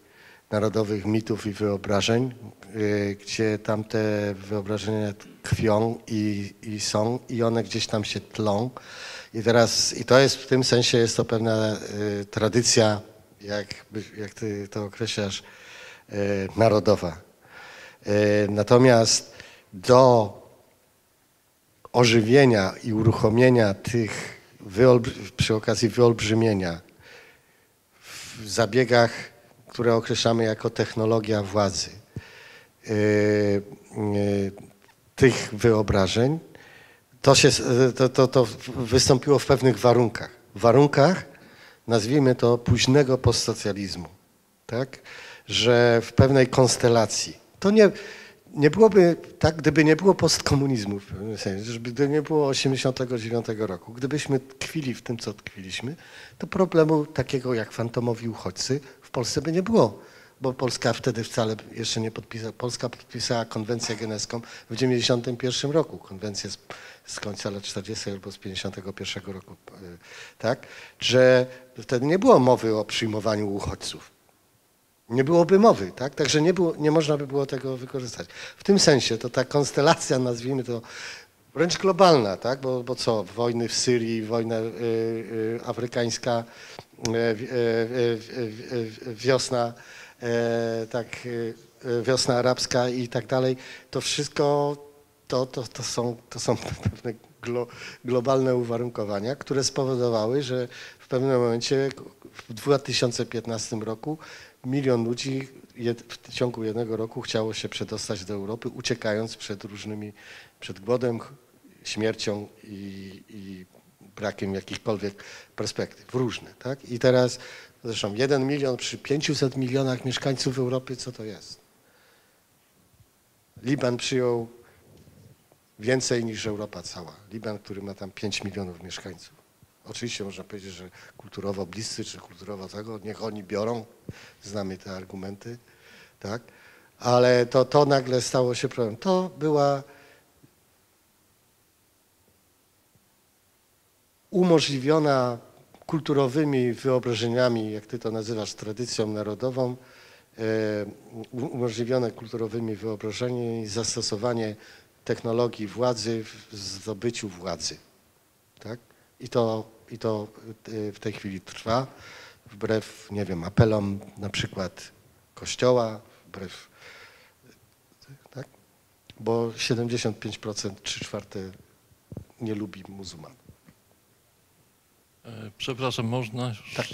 narodowych mitów i wyobrażeń, y, gdzie tamte wyobrażenia tkwią i, i są i one gdzieś tam się tlą. I teraz, i to jest w tym sensie jest to pewna y, tradycja, jak, jak ty to określasz, e, narodowa. E, Natomiast do ożywienia i uruchomienia tych przy okazji wyolbrzymienia w zabiegach, które określamy jako technologia władzy, e, e, tych wyobrażeń, to, się, to, to, to wystąpiło w pewnych warunkach. Warunkach, nazwijmy to, późnego postsocjalizmu. Tak? Że w pewnej konstelacji. To nie, nie byłoby tak, gdyby nie było postkomunizmu, w pewnym sensie, gdyby nie było 89 roku. Gdybyśmy tkwili w tym, co tkwiliśmy, to problemu takiego jak fantomowi uchodźcy w Polsce by nie było. Bo Polska wtedy wcale jeszcze nie podpisała. Polska podpisała konwencję genewską w 91 roku. Konwencję z, z końca lat 40 albo z 51 roku. y, Tak? Że wtedy nie było mowy o przyjmowaniu uchodźców. Nie byłoby mowy, tak? Także nie, było, nie można by było tego wykorzystać. W tym sensie to ta konstelacja, nazwijmy to, wręcz globalna, tak? Bo, bo co, wojny w Syrii, wojna y, y, afrykańska, y, y, y, y, wiosna, y, tak, wiosna arabska i tak dalej, to wszystko to, to, to, są, to są pewne glo, globalne uwarunkowania, które spowodowały, że w pewnym momencie w 2015 roku milion ludzi w ciągu jednego roku chciało się przedostać do Europy, uciekając przed różnymi, przed głodem, śmiercią i, i brakiem jakichkolwiek perspektyw, różne. Tak? I teraz zresztą jeden milion przy 500 milionach mieszkańców Europy, co to jest? Liban przyjął więcej niż Europa cała. Liban, który ma tam 5 milionów mieszkańców. Oczywiście można powiedzieć, że kulturowo bliscy czy kulturowo tego, niech oni biorą, znamy te argumenty, tak? Ale to, to nagle stało się problemem. To była umożliwiona kulturowymi wyobrażeniami, jak ty to nazywasz, tradycją narodową, e, umożliwione kulturowymi wyobrażeniami zastosowanie technologii władzy w zdobyciu władzy. Tak? I to, i to e, w tej chwili trwa, wbrew, nie wiem, apelom na przykład Kościoła, wbrew, tak? bo 75%, 3 czwarte nie lubi muzułman. E, Przepraszam, można? Tak.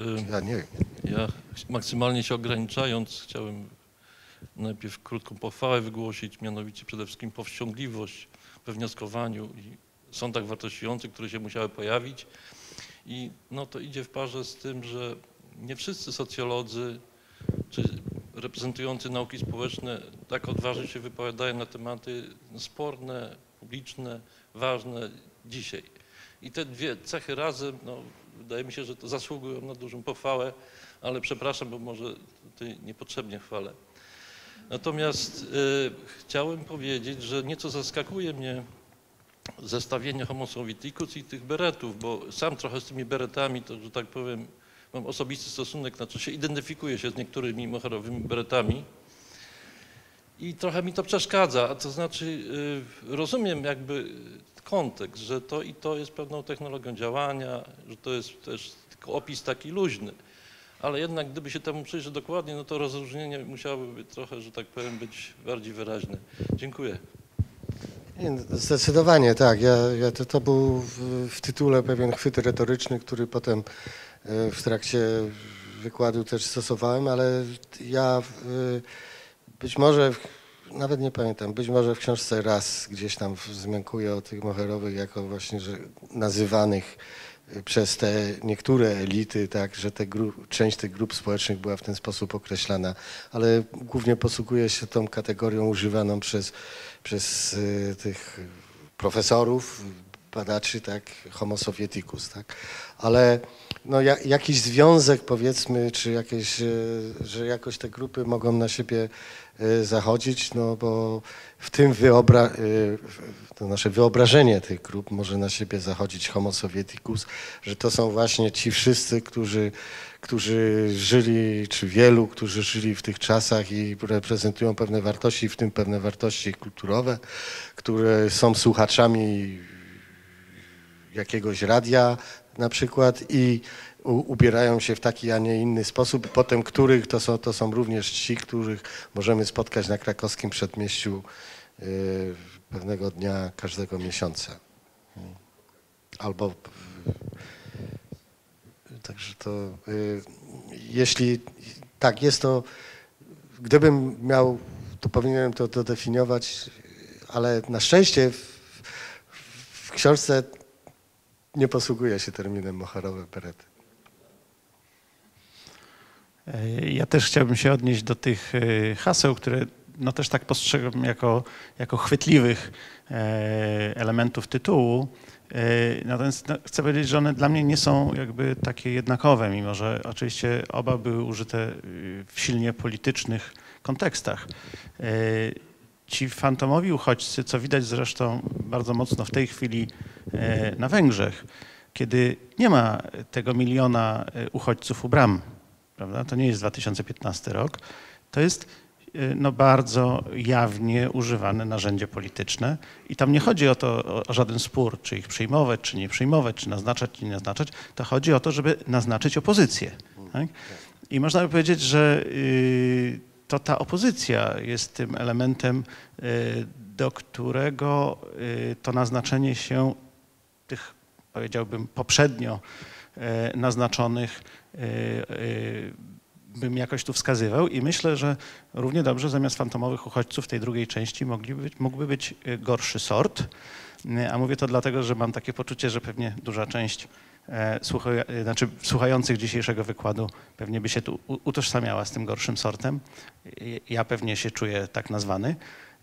E, Ja nie wiem. Ja maksymalnie się ograniczając, chciałem najpierw krótką pochwałę wygłosić, mianowicie przede wszystkim powściągliwość we wnioskowaniu i sądach wartościujących, które się musiały pojawić. I no to idzie w parze z tym, że nie wszyscy socjolodzy czy reprezentujący nauki społeczne tak odważnie się wypowiadają na tematy sporne, publiczne, ważne dzisiaj. I te dwie cechy razem, no, wydaje mi się, że to zasługują na dużą pochwałę, ale przepraszam, bo może tutaj niepotrzebnie chwalę. Natomiast y, chciałem powiedzieć, że nieco zaskakuje mnie zestawienie Homo Sovieticus i tych beretów, bo sam trochę z tymi beretami, to że tak powiem, mam osobisty stosunek, znaczy się identyfikuję się z niektórymi moherowymi beretami i trochę mi to przeszkadza, a to znaczy y, rozumiem jakby kontekst, że to i to jest pewną technologią działania, że to jest też tylko opis taki luźny, ale jednak gdyby się temu przyjrzeć dokładnie, no to rozróżnienie musiałoby trochę, że tak powiem, być bardziej wyraźne. Dziękuję. No, Zdecydowanie tak. Ja, ja to, to był w, w tytule pewien chwyt retoryczny, który potem e, w trakcie wykładu też stosowałem, ale ja e, być może, nawet nie pamiętam, być może w książce raz gdzieś tam wzmiankuję o tych moherowych jako właśnie, nazywanych przez te niektóre elity, tak, że te część tych grup społecznych była w ten sposób określana, ale głównie posługuję się tą kategorią używaną przez, przez y, tych profesorów, badaczy, tak, homo sovieticus, tak, ale no, ja, jakiś związek powiedzmy, czy jakieś, y, że jakoś te grupy mogą na siebie y, zachodzić, no bo w tym wyobra, w- to nasze wyobrażenie tych grup może na siebie zachodzić homo sovieticus, że to są właśnie ci wszyscy, którzy, którzy żyli, czy wielu, którzy żyli w tych czasach i reprezentują pewne wartości, w tym pewne wartości kulturowe, które są słuchaczami jakiegoś radia na przykład i ubierają się w taki, a nie inny sposób, potem których to są, to są również ci, których możemy spotkać na krakowskim przedmieściu y, pewnego dnia każdego miesiąca. Albo Także to, y, jeśli tak jest to, gdybym miał, to powinienem to, to definiować, ale na szczęście w, w książce nie posługuje się terminem moherowe berety. E, Ja też chciałbym się odnieść do tych e, haseł, które no też tak postrzegam jako, jako chwytliwych e, elementów tytułu. Natomiast no, chcę powiedzieć, że one dla mnie nie są jakby takie jednakowe, mimo że oczywiście oba były użyte w silnie politycznych kontekstach. E, Ci fantomowi uchodźcy, co widać zresztą bardzo mocno w tej chwili e, na Węgrzech, kiedy nie ma tego miliona e, uchodźców u bram, prawda? To nie jest 2015 rok. To jest y, no, bardzo jawnie używane narzędzie polityczne i tam nie chodzi o to, o, żaden spór, czy ich przyjmować, czy nie przyjmować, czy naznaczać, czy nie naznaczać. To chodzi o to, żeby naznaczyć opozycję. Tak? I można by powiedzieć, że y, to ta opozycja jest tym elementem, y, do którego y, to naznaczenie się tych, powiedziałbym, poprzednio e, naznaczonych bym jakoś tu wskazywał i myślę, że równie dobrze zamiast fantomowych uchodźców tej drugiej części mogliby być, mógłby być gorszy sort. A mówię to dlatego, że mam takie poczucie, że pewnie duża część słucha, e, znaczy słuchających dzisiejszego wykładu pewnie by się tu utożsamiała z tym gorszym sortem. I- Ja pewnie się czuję tak nazwany.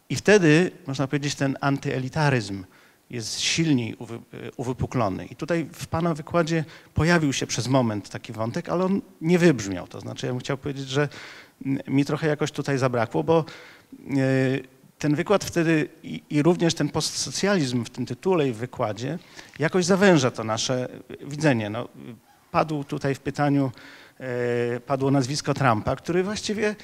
I wtedy, można powiedzieć, ten antyelitaryzm jest silniej uwy, e, uwypuklony. I tutaj w Pana wykładzie pojawił się przez moment taki wątek, ale on nie wybrzmiał. To znaczy, ja bym chciał powiedzieć, że mi trochę jakoś tutaj zabrakło, bo ten wykład wtedy i, i, również ten postsocjalizm w tym tytule i w wykładzie jakoś zawęża to nasze widzenie. No, padł tutaj w pytaniu, e, padło nazwisko Trumpa, który właściwie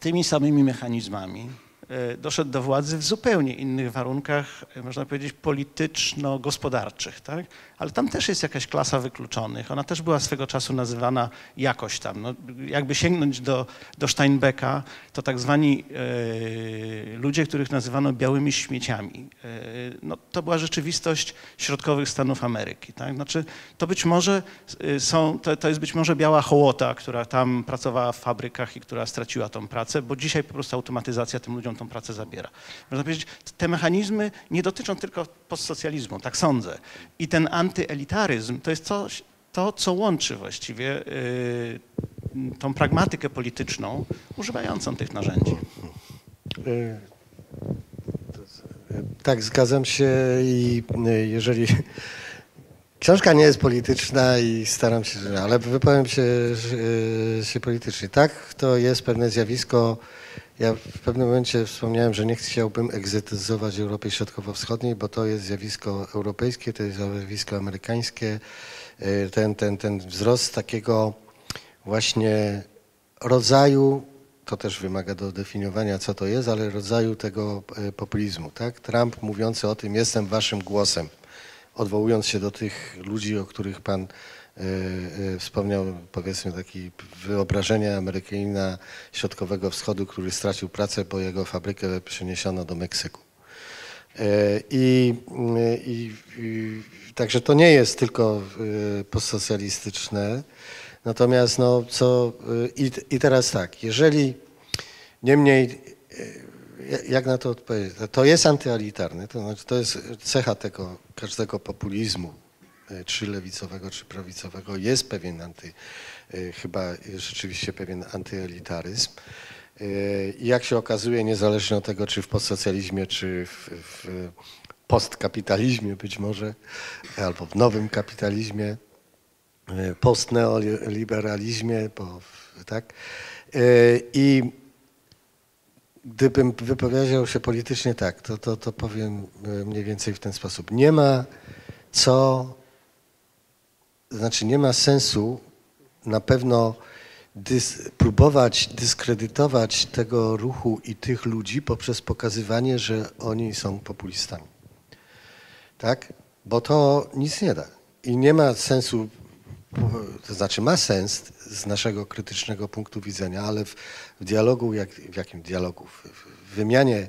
tymi samymi mechanizmami E, doszedł do władzy w zupełnie innych warunkach, e, można powiedzieć, polityczno-gospodarczych, tak? Ale tam też jest jakaś klasa wykluczonych. Ona też była swego czasu nazywana jakoś tam. No, jakby sięgnąć do, do Steinbecka, to tak zwani e, ludzie, których nazywano białymi śmieciami. E, no, to była rzeczywistość środkowych Stanów Ameryki. Tak? Znaczy, to być może e, są, to, to jest być może biała hołota, która tam pracowała w fabrykach i która straciła tą pracę, bo dzisiaj po prostu automatyzacja tym ludziom tą pracę zabiera. Można powiedzieć, te mechanizmy nie dotyczą tylko postsocjalizmu, tak sądzę. I ten antyelitaryzm to jest coś, to, co łączy właściwie y, tą pragmatykę polityczną używającą tych narzędzi. Y, tak, zgadzam się i y, jeżeli książka nie jest polityczna i staram się, ale wypowiem się, się politycznie. Tak, to jest pewne zjawisko ja w pewnym momencie wspomniałem, że nie chciałbym egzetyzować Europy Środkowo-Wschodniej, bo to jest zjawisko europejskie, to jest zjawisko amerykańskie. E, ten, ten, ten wzrost takiego właśnie rodzaju, to też wymaga do definiowania, co to jest, ale rodzaju tego e, populizmu. Tak? Trump mówiący o tym, jestem waszym głosem, odwołując się do tych ludzi, o których pan wspomniał powiedzmy takie wyobrażenie Amerykanina Środkowego Wschodu, który stracił pracę, bo jego fabrykę przeniesiono do Meksyku. E, I, i, i, także to nie jest tylko postsocjalistyczne. Natomiast no co i, i teraz tak, jeżeli niemniej jak na to odpowiedzieć? To jest antyalitarne, to znaczy to jest cecha tego każdego populizmu, E, czy lewicowego, czy prawicowego, jest pewien anty, e, chyba rzeczywiście pewien antyelitaryzm. E, I jak się okazuje, niezależnie od tego, czy w postsocjalizmie, czy w, w postkapitalizmie być może, albo w nowym kapitalizmie, postneoliberalizmie, bo, tak? I gdybym wypowiedział się politycznie tak, to, to, to powiem mniej więcej w ten sposób. Nie ma co znaczy nie ma sensu na pewno dys, próbować dyskredytować tego ruchu i tych ludzi poprzez pokazywanie, że oni są populistami. Tak? Bo to nic nie da. I nie ma sensu, to znaczy ma sens z naszego krytycznego punktu widzenia, ale w, w dialogu, jak, w jakim dialogu? W, w wymianie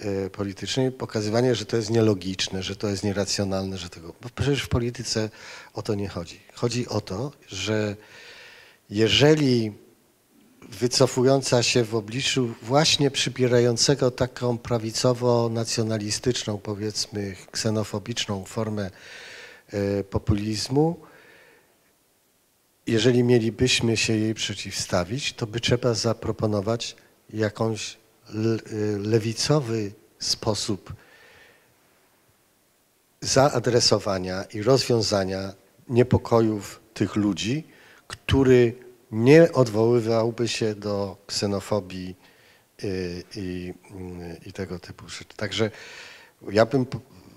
E, politycznej, pokazywanie, że to jest nielogiczne, że to jest nieracjonalne, że tego. Bo przecież w polityce o to nie chodzi. Chodzi o to, że jeżeli wycofująca się w obliczu właśnie przybierającego taką prawicowo-nacjonalistyczną, powiedzmy ksenofobiczną formę e, populizmu, jeżeli mielibyśmy się jej przeciwstawić, to by trzeba zaproponować jakąś lewicowy sposób zaadresowania i rozwiązania niepokojów tych ludzi, który nie odwoływałby się do ksenofobii y, i, i, i tego typu rzeczy. Także ja bym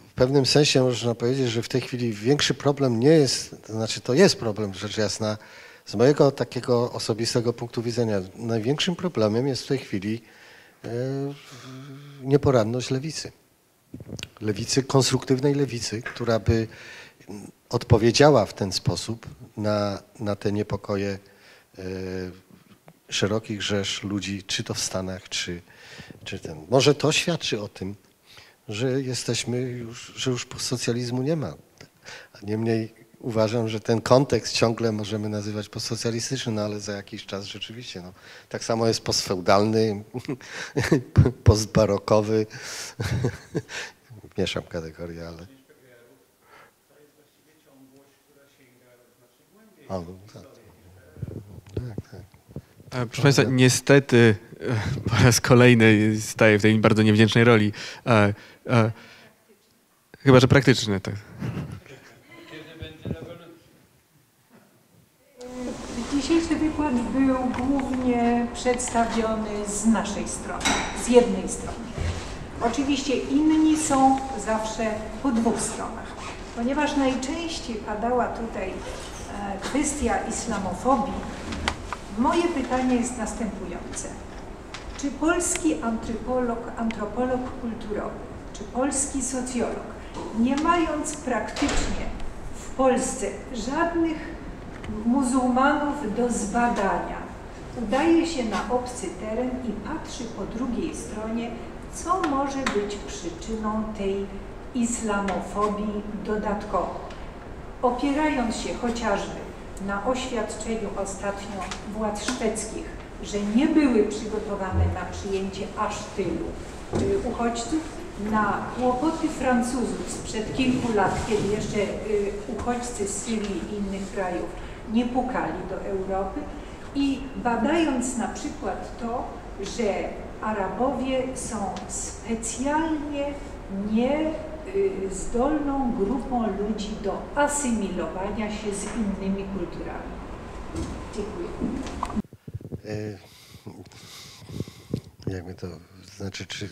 w pewnym sensie można powiedzieć, że w tej chwili większy problem nie jest, to znaczy to jest problem, rzecz jasna, z mojego takiego osobistego punktu widzenia. Największym problemem jest w tej chwili E, nieporadność lewicy. Lewicy, konstruktywnej lewicy, która by odpowiedziała w ten sposób na, na te niepokoje e, szerokich rzesz ludzi, czy to w Stanach, czy, czy ten. Może to świadczy o tym, że jesteśmy już, że już socjalizmu nie ma. Niemniej uważam, że ten kontekst ciągle możemy nazywać postsocjalistyczny, no ale za jakiś czas rzeczywiście. No, tak samo jest postfeudalny, postbarokowy. Mieszam kategorie, ale... No, tak. Tak, tak. Proszę Państwa, niestety e, po raz kolejny staję w tej bardzo niewdzięcznej roli. E, e, Chyba, że praktyczny, tak. Dzisiejszy wykład był głównie przedstawiony z naszej strony, z jednej strony. Oczywiście inni są zawsze po dwóch stronach, ponieważ najczęściej padała tutaj e, kwestia islamofobii. Moje pytanie jest następujące. Czy polski antropolog, antropolog kulturowy, czy polski socjolog, nie mając praktycznie w Polsce żadnych muzułmanów do zbadania, udaje się na obcy teren i patrzy po drugiej stronie, co może być przyczyną tej islamofobii dodatkowo. Opierając się chociażby na oświadczeniu ostatnio władz szwedzkich, że nie były przygotowane na przyjęcie aż tylu y, uchodźców, na kłopoty Francuzów sprzed kilku lat, kiedy jeszcze y, uchodźcy z Syrii i innych krajów nie pukali do Europy i badając na przykład to, że Arabowie są specjalnie niezdolną grupą ludzi do asymilowania się z innymi kulturami. Dziękuję. E, Jakby to znaczy, czy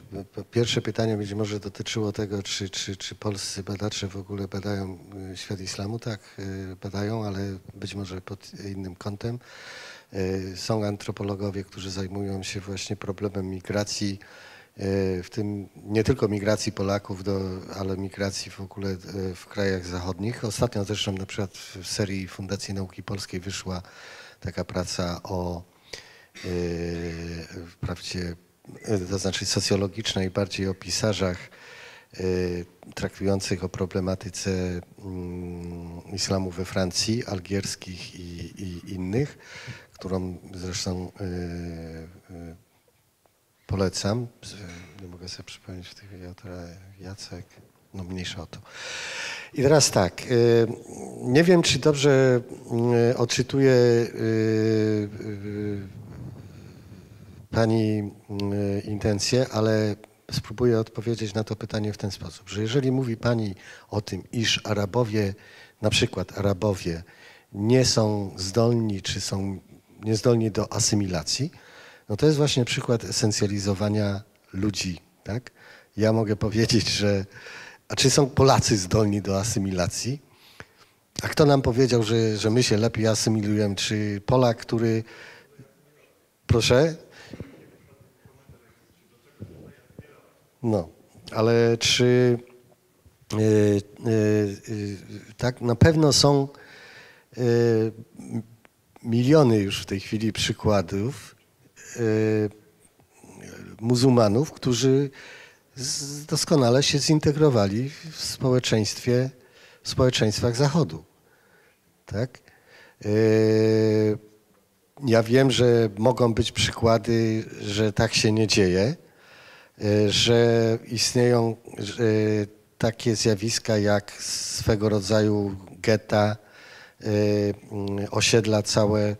pierwsze pytanie być może dotyczyło tego, czy, czy, czy polscy badacze w ogóle badają y, świat islamu? Tak, y, badają, ale być może pod innym kątem. Y, Są antropologowie, którzy zajmują się właśnie problemem migracji, y, w tym nie tylko migracji Polaków, do, ale migracji w ogóle y, w krajach zachodnich. Ostatnio zresztą na przykład w serii Fundacji Nauki Polskiej wyszła taka praca o wprawdzie, to znaczy socjologicznej, bardziej o pisarzach traktujących o problematyce mm, islamu we Francji, algierskich i, i innych, którą zresztą yy, yy, polecam. Nie mogę sobie przypomnieć w tej chwili Jacek, no mniejsza o to. I teraz tak, y, nie wiem czy dobrze y, odczytuję y, y, Pani y, intencje, ale spróbuję odpowiedzieć na to pytanie w ten sposób, że jeżeli mówi Pani o tym, iż Arabowie, na przykład Arabowie nie są zdolni, czy są niezdolni do asymilacji, no to jest właśnie przykład esencjalizowania ludzi, tak? Ja mogę powiedzieć, że a czy są Polacy zdolni do asymilacji? A kto nam powiedział, że, że my się lepiej asymilujemy? Czy Polak, który... Proszę? No, ale czy... y, y, y, tak, na pewno są y, miliony już w tej chwili przykładów y, muzułmanów, którzy doskonale się zintegrowali w społeczeństwie, w społeczeństwach Zachodu. Tak? Yy, Ja wiem, że mogą być przykłady, że tak się nie dzieje, yy, że istnieją takie zjawiska jak swego rodzaju getta, osiedla całe,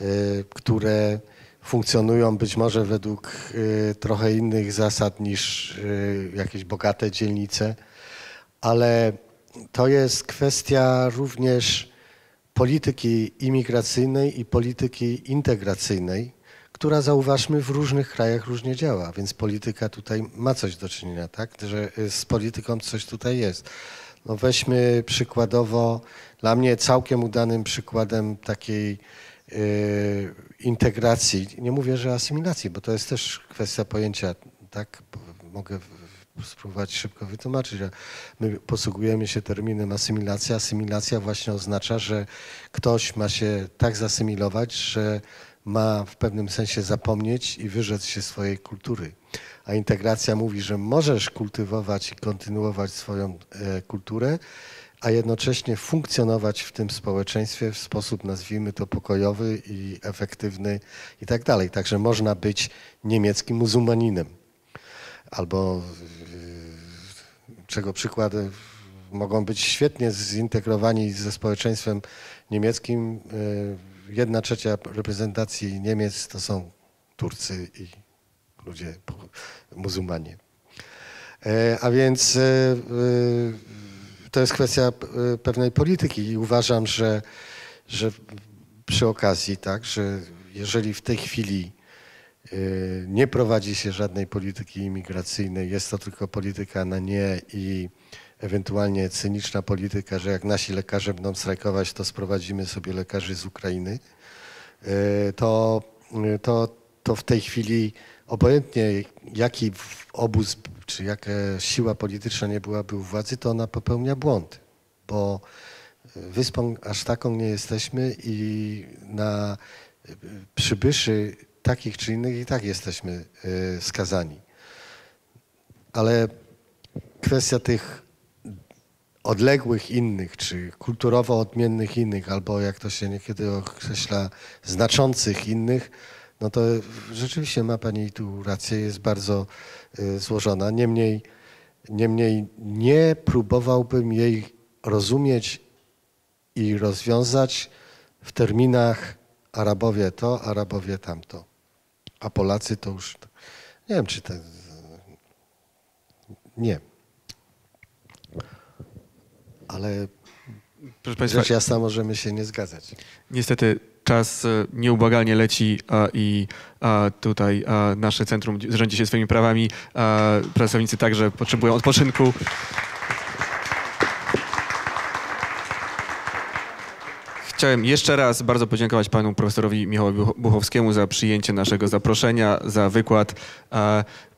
yy, które funkcjonują być może według y, trochę innych zasad niż y, jakieś bogate dzielnice, ale to jest kwestia również polityki imigracyjnej i polityki integracyjnej, która zauważmy w różnych krajach różnie działa, więc polityka tutaj ma coś do czynienia, tak? Że y, z polityką coś tutaj jest. No weźmy przykładowo, dla mnie całkiem udanym przykładem takiej y, integracji, nie mówię, że asymilacji, bo to jest też kwestia pojęcia, tak? Mogę spróbować szybko wytłumaczyć, że my posługujemy się terminem asymilacja. Asymilacja właśnie oznacza, że ktoś ma się tak zasymilować, że ma w pewnym sensie zapomnieć i wyrzec się swojej kultury. A integracja mówi, że możesz kultywować i kontynuować swoją e, kulturę, a jednocześnie funkcjonować w tym społeczeństwie w sposób, nazwijmy to, pokojowy i efektywny i tak dalej. Także można być niemieckim muzułmaninem. Albo yy, czego przykłady mogą być świetnie zintegrowani ze społeczeństwem niemieckim. Yy, Jedna trzecia reprezentacji Niemiec to są Turcy i ludzie muzułmanie. E, A więc e, e, to jest kwestia pewnej polityki i uważam, że, że przy okazji, tak, że jeżeli w tej chwili nie prowadzi się żadnej polityki imigracyjnej, jest to tylko polityka na nie i ewentualnie cyniczna polityka, że jak nasi lekarze będą strajkować, to sprowadzimy sobie lekarzy z Ukrainy, to, to, to w tej chwili obojętnie jaki obóz czy jaka siła polityczna nie byłaby u władzy, to ona popełnia błąd, bo wyspą aż taką nie jesteśmy i na przybyszy takich czy innych i tak jesteśmy y, skazani. Ale kwestia tych odległych innych, czy kulturowo odmiennych innych, albo jak to się niekiedy określa, znaczących innych, no to rzeczywiście ma Pani tu rację, jest bardzo y, złożona. Niemniej, niemniej nie próbowałbym jej rozumieć i rozwiązać w terminach Arabowie to, Arabowie tamto, a Polacy to już, nie wiem czy to, nie. Ale Proszę Państwa, rzecz jasna możemy się nie zgadzać. Niestety czas e, nieubłagalnie leci i tutaj nasze centrum rządzi się swoimi prawami. Pracownicy także potrzebują odpoczynku. Chciałem jeszcze raz bardzo podziękować panu profesorowi Michałowi Buch- Buchowskiemu za przyjęcie naszego zaproszenia, za wykład.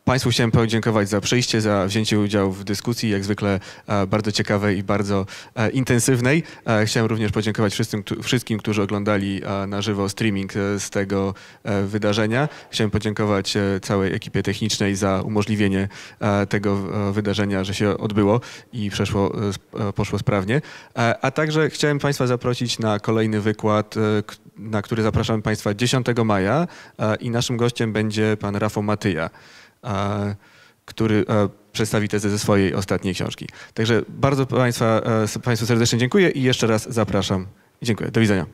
Państwu chciałem podziękować za przyjście, za wzięcie udziału w dyskusji, jak zwykle e, bardzo ciekawej i bardzo e, intensywnej. E, Chciałem również podziękować wszystkim, wszystkim którzy oglądali na żywo streaming z tego wydarzenia. Chciałem podziękować całej ekipie technicznej za umożliwienie tego wydarzenia, że się odbyło i przeszło, poszło sprawnie. A także chciałem Państwa zaprosić na kolejny wykład, na który zapraszamy Państwa 10 maja i naszym gościem będzie pan Rafał Matyja, który e, przedstawi tezę ze swojej ostatniej książki. Także bardzo Państwa, e, Państwu serdecznie dziękuję i jeszcze raz zapraszam. Dziękuję. Do widzenia.